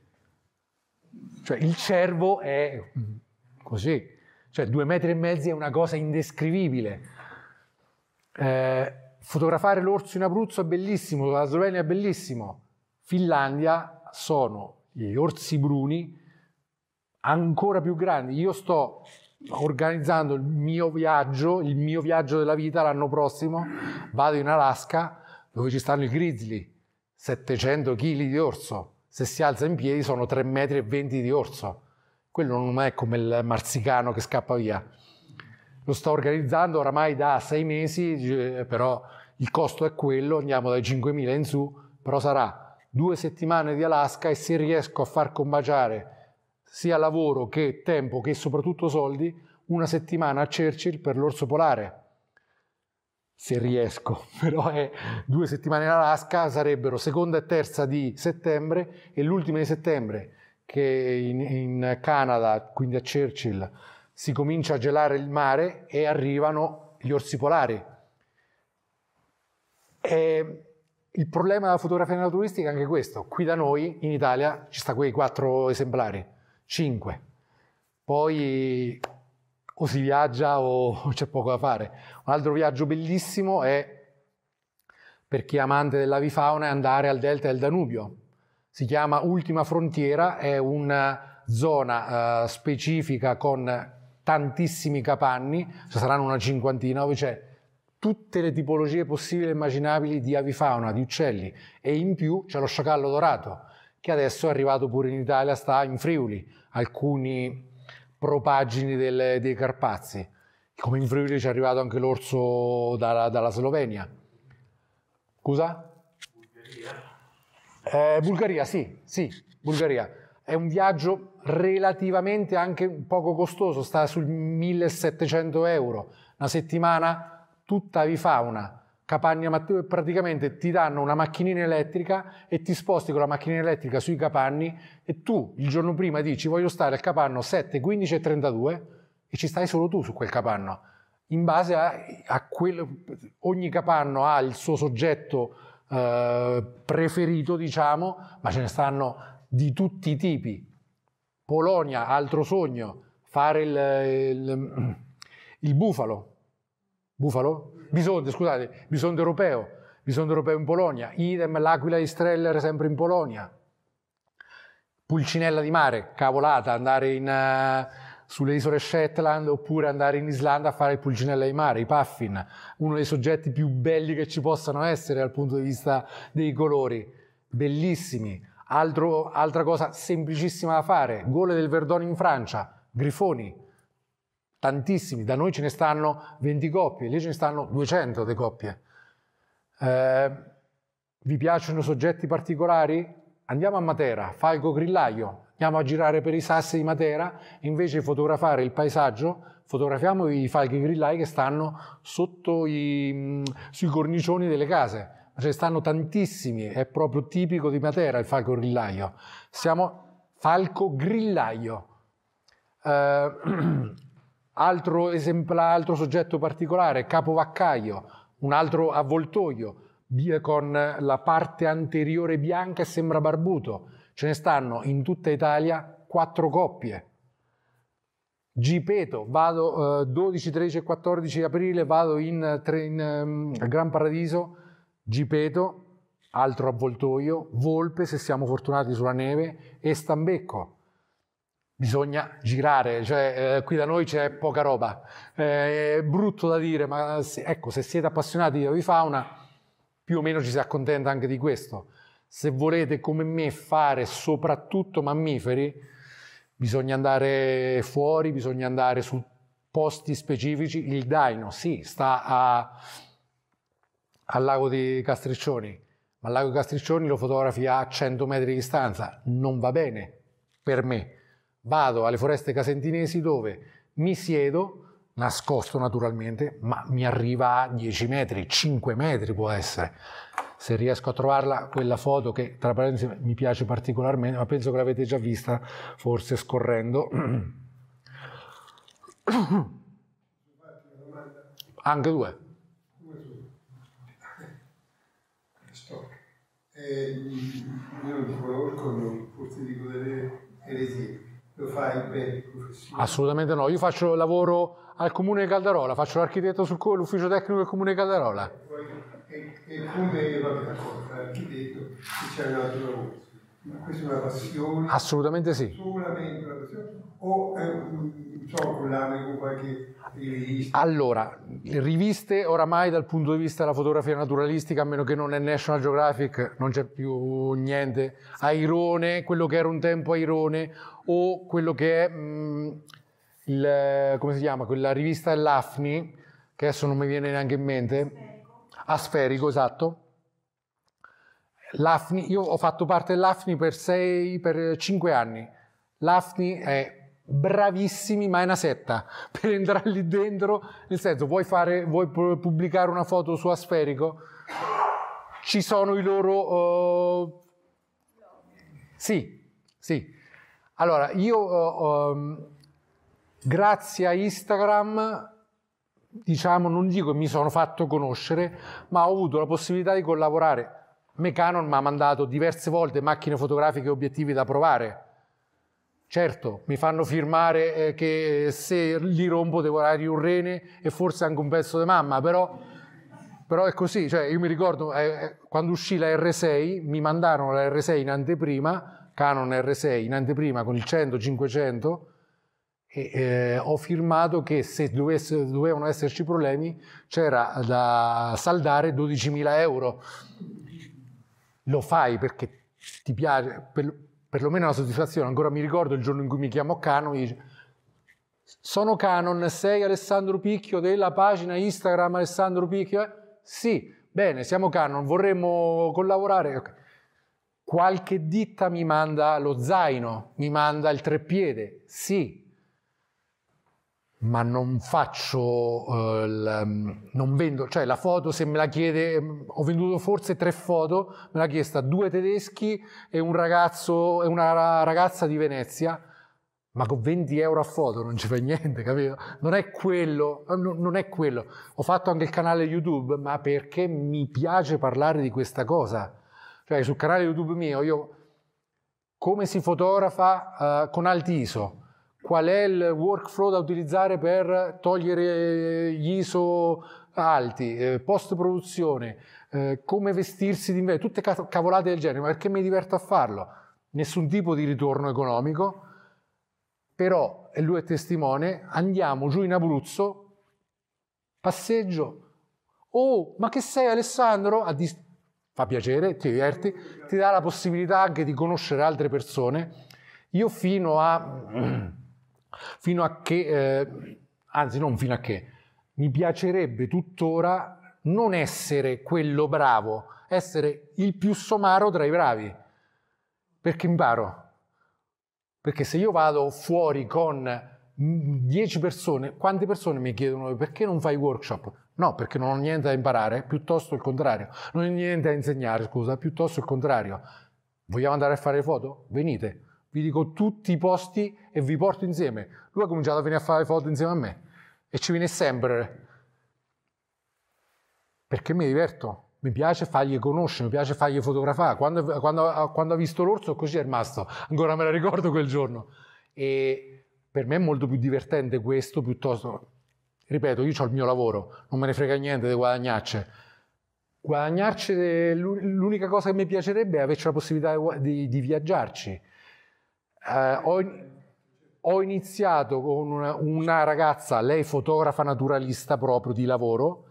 A: Cioè il cervo è così, cioè due metri e mezzi è una cosa indescrivibile. Eh, Fotografare l'orso in Abruzzo è bellissimo, la Slovenia è bellissimo. Finlandia sono gli orsi bruni ancora più grandi. Io sto organizzando il mio viaggio, il mio viaggio della vita l'anno prossimo, vado in Alaska dove ci stanno i grizzly, 700 kg di orso. Se si alza in piedi sono 3,20 metri di orso. Quello non è come il marsicano che scappa via. Lo sto organizzando oramai da sei mesi, però il costo è quello, andiamo dai 5.000 in su, però sarà due settimane di Alaska e se riesco a far combaciare sia lavoro che tempo che soprattutto soldi, una settimana a Churchill per l'orso polare. Se riesco, però è due settimane in Alaska, sarebbero seconda e terza di settembre e l'ultima di settembre, che in, in Canada, quindi a Churchill, si comincia a gelare il mare e arrivano gli orsi polari e il problema della fotografia naturalistica è anche questo. Qui da noi, in Italia, ci sta quei quattro esemplari, cinque. Poi o si viaggia o c'è poco da fare. Un altro viaggio bellissimo è, per chi è amante dell'avifauna, andare al delta del Danubio. Si chiama Ultima Frontiera, è una zona uh, specifica con tantissimi capanni, ci saranno una cinquantina, dove c'è tutte le tipologie possibili e immaginabili di avifauna, di uccelli e in più c'è lo sciacallo dorato che adesso è arrivato pure in Italia, sta in Friuli, alcuni propagini del, dei Carpazi, come in Friuli c'è arrivato anche l'orso dalla, dalla Slovenia. Scusa? Bulgaria. Eh, Bulgaria, sì, sì, Bulgaria. È un viaggio relativamente anche poco costoso, sta sul 1700 euro, una settimana tutta avifauna, Capagna Matteo e praticamente ti danno una macchinina elettrica e ti sposti con la macchinina elettrica sui capanni e tu il giorno prima dici voglio stare al capanno 7, 15 e 32 e ci stai solo tu su quel capanno. In base a, a quello, ogni capanno ha il suo soggetto eh, preferito, diciamo, ma ce ne stanno di tutti i tipi. Polonia, altro sogno, fare il, il, il bufalo, Bufalo? Bisonte, scusate, bisonte europeo, bisonte europeo in Polonia, idem l'aquila di Streller sempre in Polonia. Pulcinella di mare, cavolata, andare in, uh, sulle isole Shetland oppure andare in Islanda a fare il pulcinella di mare, i puffin, uno dei soggetti più belli che ci possano essere dal punto di vista dei colori, bellissimi. Altro, altra cosa semplicissima da fare, gole del Verdone in Francia, grifoni, tantissimi, da noi ce ne stanno 20 coppie, lì ce ne stanno 200 di coppie. Eh, vi piacciono soggetti particolari? Andiamo a Matera, falco grillaio, andiamo a girare per i sassi di Matera, invece di fotografare il paesaggio, fotografiamo i falchi grillai che stanno sotto i, sui cornicioni delle case. Ce ne stanno tantissimi, è proprio tipico di Matera il falco grillaio. Siamo falco grillaio. Eh, altro esemplare, altro soggetto particolare, capovaccaio, un altro avvoltoio con la parte anteriore bianca e sembra barbuto. Ce ne stanno in tutta Italia quattro coppie. Gipeto, vado eh, 12, 13 e 14 aprile, vado in, in um, Gran Paradiso, Gipeto, altro avvoltoio, Volpe se siamo fortunati sulla neve e Stambecco bisogna girare, cioè eh, qui da noi c'è poca roba. Eh, è brutto da dire, ma se, ecco, se siete appassionati di avifauna, più o meno ci si accontenta anche di questo. Se volete, come me, fare soprattutto mammiferi, bisogna andare fuori, bisogna andare su posti specifici. Il Daino, sì, sta a, al lago di Castriccioni, ma il lago di Castriccioni lo fotografi a 100 metri di distanza, non va bene per me vado alle foreste casentinesi dove mi siedo, nascosto naturalmente, ma mi arriva a 10 metri, 5 metri può essere. Se riesco a trovarla, quella foto che tra parentesi mi piace particolarmente, ma penso che l'avete già vista, forse scorrendo. Anche due.
C: Eh, io non ti conosco, forse dico delle eresie lo fai per professione?
A: Assolutamente no, io faccio lavoro al comune di Caldarola, faccio l'architetto sull'ufficio tecnico del comune di Caldarola.
C: E, e come, vabbè, d'accordo, l'architetto, c'è un altro lavoro. Ma questa è una passione?
A: Assolutamente sì.
C: Solamente una passione? O è un, so, collame con qualche rivista?
A: Allora, riviste oramai dal punto di vista della fotografia naturalistica, a meno che non è National Geographic, non c'è più niente. Airone, quello che era un tempo Airone, o quello che è mh, mm, il, come si chiama, quella rivista dell'AFNI, che adesso non mi viene neanche in mente. Asferico, esatto. L'AFNI, io ho fatto parte dell'AFNI per, sei, per 5 anni. L'AFNI è bravissimi, ma è una setta per entrare lì dentro. Nel senso, vuoi, fare, vuoi pubblicare una foto su Asferico? Ci sono i loro. Uh... Sì, sì. Allora, io um, grazie a Instagram, diciamo, non dico che mi sono fatto conoscere, ma ho avuto la possibilità di collaborare me Canon mi ha mandato diverse volte macchine fotografiche e obiettivi da provare. Certo, mi fanno firmare eh, che se li rompo devo dare un rene e forse anche un pezzo di mamma, però, però è così. Cioè, io mi ricordo eh, eh quando uscì la R6, mi mandarono la R6 in anteprima, Canon R6 in anteprima con il 100-500 e eh, ho firmato che se dovesse, dovevano esserci problemi c'era da saldare 12.000 euro. Lo fai perché ti piace, per, perlomeno la soddisfazione. Ancora mi ricordo il giorno in cui mi chiamo Canon, mi dice sono Canon, sei Alessandro Picchio della pagina Instagram Alessandro Picchio? Sì, bene, siamo Canon, vorremmo collaborare. Okay. Qualche ditta mi manda lo zaino, mi manda il treppiede. Sì, ma non faccio, uh, l, mm, non vendo, cioè la foto se me la chiede, mm, ho venduto forse tre foto, me l'ha chiesta due tedeschi e un ragazzo e una ragazza di Venezia, ma con 20 euro a foto non ci fa niente, capito? Non è quello, non è quello. Ho fatto anche il canale YouTube, ma perché mi piace parlare di questa cosa. Cioè sul canale YouTube mio io come si fotografa uh, con alti ISO, qual è il workflow da utilizzare per togliere gli ISO alti, eh, post produzione, eh, come vestirsi d'inverno, tutte cavolate del genere, ma perché mi diverto a farlo? Nessun tipo di ritorno economico, però, e lui è testimone, andiamo giù in Abruzzo, passeggio, oh, ma che sei Alessandro? Fa piacere, ti diverti, ti dà la possibilità anche di conoscere altre persone. Io fino a fino a che, eh, anzi non fino a che, mi piacerebbe tuttora non essere quello bravo, essere il più somaro tra i bravi, perché imparo. Perché se io vado fuori con 10 persone, quante persone mi chiedono perché non fai workshop? No, perché non ho niente da imparare, piuttosto il contrario. Non ho niente da insegnare, scusa, piuttosto il contrario. Vogliamo andare a fare foto? Venite vi dico tutti i posti e vi porto insieme. Lui ha cominciato a venire a fare foto insieme a me e ci viene sempre perché mi diverto, mi piace fargli conoscere, mi piace fargli fotografare. Quando, quando, quando ha visto l'orso così è rimasto, ancora me la ricordo quel giorno. E per me è molto più divertente questo piuttosto, ripeto, io ho il mio lavoro, non me ne frega niente di guadagnarci. Guadagnarci, l'unica cosa che mi piacerebbe è averci la possibilità di, di viaggiarci eh, ho, ho, iniziato con una, una ragazza, lei fotografa naturalista proprio di lavoro,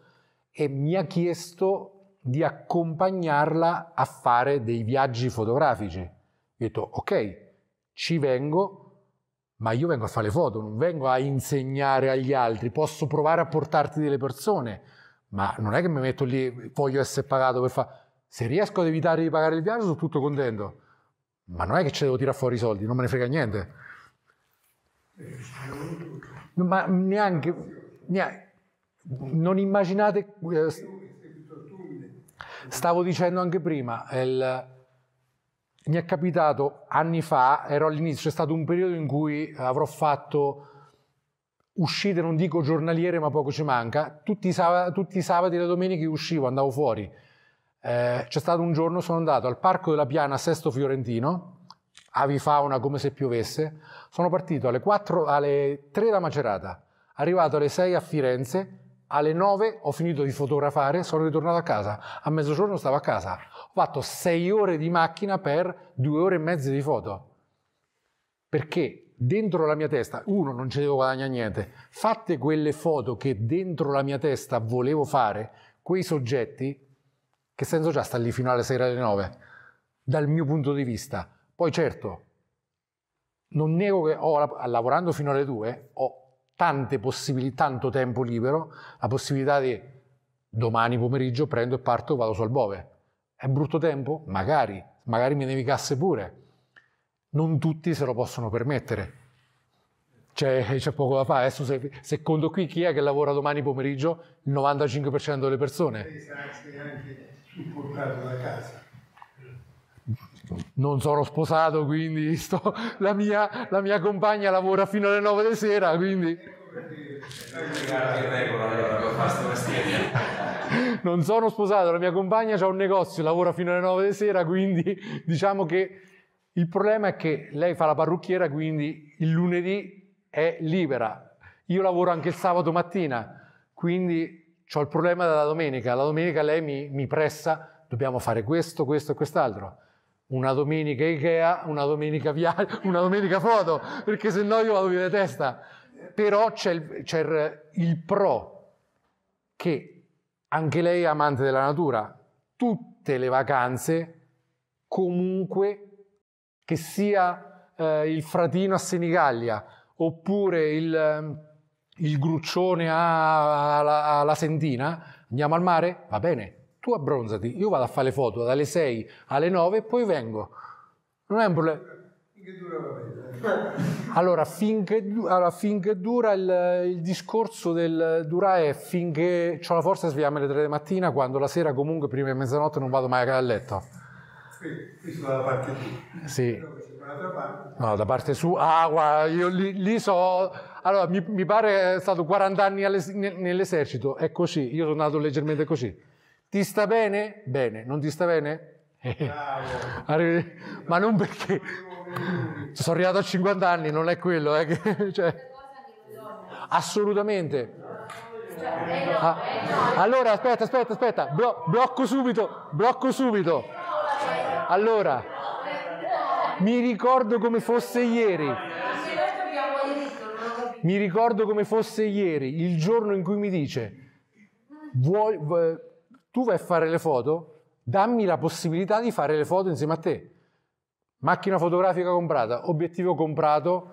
A: e mi ha chiesto di accompagnarla a fare dei viaggi fotografici. Ho detto, ok, ci vengo, ma io vengo a fare le foto, non vengo a insegnare agli altri, posso provare a portarti delle persone, ma non è che mi metto lì, voglio essere pagato per fare... Se riesco ad evitare di pagare il viaggio sono tutto contento ma non è che ci devo tirare fuori i soldi, non me ne frega niente. Ma neanche, neanche non immaginate, eh, stavo dicendo anche prima, il, mi è capitato anni fa, ero all'inizio, c'è stato un periodo in cui avrò fatto uscite, non dico giornaliere, ma poco ci manca, tutti i, sabati, e le domeniche uscivo, andavo fuori eh, c'è stato un giorno, sono andato al Parco della Piana a Sesto Fiorentino, avifauna come se piovesse, sono partito alle, 4, alle 3 da Macerata, arrivato alle 6 a Firenze, alle 9 ho finito di fotografare, sono ritornato a casa, a mezzogiorno stavo a casa, ho fatto 6 ore di macchina per 2 ore e mezza di foto. Perché dentro la mia testa, uno, non ci devo guadagnare niente, fatte quelle foto che dentro la mia testa volevo fare, quei soggetti, che senso c'ha sta lì fino alle 6 alle 9? Dal mio punto di vista. Poi certo, non nego che ho, lavorando fino alle 2 ho tante possibilità, tanto tempo libero, la possibilità di domani pomeriggio prendo e parto e vado su Albove. È brutto tempo? Magari, magari mi nevicasse pure. Non tutti se lo possono permettere. C'è, c'è poco da fare. Adesso se, se, qui chi è che lavora domani pomeriggio, il 95% delle persone
C: supportato da casa.
A: Non sono sposato, quindi sto, la, mia, la, mia, compagna lavora fino alle 9 di sera, quindi... non sono sposato, la mia compagna ha un negozio, lavora fino alle 9 di sera, quindi diciamo che il problema è che lei fa la parrucchiera, quindi il lunedì è libera. Io lavoro anche il sabato mattina, quindi ho il problema della domenica. La domenica lei mi, mi pressa, dobbiamo fare questo, questo e quest'altro una domenica Ikea, una domenica viaggio, una domenica foto, perché se no io vado via di testa. Però c'è il, c'è il pro che anche lei è amante della natura. Tutte le vacanze, comunque, che sia eh, il fratino a Senigallia oppure il, ehm, il gruccione alla, Sentina, andiamo al mare? Va bene, tu abbronzati, io vado a fare le foto dalle 6 alle 9 e poi vengo. Non è un problema. Allora, finché, allora, finché dura il, il, discorso del dura è finché ho la forza di svegliarmi alle 3 di mattina, quando la sera comunque prima di mezzanotte non vado mai a letto.
C: Qui sono dalla parte di.
A: Sì. No, da parte su. Ah, guarda, io lì, lì so. Allora, mi, mi, pare è stato 40 anni nell'esercito, è così. Io sono nato leggermente così. Ti sta bene? Bene. Non ti sta bene? Ma non perché sono arrivato a 50 anni, non è quello. Eh, che, cioè, assolutamente. Ah, allora, aspetta, aspetta, aspetta, Blo- blocco subito, blocco subito. Allora, mi ricordo come fosse ieri. Mi ricordo come fosse ieri, il giorno in cui mi dice, vuoi, tu vai a fare le foto, dammi la possibilità di fare le foto insieme a te. Macchina fotografica comprata, obiettivo comprato,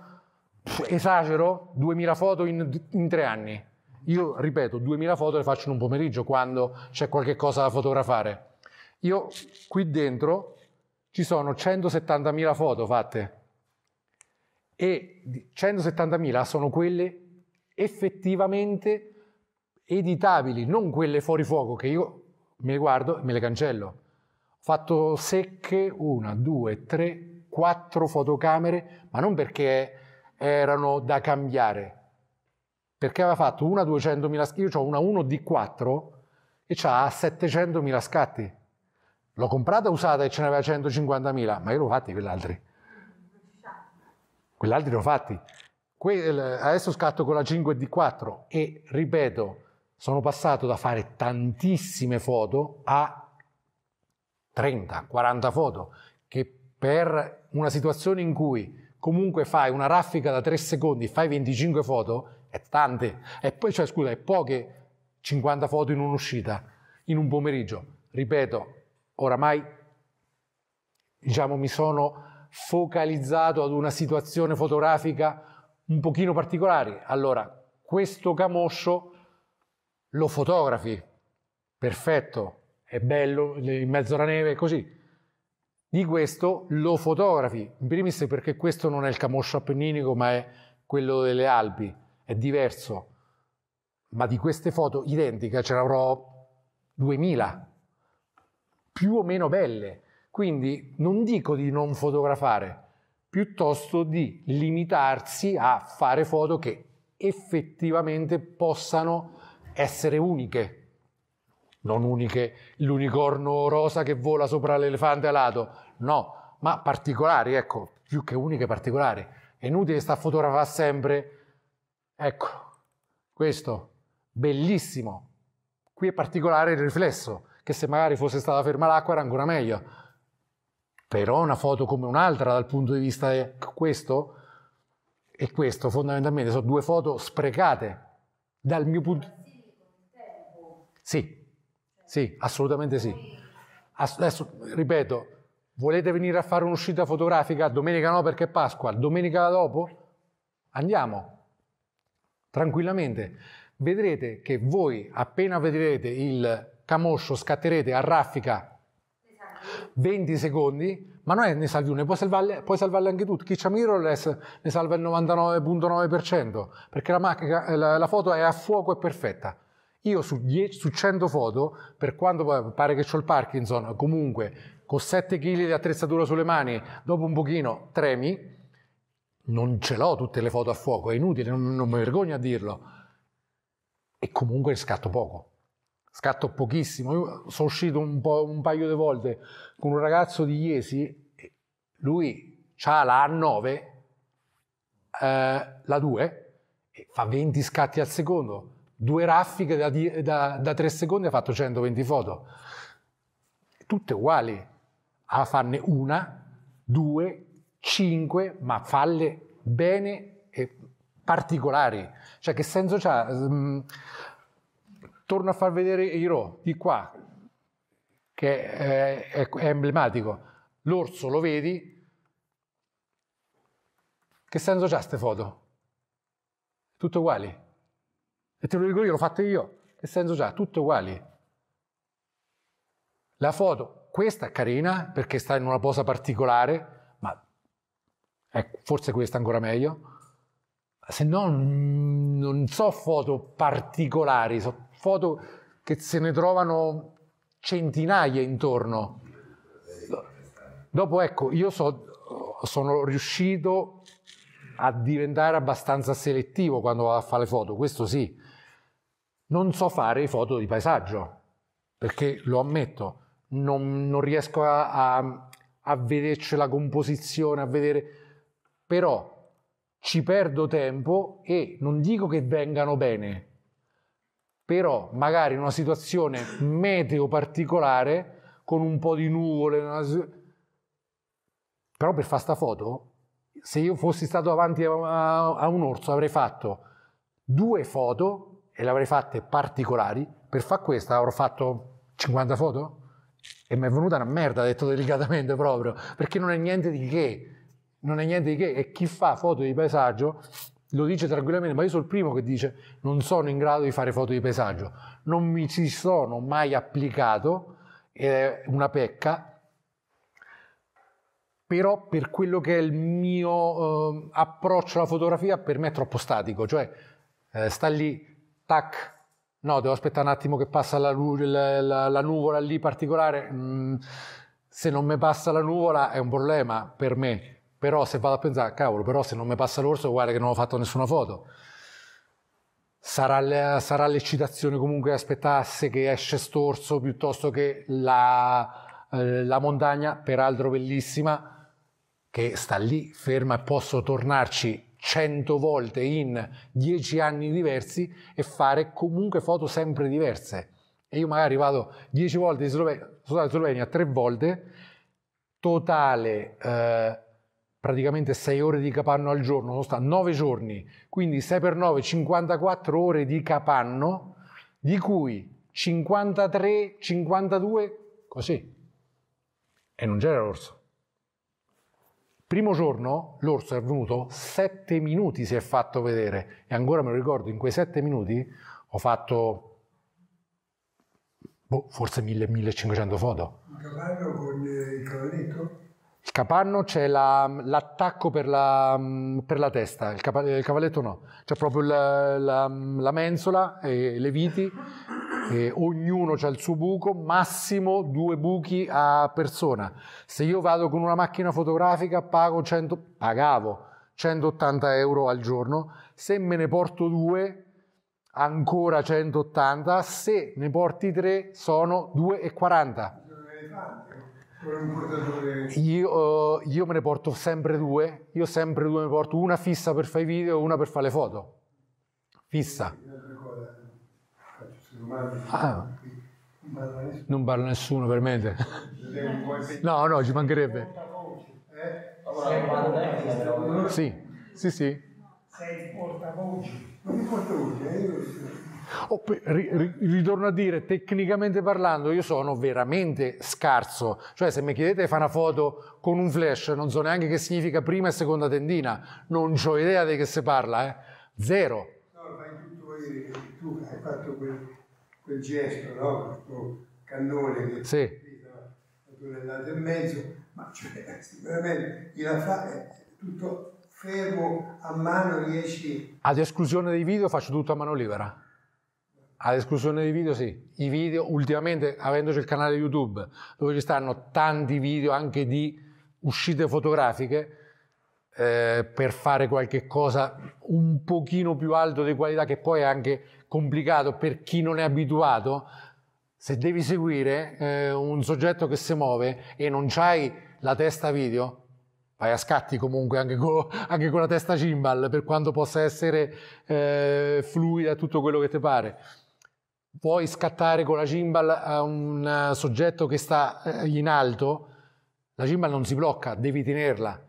A: esagero, 2000 foto in, in tre anni. Io ripeto, 2000 foto le faccio in un pomeriggio quando c'è qualche cosa da fotografare. Io qui dentro ci sono 170.000 foto fatte e 170.000 sono quelle effettivamente editabili, non quelle fuori fuoco che io me le guardo e me le cancello. Ho fatto secche una, due, tre, quattro fotocamere, ma non perché erano da cambiare, perché aveva fatto una 200.000 scatti, io ho una 1D4 e ha 700.000 scatti. L'ho comprata usata e ce n'aveva 150.000, ma io l'ho fatti quell'altri. Quell'altri l'ho fatti. Que- adesso scatto con la 5D4 e ripeto, sono passato da fare tantissime foto a 30, 40 foto, che per una situazione in cui comunque fai una raffica da 3 secondi, fai 25 foto, è tante, e poi, cioè scusa, è poche 50 foto in un'uscita, in un pomeriggio. Ripeto, oramai diciamo mi sono focalizzato ad una situazione fotografica un pochino particolare. Allora, questo camoscio lo fotografi, perfetto, è bello, in mezzo alla neve, così. Di questo lo fotografi, in primis perché questo non è il camoscio appenninico, ma è quello delle Alpi, è diverso. Ma di queste foto identiche ce ne avrò 2000, più o meno belle. Quindi non dico di non fotografare, piuttosto di limitarsi a fare foto che effettivamente possano essere uniche, non uniche l'unicorno rosa che vola sopra l'elefante alato, no, ma particolari, ecco, più che uniche particolari. È inutile sta fotografare sempre, ecco, questo, bellissimo. Qui è particolare il riflesso, che se magari fosse stata ferma l'acqua era ancora meglio. Però una foto come un'altra dal punto di vista di questo e questo fondamentalmente sono due foto sprecate dal mio punto di vista sì, sì, assolutamente sì. Adesso, ripeto, volete venire a fare un'uscita fotografica? Domenica no perché è Pasqua, domenica dopo? Andiamo, tranquillamente. Vedrete che voi, appena vedrete il camoscio, scatterete a raffica 20 secondi, ma non è ne salvi uno, puoi salvarle, puoi salvarle anche tu. Chi c'ha mirrorless ne salva il 99,9%, perché la, macchina, la, la foto è a fuoco e perfetta. Io su, 10, su 100 foto, per quanto pare che ho il Parkinson, comunque con 7 kg di attrezzatura sulle mani, dopo un pochino tremi, non ce l'ho tutte le foto a fuoco, è inutile, non, non mi vergogno a dirlo. E comunque scatto poco, scatto pochissimo. Io sono uscito un, un paio di volte con un ragazzo di Iesi, lui ha la A9, eh, la 2, e fa 20 scatti al secondo, due raffiche da, da, da 3 secondi ha fatto 120 foto, tutte uguali, a farne una, due, cinque, ma falle bene e particolari. Cioè che senso c'ha? Torno a far vedere Hiro di qua, che è, è, è emblematico. L'orso lo vedi? Che senso c'ha queste foto? Tutte uguali. E te lo dico io, l'ho fatta io. Che senso c'ha? Tutte uguali. La foto, questa è carina perché sta in una posa particolare, ma ecco, forse questa è ancora meglio. Se no, non so foto particolari, so foto che se ne trovano centinaia intorno. Dopo, ecco, io so, sono riuscito a diventare abbastanza selettivo quando vado a fare le foto, questo sì. Non so fare foto di paesaggio, perché lo ammetto, non, non riesco a, a, a vederci la composizione, a vedere... Però ci perdo tempo e non dico che vengano bene, però magari in una situazione meteo particolare, con un po' di nuvole, però per fare sta foto, se io fossi stato davanti a, a un orso avrei fatto due foto e le avrei fatte particolari, per fare questa avrò fatto 50 foto? E mi è venuta una merda, detto delicatamente proprio, perché non è niente di che, non è niente di che, e chi fa foto di paesaggio lo dice tranquillamente, ma io sono il primo che dice non sono in grado di fare foto di paesaggio, non mi ci sono mai applicato, è una pecca, però per quello che è il mio eh, approccio alla fotografia per me è troppo statico, cioè eh, sta lì tac, no, devo aspettare un attimo che passa la, la, la, la nuvola lì particolare, mm, se non mi passa la nuvola è un problema per me, però se vado a pensare, cavolo, però se non mi passa l'orso guarda che non ho fatto nessuna foto. Sarà, sarà l'eccitazione comunque aspettasse che esce storso piuttosto che la, eh, la montagna, peraltro bellissima, che sta lì ferma e posso tornarci cento volte in dieci anni diversi e fare comunque foto sempre diverse. E io magari vado dieci volte in Slovenia, Slovenia tre volte, totale eh, praticamente sei ore di capanno al giorno, sono stato nove giorni, quindi 6 per 9, 54 ore di capanno, di cui 53, 52 così. E non c'era l'orso. Primo giorno l'orso è venuto, sette minuti si è fatto vedere e ancora me lo ricordo, in quei sette minuti ho fatto boh, forse 1000-1500 foto.
C: Il capanno con il cavalletto?
A: Il capanno c'è la, l'attacco per la, per la testa, il, capa, il, cavalletto no, c'è proprio la, la, la mensola e le viti eh, ognuno ha il suo buco, massimo due buchi a persona. Se io vado con una macchina fotografica pago 100, pagavo 180 euro al giorno, se me ne porto due ancora 180, se ne porti tre sono 2,40. Io, io me ne porto sempre due, io sempre due ne porto, una fissa per fare i video e una per fare le foto. Fissa. Ah, non parla nessuno per me. No, no, ci mancherebbe. Sì, sì, sì.
C: Sei il portavoce. Non mi portavoce,
A: Oh, ritorno a dire, tecnicamente parlando, io sono veramente scarso. Cioè, se mi chiedete di fare una foto con un flash, non so neanche che significa prima e seconda tendina, non ho idea di che si parla, eh. Zero.
C: No, fai tutto, tu hai fatto quel quel gesto, no? Questo cannone che
A: sì.
C: una tonnellata e mezzo, ma cioè, veramente gliela fa tutto fermo a mano riesci.
A: Ad esclusione dei video faccio tutto a mano libera. Ad esclusione dei video sì. I video, ultimamente, avendoci il canale YouTube, dove ci stanno tanti video anche di uscite fotografiche, eh, per fare qualche cosa un pochino più alto di qualità, che poi è anche complicato per chi non è abituato, se devi seguire eh, un soggetto che si muove e non c'hai la testa video, vai a scatti comunque anche con, anche con la testa gimbal, per quanto possa essere eh, fluida tutto quello che ti pare. Vuoi scattare con la gimbal a un soggetto che sta eh, in alto, la gimbal non si blocca, devi tenerla.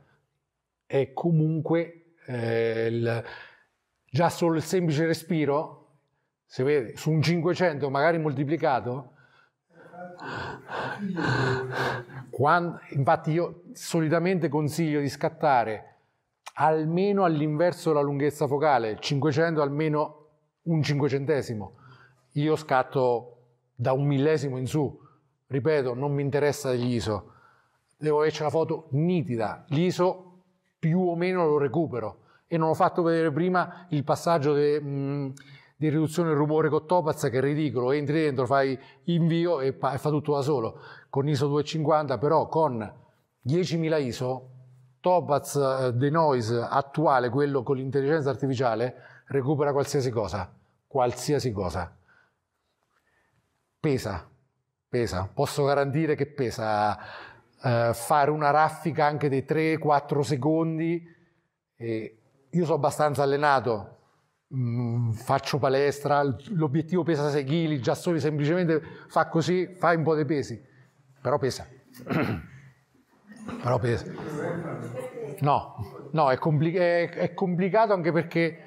A: E comunque eh, il, già solo il semplice respiro, si vede, su un 500 magari moltiplicato, quando, infatti io solitamente consiglio di scattare almeno all'inverso della lunghezza focale, 500 almeno un cinquecentesimo. Io scatto da un millesimo in su, ripeto, non mi interessa degli ISO, devo averci la foto nitida, l'ISO più o meno lo recupero. E non ho fatto vedere prima il passaggio de, mh, di riduzione del rumore con Topaz che è ridicolo, entri dentro, fai invio e, fa tutto da solo. Con ISO 250 però con 10.000 ISO, Topaz uh, The Noise attuale, quello con l'intelligenza artificiale, recupera qualsiasi cosa, qualsiasi cosa. Pesa, pesa, posso garantire che pesa uh, fare una raffica anche dei 3-4 secondi. E io sono abbastanza allenato, Mm, faccio palestra, l'obiettivo pesa 6 kg, già solo semplicemente fa così, fai un po' dei pesi, però pesa. però pesa. No, no, è, compli- è, è complicato anche perché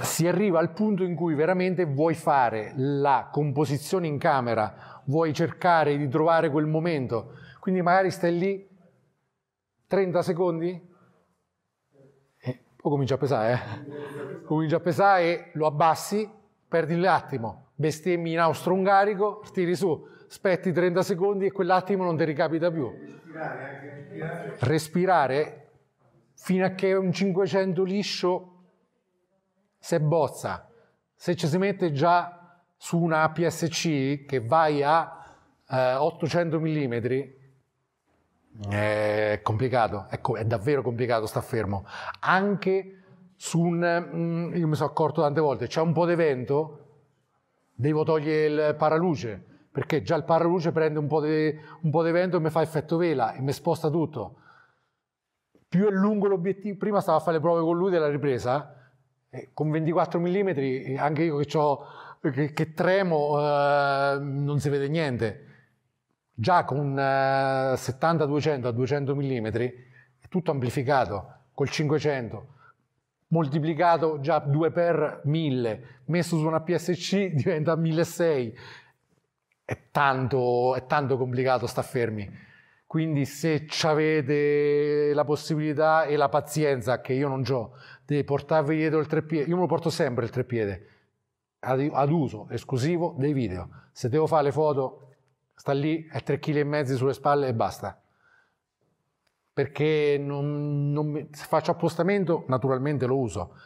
A: si arriva al punto in cui veramente vuoi fare la composizione in camera, vuoi cercare di trovare quel momento, quindi magari stai lì 30 secondi e poi comincia a pesare, eh? comincia a pesare e lo abbassi, perdi l'attimo, bestemmi in austro-ungarico, tiri su, aspetti 30 secondi e quell'attimo non ti ricapita più. Respirare, respirare fino a che un 500 liscio se bozza. Se ci si mette già su una APS-C che vai a eh, 800 mm, è complicato, ecco, è davvero complicato sta fermo. Anche su un, mm, io mi sono accorto tante volte, c'è un po' di vento, devo togliere il paraluce, perché già il paraluce prende un po' di, un po di vento e mi fa effetto vela e mi sposta tutto. Più è lungo l'obiettivo, prima stavo a fare le prove con lui della ripresa, con 24 mm, anche io che, che, che tremo, eh, non si vede niente. Già con eh, 70-200 a 200 mm è tutto amplificato, col 500 moltiplicato già 2 per 1000, messo su una PSC diventa 1600. È tanto, è tanto complicato sta fermi. Quindi se avete la possibilità e la pazienza, che io non ho, di portarvi dietro il treppiede, io me lo porto sempre il treppiede, ad, uso esclusivo dei video. Se devo fare le foto, sta lì, è 3,5 kg sulle spalle e basta perché non, non, se faccio appostamento naturalmente lo uso,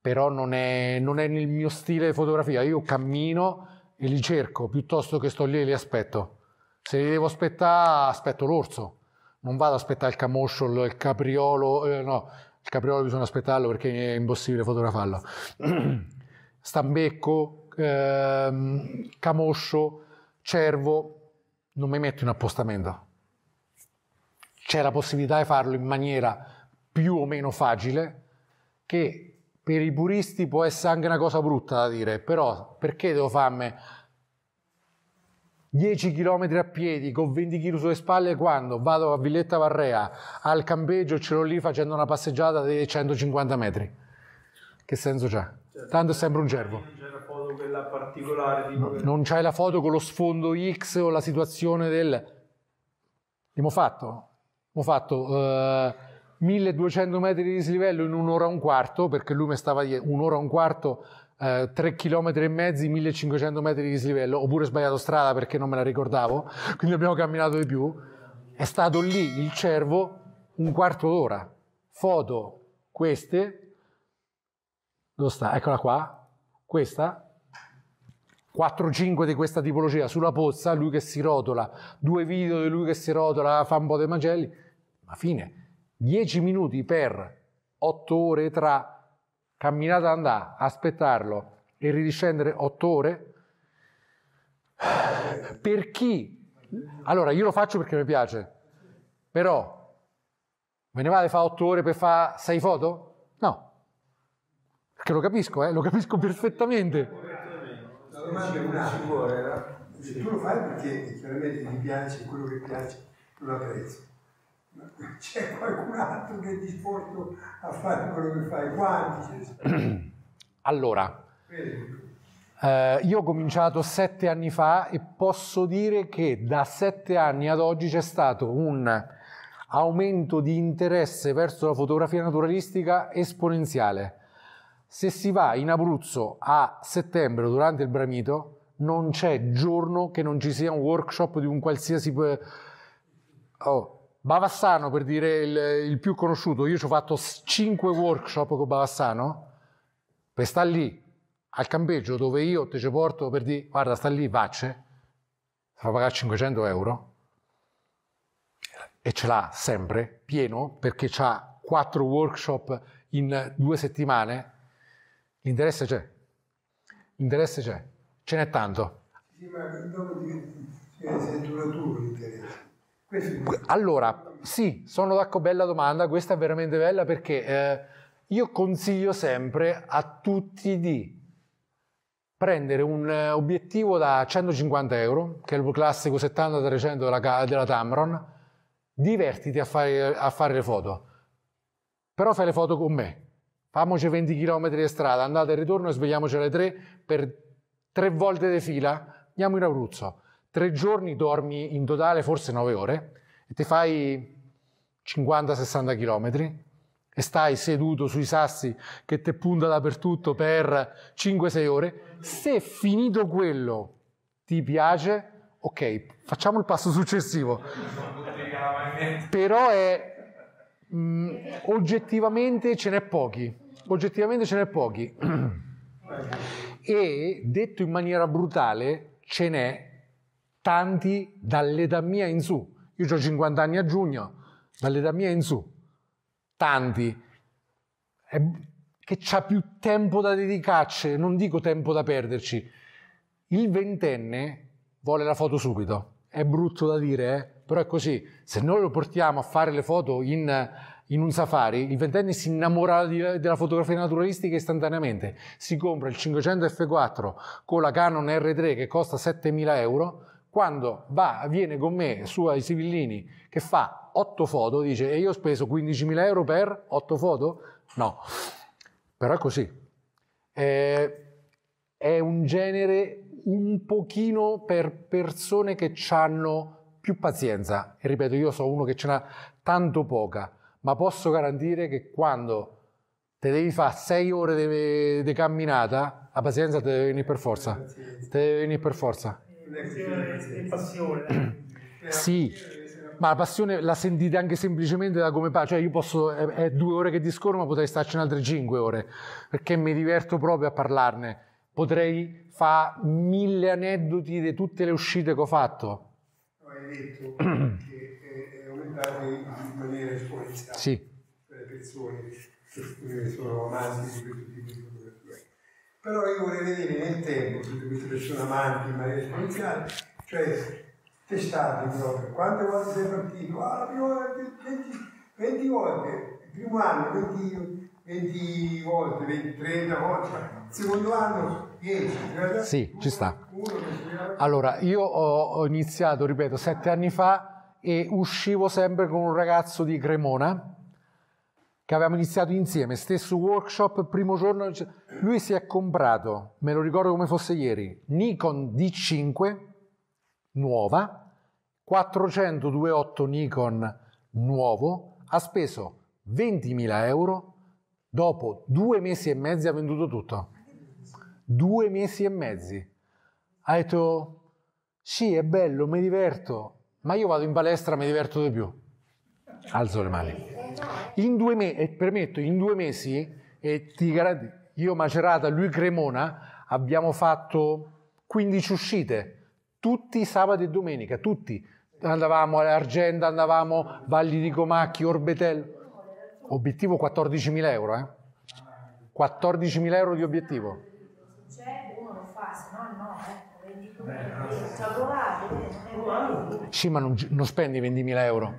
A: però non è, non è nel mio stile di fotografia, io cammino e li cerco piuttosto che sto lì e li aspetto. Se li devo aspettare, aspetto l'orso, non vado ad aspettare il camoscio, il capriolo, eh, no, il capriolo bisogna aspettarlo perché è impossibile fotografarlo. Stambecco, ehm, camoscio, cervo, non mi metto in appostamento c'è la possibilità di farlo in maniera più o meno facile, che per i puristi può essere anche una cosa brutta da dire, però perché devo farmi 10 km a piedi con 20 kg sulle spalle quando vado a Villetta Varrea al campeggio ce l'ho lì facendo una passeggiata di 150 metri? Che senso c'è? Certo. Tanto è sempre un cervo. Non c'è la foto quella particolare. No, non c'hai la foto con lo sfondo X o la situazione del... Abbiamo fatto? ho fatto eh, 1200 metri di dislivello in un'ora e un quarto, perché lui mi stava dicendo un'ora e un quarto, eh, 3 km e mezzi, 1500 metri di dislivello, oppure sbagliato strada perché non me la ricordavo, quindi abbiamo camminato di più. È stato lì il cervo un quarto d'ora. Foto queste, dove sta? Eccola qua, questa, 4-5 di questa tipologia sulla pozza, lui che si rotola, due video di lui che si rotola, fa un po' dei macelli, ma fine, 10 minuti per 8 ore tra camminata andare, aspettarlo e ridiscendere 8 ore, per chi... Allora, io lo faccio perché mi piace, però me ne vale fa 8 ore per fare 6 foto? No, perché lo capisco, eh? lo capisco perfettamente.
C: La domanda è un'altra. Se tu lo fai perché chiaramente ti piace quello che piace, tu lo apprezzi. C'è qualcun altro che è disposto a fare quello che fai? Quanti?
A: Allora, eh, io ho cominciato sette anni fa e posso dire che da sette anni ad oggi c'è stato un aumento di interesse verso la fotografia naturalistica esponenziale. Se si va in Abruzzo a settembre durante il Bramito, non c'è giorno che non ci sia un workshop di un qualsiasi... pe- Oh, Bavassano, per dire il, il più conosciuto, io ci ho fatto 5 workshop con Bavassano, per sta lì al campeggio dove io te ci porto per dire guarda sta lì, vacce, fa pagare 500 euro. E ce l'ha sempre pieno perché ha 4 workshop in due settimane, l'interesse c'è, l'interesse c'è, ce n'è tanto.
C: Sì, ma dopo ti cioè, sei duraturo l'interesse.
A: Allora, sì, sono d'accordo, bella domanda, questa è veramente bella perché eh, io consiglio sempre a tutti di prendere un eh, obiettivo da 150 euro, che è il classico 70-300 della, della Tamron, divertiti a fare, a fare le foto, però fai le foto con me, famoci 20 km di strada, andate e ritorno e svegliamoci alle 3 per tre volte di fila, andiamo in Abruzzo, tre giorni dormi in totale forse 9 ore e ti fai 50-60 km e stai seduto sui sassi che te punta dappertutto per 5-6 ore. Se finito quello ti piace, ok, facciamo il passo successivo. Però è mh, oggettivamente ce n'è pochi. Oggettivamente ce n'è pochi. e detto in maniera brutale, ce n'è tanti dall'età mia in su. Io ho 50 anni a giugno, dall'età mia in su. Tanti. È- che c'ha più tempo da dedicarci, non dico tempo da perderci. Il ventenne vuole la foto subito. È brutto da dire, eh? però è così. Se noi lo portiamo a fare le foto in, in un safari, il ventenne si innamora di- della fotografia naturalistica istantaneamente. Si compra il 500 F4 con la Canon R3 che costa 7000 euro. Quando va, viene con me su ai Sivillini che fa 8 foto, dice e io ho speso 15.000 euro per 8 foto? No, però è così. Eh, è un genere un pochino per persone che hanno più pazienza. E ripeto, io sono uno che ce n'ha tanto poca, ma posso garantire che quando te devi fare 6 ore di camminata, la pazienza te deve venire per forza. Te deve venire per forza.
D: Passione.
A: Sì, ma la passione la sentite anche semplicemente da come parlo, cioè io posso, è, è due ore che discorro, ma potrei starci altre cinque ore, perché mi diverto proprio a parlarne. Potrei fare mille aneddoti di tutte le uscite che ho fatto.
C: Hai detto che è- aumentato in maniera esponenziale
A: Sì,
C: per le persone che sono amanti di questo tipo di. Però io vorrei vedere nel tempo tutte queste persone amanti in maniera esponenziale, cioè testate proprio. Quante volte sei partito? Ah, la prima volta 20, 20 volte, il primo anno 20, 20 volte, 20, 30 volte, il secondo anno 10.
A: Sì, ci sta.
C: Uno che si
A: allora io ho iniziato, ripeto, sette anni fa e uscivo sempre con un ragazzo di Cremona che avevamo iniziato insieme, stesso workshop, primo giorno, lui si è comprato, me lo ricordo come fosse ieri, Nikon D5 nuova, 428 Nikon nuovo, ha speso 20.000 euro, dopo due mesi e mezzo ha venduto tutto. Due mesi e mezzi. Ha detto, sì, è bello, mi diverto, ma io vado in palestra, mi diverto di più. Alzo le mani. In due mesi, permetto, in due mesi, e ti garantisco, io Macerata, lui Cremona, abbiamo fatto 15 uscite, tutti sabati e domenica, tutti. Andavamo all'Argenta, andavamo Valli di Comacchi, Orbetello, obiettivo 14.000 euro, eh? 14.000 euro di obiettivo.
B: C'è, uno lo fa, se no no,
A: Sì, ma non, non spendi 20.000 euro.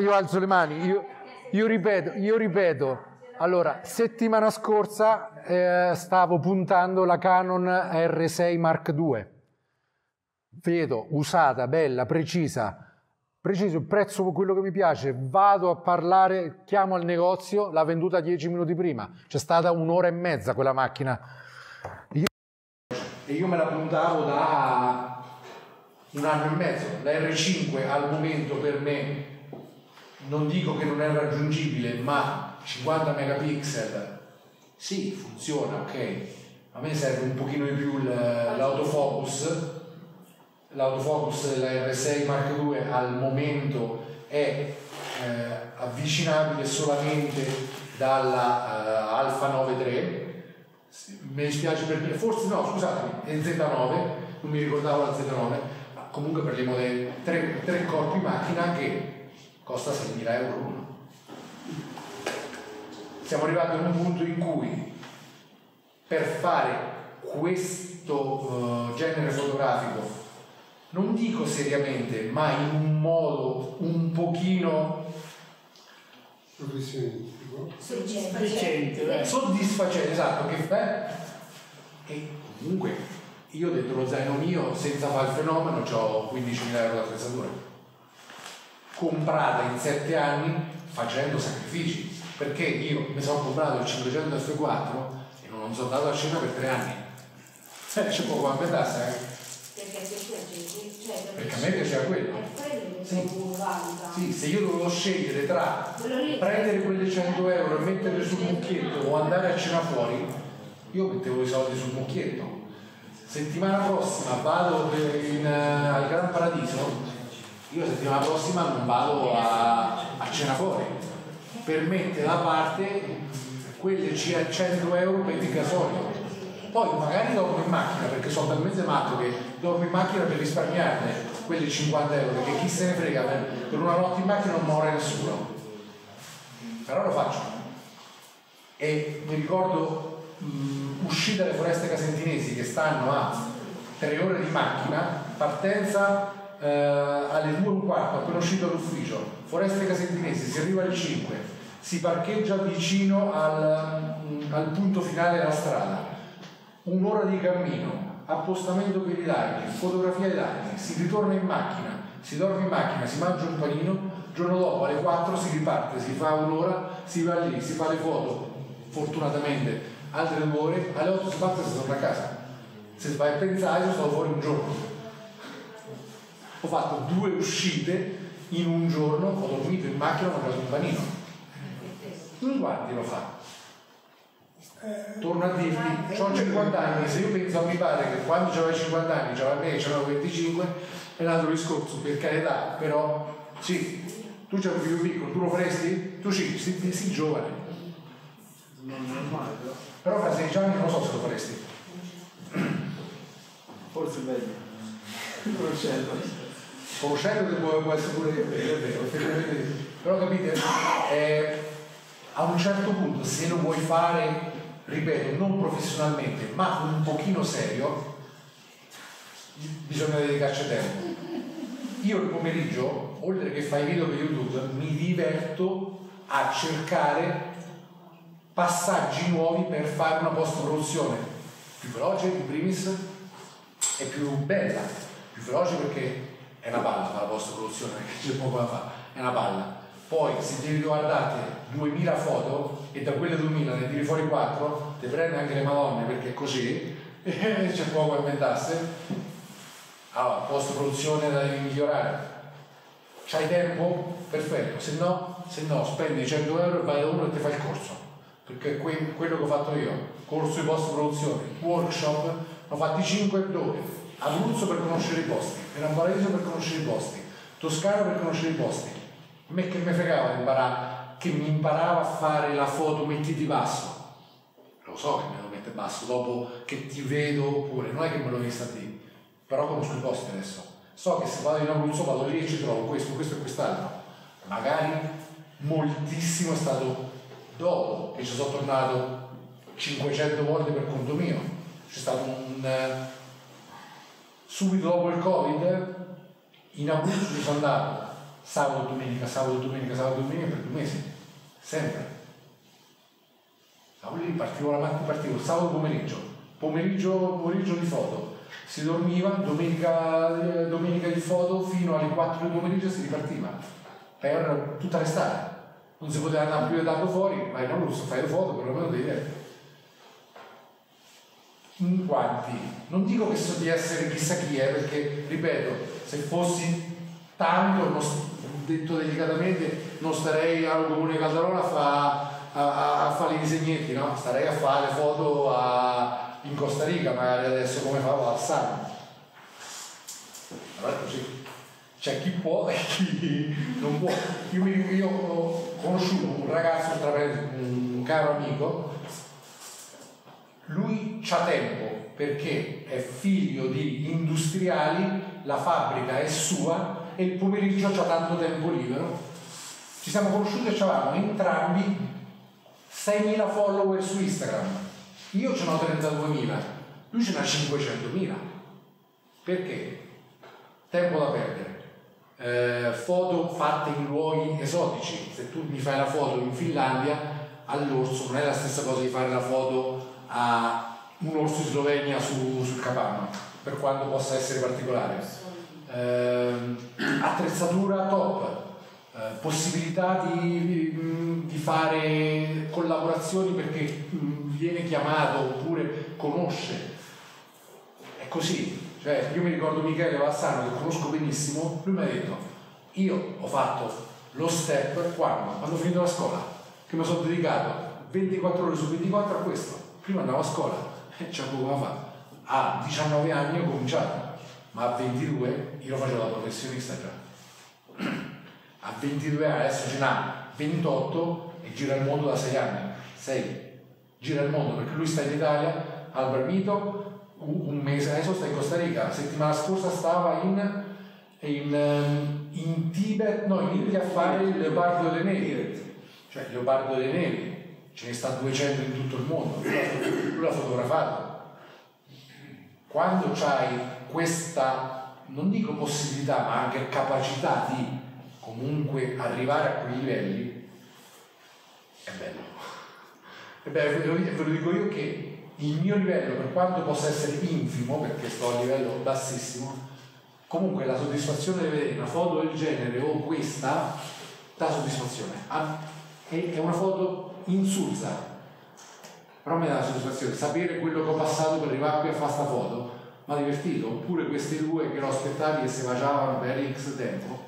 A: Io alzo le mani, io, io ripeto, io ripeto. Allora, settimana scorsa eh, stavo puntando la Canon R6 Mark II. Vedo, usata, bella, precisa. Preciso il prezzo quello che mi piace, vado a parlare, chiamo al negozio, l'ha venduta 10 minuti prima. C'è stata un'ora e mezza quella macchina. E io me la puntavo da un anno e mezzo. La R5 al momento per me non dico che non è raggiungibile, ma 50 megapixel sì, funziona, ok. A me serve un pochino di più l'autofocus. L'autofocus della R6 Mark II al momento è eh, avvicinabile solamente dalla eh, Alfa 9 III. Mi dispiace per forse no, scusatemi, è Z9, non mi ricordavo la Z9, ma comunque parliamo di tre, tre corpi macchina che costa 6.000 euro uno. Siamo arrivati a un punto in cui per fare questo eh, genere fotografico, non dico seriamente, ma in un modo un pochino
D: Decente, eh.
A: soddisfacente, esatto, che beh, e comunque io dentro lo zaino mio, senza fare il fenomeno, ho 15.000 euro di attrezzatura, comprata in 7 anni facendo sacrifici, perché io mi sono comprato il 500 F4 e non sono andato a cena per 3 anni. Eh, c'è poco a metà, sai?
B: perché se tu aggiungi, cioè
A: Perché a me piaceva quello.
B: Quello che
A: Sì. se io dovevo scegliere tra prendere quelle 100 euro e metterle sul mucchietto o andare a cena fuori, io mettevo i soldi sul mucchietto. Settimana prossima vado in, eh, al Gran Paradiso, io settimana prossima non vado a, a cena fuori, per mettere da parte quelle circa 100 euro per il gasolio. Poi magari dormo in macchina perché sono talmente matto che dormo in macchina per risparmiarne quelle 50 euro, perché chi se ne frega, per, una notte in macchina non muore nessuno. Però lo faccio. E mi ricordo mh, uscite dalle foreste casentinesi che stanno a tre ore di macchina, partenza eh, alle 2 e un quarto, appena uscito dall'ufficio, foreste casentinesi, si arriva alle 5, si parcheggia vicino al, mh, al punto finale della strada, un'ora di cammino, appostamento per i laghi, fotografia ai laghi, si ritorna in macchina, si dorme in macchina, si mangia un panino, giorno dopo alle 4 si riparte, si fa un'ora, si va lì, si fa le foto, fortunatamente altre due ore, alle 8 si parte e si torna a casa. Se vai a pensare, sono stato fuori un giorno. Ho fatto due uscite in un giorno, ho dormito in macchina, ho mangiato un panino. Tu quanti lo fa? Torno a dirti, ho 50 anni, se io penso a mio padre che quando avevo 50 anni, c'aveva me che avevo 25, è un altro discorso, per carità, però sì, tu c'hai un figlio piccolo, tu lo faresti? Tu sì, sei, sei giovane,
D: però.
A: però fra 16 anni non so se lo faresti.
D: Forse è meglio. Conoscendo.
A: Conoscendo che può, essere pure è vero, però capite, eh, a un certo punto se lo vuoi fare, ripeto, non professionalmente, ma un pochino serio, bisogna dedicarci tempo. Io il pomeriggio, oltre che fare video per YouTube, mi diverto a cercare passaggi nuovi per fare una post-produzione più veloce, in primis, e più bella, più veloce perché è una palla la post-produzione, perché c'è poco da fare, è una palla. Poi se devi guardate 2000 foto e da quelle 2000 ne tiri fuori 4, ti prendi anche le madonne perché è così, e c'è poco a inventarsi. Allora, post-produzione da devi migliorare. C'hai tempo? Perfetto, se no, se no spendi 100 euro e vai da uno e ti fai il corso. Perché que- quello che ho fatto io, corso di post-produzione, workshop, ne ho fatti 5 dove? Abruzzo per conoscere i posti, Gran per conoscere i posti, Toscana per conoscere i posti. A me che mi fregava imparare, che mi imparava a fare la foto metti di basso. Lo so che me lo mette basso dopo che ti vedo oppure, non è che me lo vista te, però conosco i posti adesso. So che se vado in Abruzzo vado lì e ci trovo questo, questo e quest'altro. Magari moltissimo è stato dopo che ci sono tornato 500 volte per conto mio. C'è stato un... eh, subito dopo il Covid in Abruzzo ci sono andato sabato, domenica, sabato, domenica, sabato, domenica per due mesi, sempre. Stavo lì, partivo la mattina, partivo sabato pomeriggio, pomeriggio, pomeriggio di foto, si dormiva, domenica, eh, domenica di foto fino alle 4 del pomeriggio si ripartiva per tutta l'estate. Non si poteva andare più tanto fuori, ma in Abruzzo fai le foto, perlomeno devi vedere. In quanti, non dico che so di essere chissà chi è, perché ripeto, se fossi tanto, non detto delicatamente, non starei al comune Caldarola a, fa- a- a- a fare i disegnetti, no? starei a fare le foto a- in Costa Rica, magari adesso come fa al San. Allora è così. C'è chi può e chi non può. Io, io ho conosciuto un ragazzo, un caro amico, lui c'ha tempo perché è figlio di industriali, la fabbrica è sua e il pomeriggio c'ha tanto tempo libero. Ci siamo conosciuti e avevamo entrambi 6.000 follower su Instagram. Io ce n'ho 32.000, lui ce n'ha 500.000. Perché? Tempo da perdere. Eh, foto fatte in luoghi esotici. Se tu mi fai la foto in Finlandia, all'orso non è la stessa cosa di fare la foto a un orso in Slovenia su, sul Capano, per quanto possa essere particolare. Ehm, attrezzatura top, eh, possibilità di, di fare collaborazioni perché mm, viene chiamato oppure conosce. È così. Cioè, io mi ricordo Michele Vassano che conosco benissimo, lui mi ha detto, io ho fatto lo step quando? Quando ho finito la scuola, che mi sono dedicato 24 ore su 24 a questo. Prima andavo a scuola e c'è poco da fare. A 19 anni ho cominciato, ma a 22 io facevo da professionista già. A 22 anni, adesso ce n'ha 28 e gira il mondo da 6 anni. 6. Gira il mondo perché lui sta in Italia, al Bramito, un mese, adesso sta in Costa Rica, la settimana scorsa stava in, in, ehm, in Tibet, no, in India a fare il leopardo delle nevi. Cioè il leopardo delle nevi, ce ne sta 200 in tutto il mondo, lui l'ha- fotografato. Quando hai questa, non dico possibilità, ma anche capacità di comunque arrivare a quei livelli, è bello. E beh, ve lo, dico io che il mio livello, per quanto possa essere infimo, perché sto a livello bassissimo, comunque la soddisfazione di vedere una foto del genere o questa dà soddisfazione. È una foto insulsa, però mi dà soddisfazione. Sapere quello che ho passato per arrivare qui a fare sta foto mi ha divertito. Oppure questi due che l'ho aspettati che si facevano per X tempo.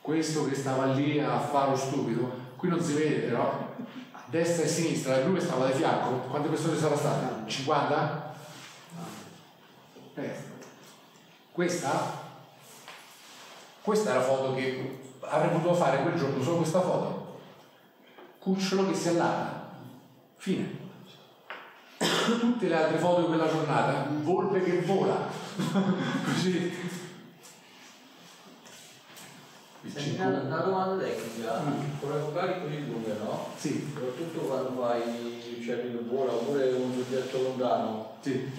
A: Questo che stava lì a fare lo stupido, qui non si vede però, a destra e a sinistra, lui che stava di fianco, quante persone sarà state? 50? Eh, questa? Questa è la foto che avrei potuto fare quel giorno, solo questa foto. Cucciolo che si allana. Fine. Tutte le altre foto di quella giornata, volpe che vola. Così.
E: Senti, una, una domanda tecnica, con la focali così lunghe, no?
A: Sì,
E: Soprattutto quando fai gli uccelli che vola oppure un soggetto lontano,
A: sì.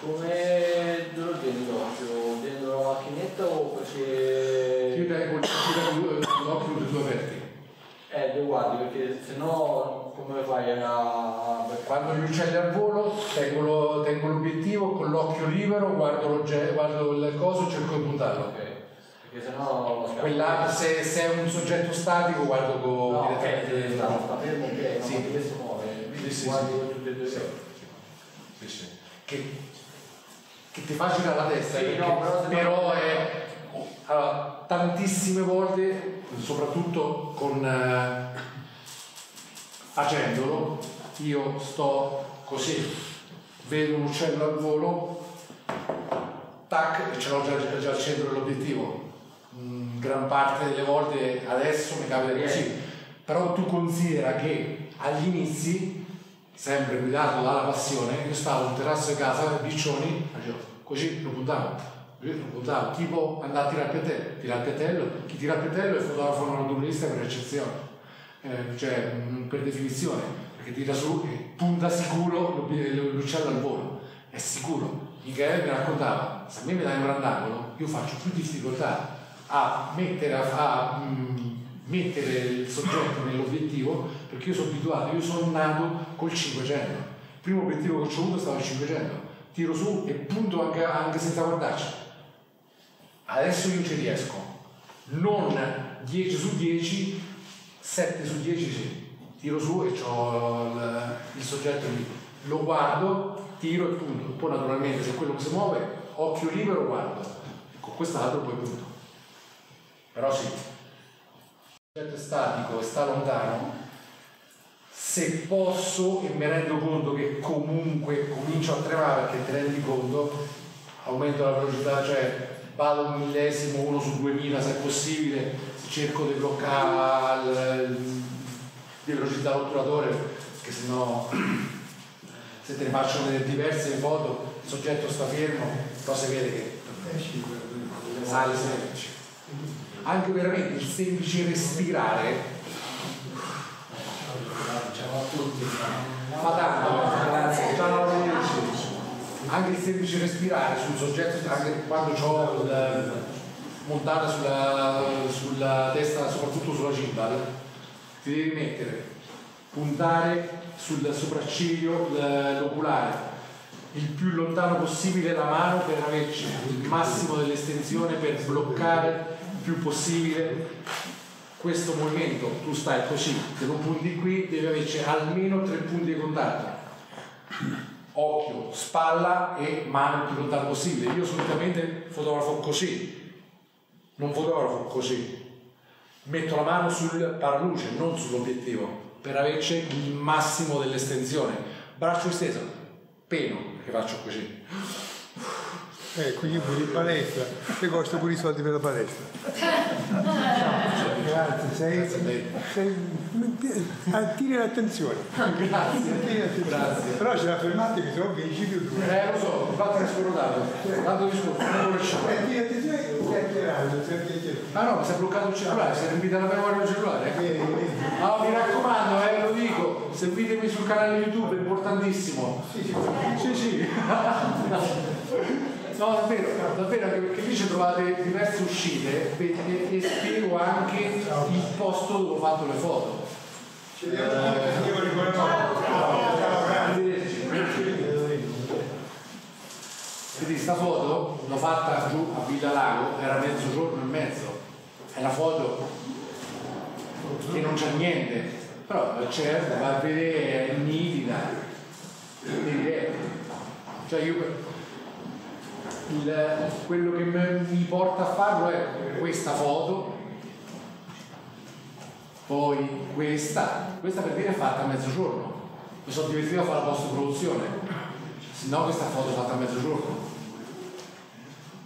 E: come lo tieni l'occhio? Dentro la macchinetta o perché...
A: Chiude con l'occhio con i due aperti.
E: Eh, devo guardi perché sennò come fai a...
A: Quando gli uccelli al volo tengo, lo- tengo l'obiettivo con l'occhio libero, guardo, guardo il coso, cerco di puntarlo.
E: Ok, perché sennò...
A: Quella, se, se è un soggetto statico guardo con
E: No,
A: direttamente
E: sta, sta fermo, ok,
A: Sì.
E: non si muove,
A: Sì, sì, sì.
E: e.
A: Che, che ti fa girare la testa,
E: Sì,
A: perché-
E: no, però
A: però è allora, tantissime volte, soprattutto con eh, facendolo, io sto così, vedo un uccello al volo, tac, e ce l'ho già, già al centro dell'obiettivo. Mm, gran parte delle volte adesso mi capita così, però tu considera che agli inizi, sempre guidato dalla passione, io stavo in terrazzo di casa, biccioni, facevo così lo puntavo, Io tipo andare a tirare il piatello, tirare il piatello, chi tira il piatello è fotografo naturalista per eccezione, eh, cioè mh, per definizione, perché tira su e punta sicuro l'uccello al volo, è sicuro. Michele mi raccontava, se a me mi dai un grandangolo, io faccio più difficoltà a mettere, a, a, mh, mettere il soggetto nell'obiettivo perché io sono abituato, io sono nato col 500. Il primo obiettivo che ho avuto stava al 500, tiro su e punto anche, anche senza guardarci. Adesso io ci riesco, non 10 su 10, 7 su 10 sì. Tiro su e ho il, il soggetto lì, lo guardo, tiro e punto. Poi naturalmente se quello che si muove, occhio libero guardo. Con quest'altro poi punto. Però sì, il soggetto è statico e sta lontano, se posso e mi rendo conto che comunque comincio a tremare perché ti rendi conto, aumento la velocità, cioè vado un millesimo, uno su 2000 se è possibile, cerco di bloccare di velocità l'otturatore, perché sennò se te ne faccio vedere diverse in foto, il soggetto sta fermo, però si vede che sale semplice. Anche veramente il semplice respirare fa tanto, ciao, arrivederci. anche il semplice respirare sul soggetto, anche quando ho il, montata sulla, sulla testa, soprattutto sulla gimbal, ti devi mettere, puntare sul sopracciglio l- l'oculare, il più lontano possibile la mano per averci il massimo dell'estensione per bloccare il più possibile questo movimento. Tu stai così, se non punti qui devi averci almeno tre punti di contatto. Occhio, spalla e mano il più lontano possibile. Io solitamente fotografo così, non fotografo così. Metto la mano sul paraluce, non sull'obiettivo, per averci il massimo dell'estensione. Braccio esteso, peno, perché faccio così.
C: Ecco, io pure in palestra, ti costa pure i soldi per la palestra. Grazie, sei, sei, attiri l'attenzione.
A: Grazie. Grazie.
C: Però c'è la fermata che sono 10 più 2.
A: Eh, lo so, infatti mi sono rodato. Tanto discorso, non lo riuscivo.
C: Attiri l'attenzione che stai chiacchierando, stai chiacchierando.
A: Ah no, mi si è bloccato il cellulare, si è riempita la memoria del cellulare. Ah, mi raccomando, eh, lo dico, seguitemi sul canale YouTube, è importantissimo.
C: Sì, sì,
A: Sì, sì. No, davvero, davvero, anche perché lì ci trovate diverse uscite e, e- e spiego anche il posto dove ho fatto le foto.
C: ci vediamo, io ricordo.
A: Sta foto l'ho fatta giù a Villa Lago, era mezzogiorno e mezzo. È una foto che non c'è niente, però certo, va a vedere, è nitida. Eh, Cioè io il- quello che mi porta a farlo è questa foto, poi questa, questa per dire è fatta a mezzogiorno. Mi sono divertito a fare la post produzione, se no questa foto è fatta a mezzogiorno.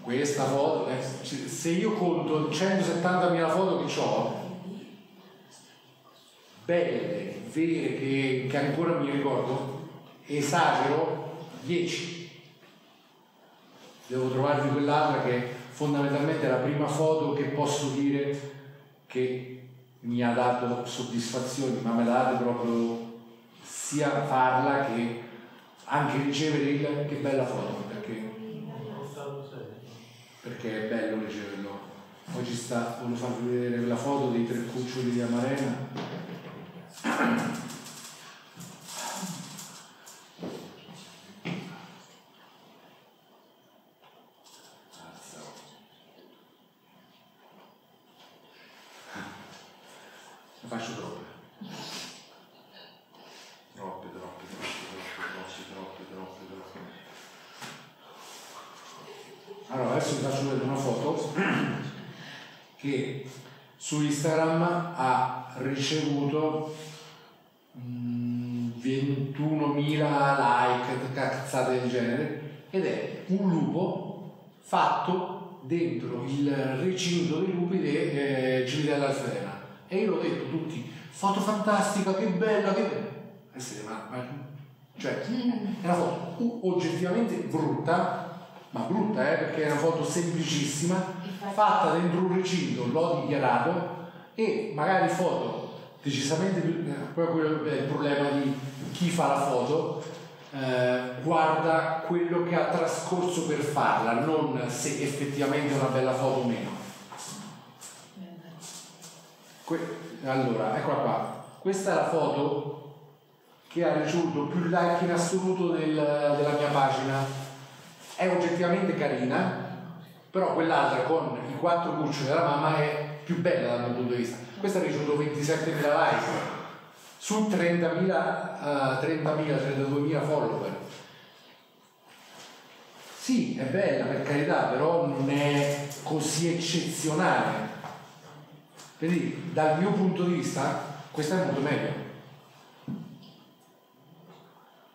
A: Questa foto, eh, se io conto 170.000 foto che ho, belle, vere, che, che ancora mi ricordo, esagero 10. Devo trovarvi quell'altra che fondamentalmente è la prima foto che posso dire che mi ha dato soddisfazioni, ma me la date proprio sia farla che anche ricevere il che bella foto, perché, perché è bello riceverlo. Oggi sta, voglio farvi vedere la foto dei tre cuccioli di Amarena. Ne faccio troppe. Troppe, troppe, troppe, troppe, troppe, troppe, troppe. Allora, adesso vi faccio vedere una foto che su Instagram ha ricevuto mm, 21.000 like, cazzate del genere, ed è un lupo fatto dentro il recinto dei lupi di eh, Cividella Alfena. E io l'ho detto tutti, foto fantastica, che bella, che bella. Ma, ma- cioè, è una foto oggettivamente brutta, ma brutta, eh, perché è una foto semplicissima, fatta dentro un recinto, l'ho dichiarato, e magari foto decisamente più, eh, poi quello è il problema di chi fa la foto, eh, guarda quello che ha trascorso per farla, non se effettivamente è una bella foto o meno. Que- allora, eccola qua. Questa è la foto che ha ricevuto più like in assoluto del- della mia pagina. È oggettivamente carina, però quell'altra con i quattro cuccioli della mamma è più bella dal mio punto di vista. Questa ha ricevuto 27.000 like su 30.000, eh, 30.000, 32.000 follower. Sì, è bella per carità, però non è così eccezionale. Quindi dal mio punto di vista questa è molto meglio.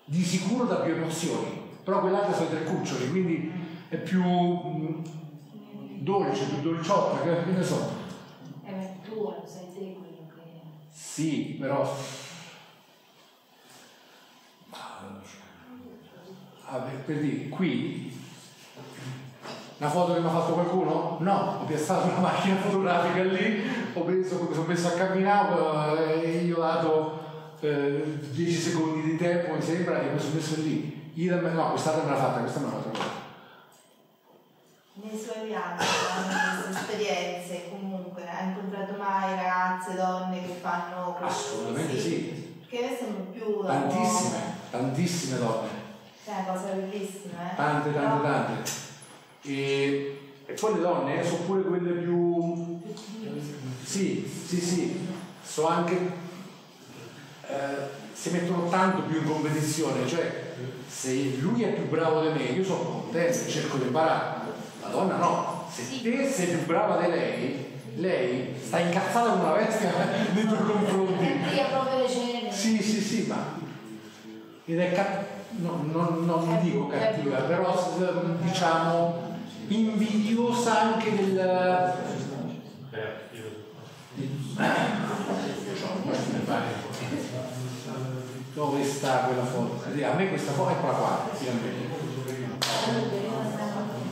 A: Di sicuro dà più emozioni, però quell'altra sono tre cuccioli, quindi è più mm, dolce, più dolciotta, che ne so.
F: È tuo, lo sai te
A: Sì, però. Ah, per, dire, qui una foto che mi ha fatto qualcuno? No, ho piazzato una macchina fotografica lì, ho preso, mi sono messo a camminare eh, e gli ho dato eh, 10 secondi di tempo, mi sembra, e mi sono messo lì. Idem, no, quest'altra me l'ha fatta, questa me l'ha trovata.
B: Nei suoi viaggi, hanno queste esperienze, comunque, incontrato mai ragazze, donne che fanno così?
A: Assolutamente sì.
B: Che ne sono più da
A: Tantissime, tantissime donne.
B: Cioè, una cosa bellissima, eh?
A: Tante, tante,
B: No?
A: tante. E, e poi le donne eh, sono pure quelle più... Sì, sì, sì, so anche... eh, si mettono tanto più in competizione, cioè se lui è più bravo di me, io sono contento, cerco di imparare. La donna no, se te sei più brava di lei, lei sta incazzata come una bestia nei tuoi confronti. Sì, sì, sì, ma ed è ca- no, non, non dico cattiva, però s- diciamo invidiosa anche del. Dove sta quella foto? A me questa foto, eccola qua, finalmente.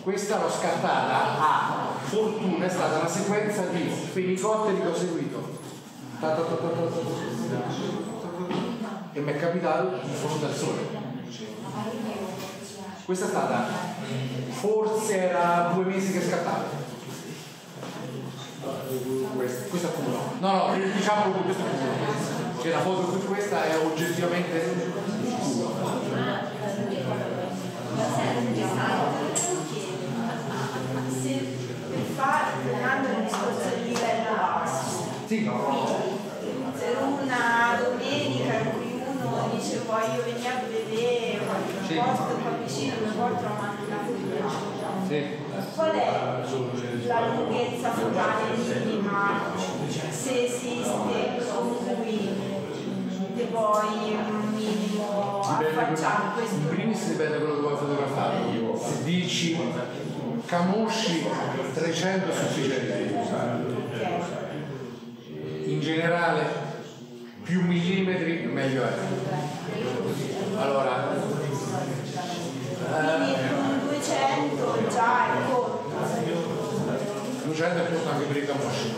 A: Questa l'ho scattata a fortuna, è stata una sequenza di fenicotteri che ho seguito. E mi è capitato di fronte al sole. Questa è stata, forse era due mesi che scattavo. Questo, questo è. No, no, diciamolo con questo è. Cioè la foto qui questa è oggettivamente
B: Se fa tornando al discorso del livello
A: Sì,
B: per una domenica in cui uno dice voglio venire a vedere
A: Sì.
B: posto qua vicino, mi porto una fotografia.
A: sì.
B: Qual è la lunghezza focale minima, se esiste, con cui ti puoi un minimo affacciare questo?
A: In primis dipende da quello che vuoi fotografare. Se dici Camosci 300 è sufficiente. In generale più millimetri meglio è. Allora,
B: con 200 già è corto.
A: 200 è corto anche per i Camosci.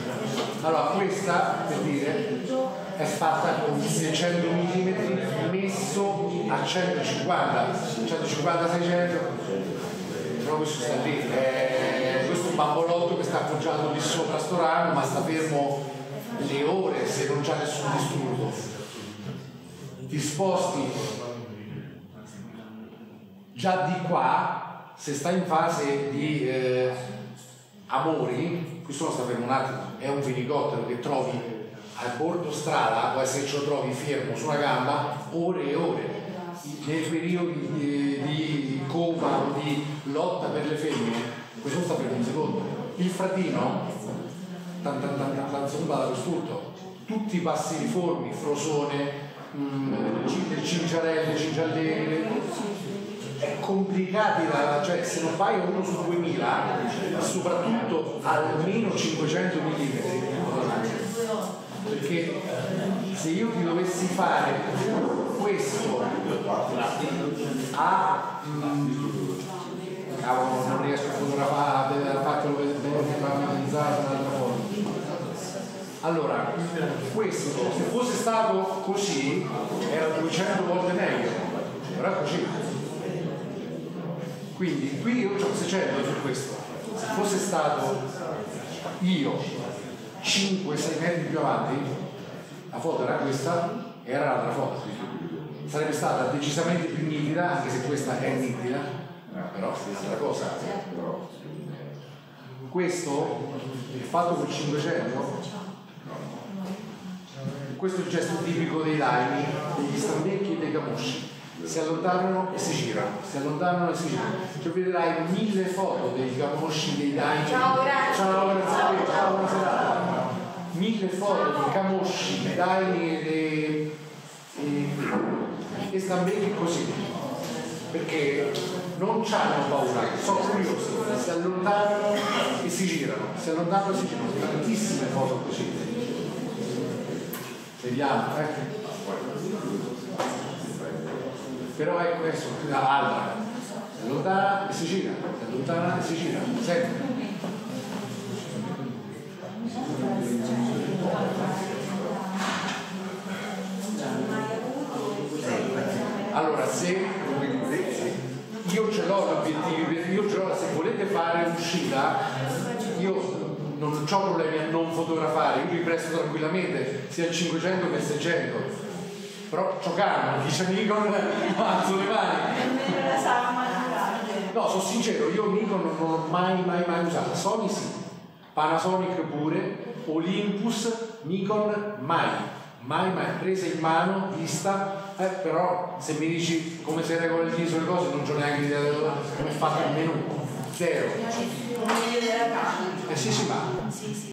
A: Allora, questa per dire è fatta con 600 mm messo a 150, 150-600, proprio su sta lì. È questo bambolotto che sta appoggiato lì sopra sto ramo, ma sta fermo le ore se non c'è nessun disturbo. Ti sposti già di qua, se stai in fase di eh, amori, questo lo sta fermo un attimo, è un fenicottero che trovi al bordo strada, può essere che ce lo trovi fermo su una gamba ore e ore. Nei periodi di, di cova o di lotta per le femmine, questo sta per un secondo. Il fratino, tan tan tan tan tan zumba da quest'ultimo, tutti i passi riformi, frosone, mm, cin- cinciarelle, cincialleri, è complicati da, cioè se non fai uno su 2000 soprattutto almeno 500 mm perché se io ti dovessi fare questo a mm, cavolo, non riesco a fotografare, deve farlo bene, fa analizzare. Allora, questo, se fosse stato così, era 200 volte meglio, però è così. Quindi qui io ho 600 su questo. Se fosse stato io 5-6 metri più avanti, la foto era questa, era l'altra foto. Sarebbe stata decisamente più nitida, anche se questa è nitida, però è un'altra cosa. Questo è fatto col 500 questo è il gesto tipico dei daini, degli stambecchi e dei camosci. Si allontanano e si girano, si allontanano e si girano. Cioè vedrai mille foto dei camosci, dei daini.
B: Ciao, grazie.
A: Ciao, grazie. Ciao, buona serata. Mille foto di camosci, daini e, e, e stambecchi così. Perché non hanno paura, sono curiosi, si allontanano e si girano, si allontanano e si girano. Tantissime foto così. Vediamo, eh. Però ecco adesso la altra, si allontana e si gira, si allontana e si gira, sempre. Allora, se io ce l'ho l'obiettivo, io ce l'ho, se volete fare uscita, io non ho problemi a non fotografare, io li presto tranquillamente, sia il 500 che il 600. Però giocare, dice Nikon, alzo le mani. No, sono sincero, io Nikon non l'ho mai, mai, mai usata. Sony sì, Panasonic pure, Olympus, Nikon mai. Mai, mai, presa in mano, vista, eh, però se mi dici come si regola il viso le cose non ho neanche idea come è fatto il menù, zero.
B: Non mi vedere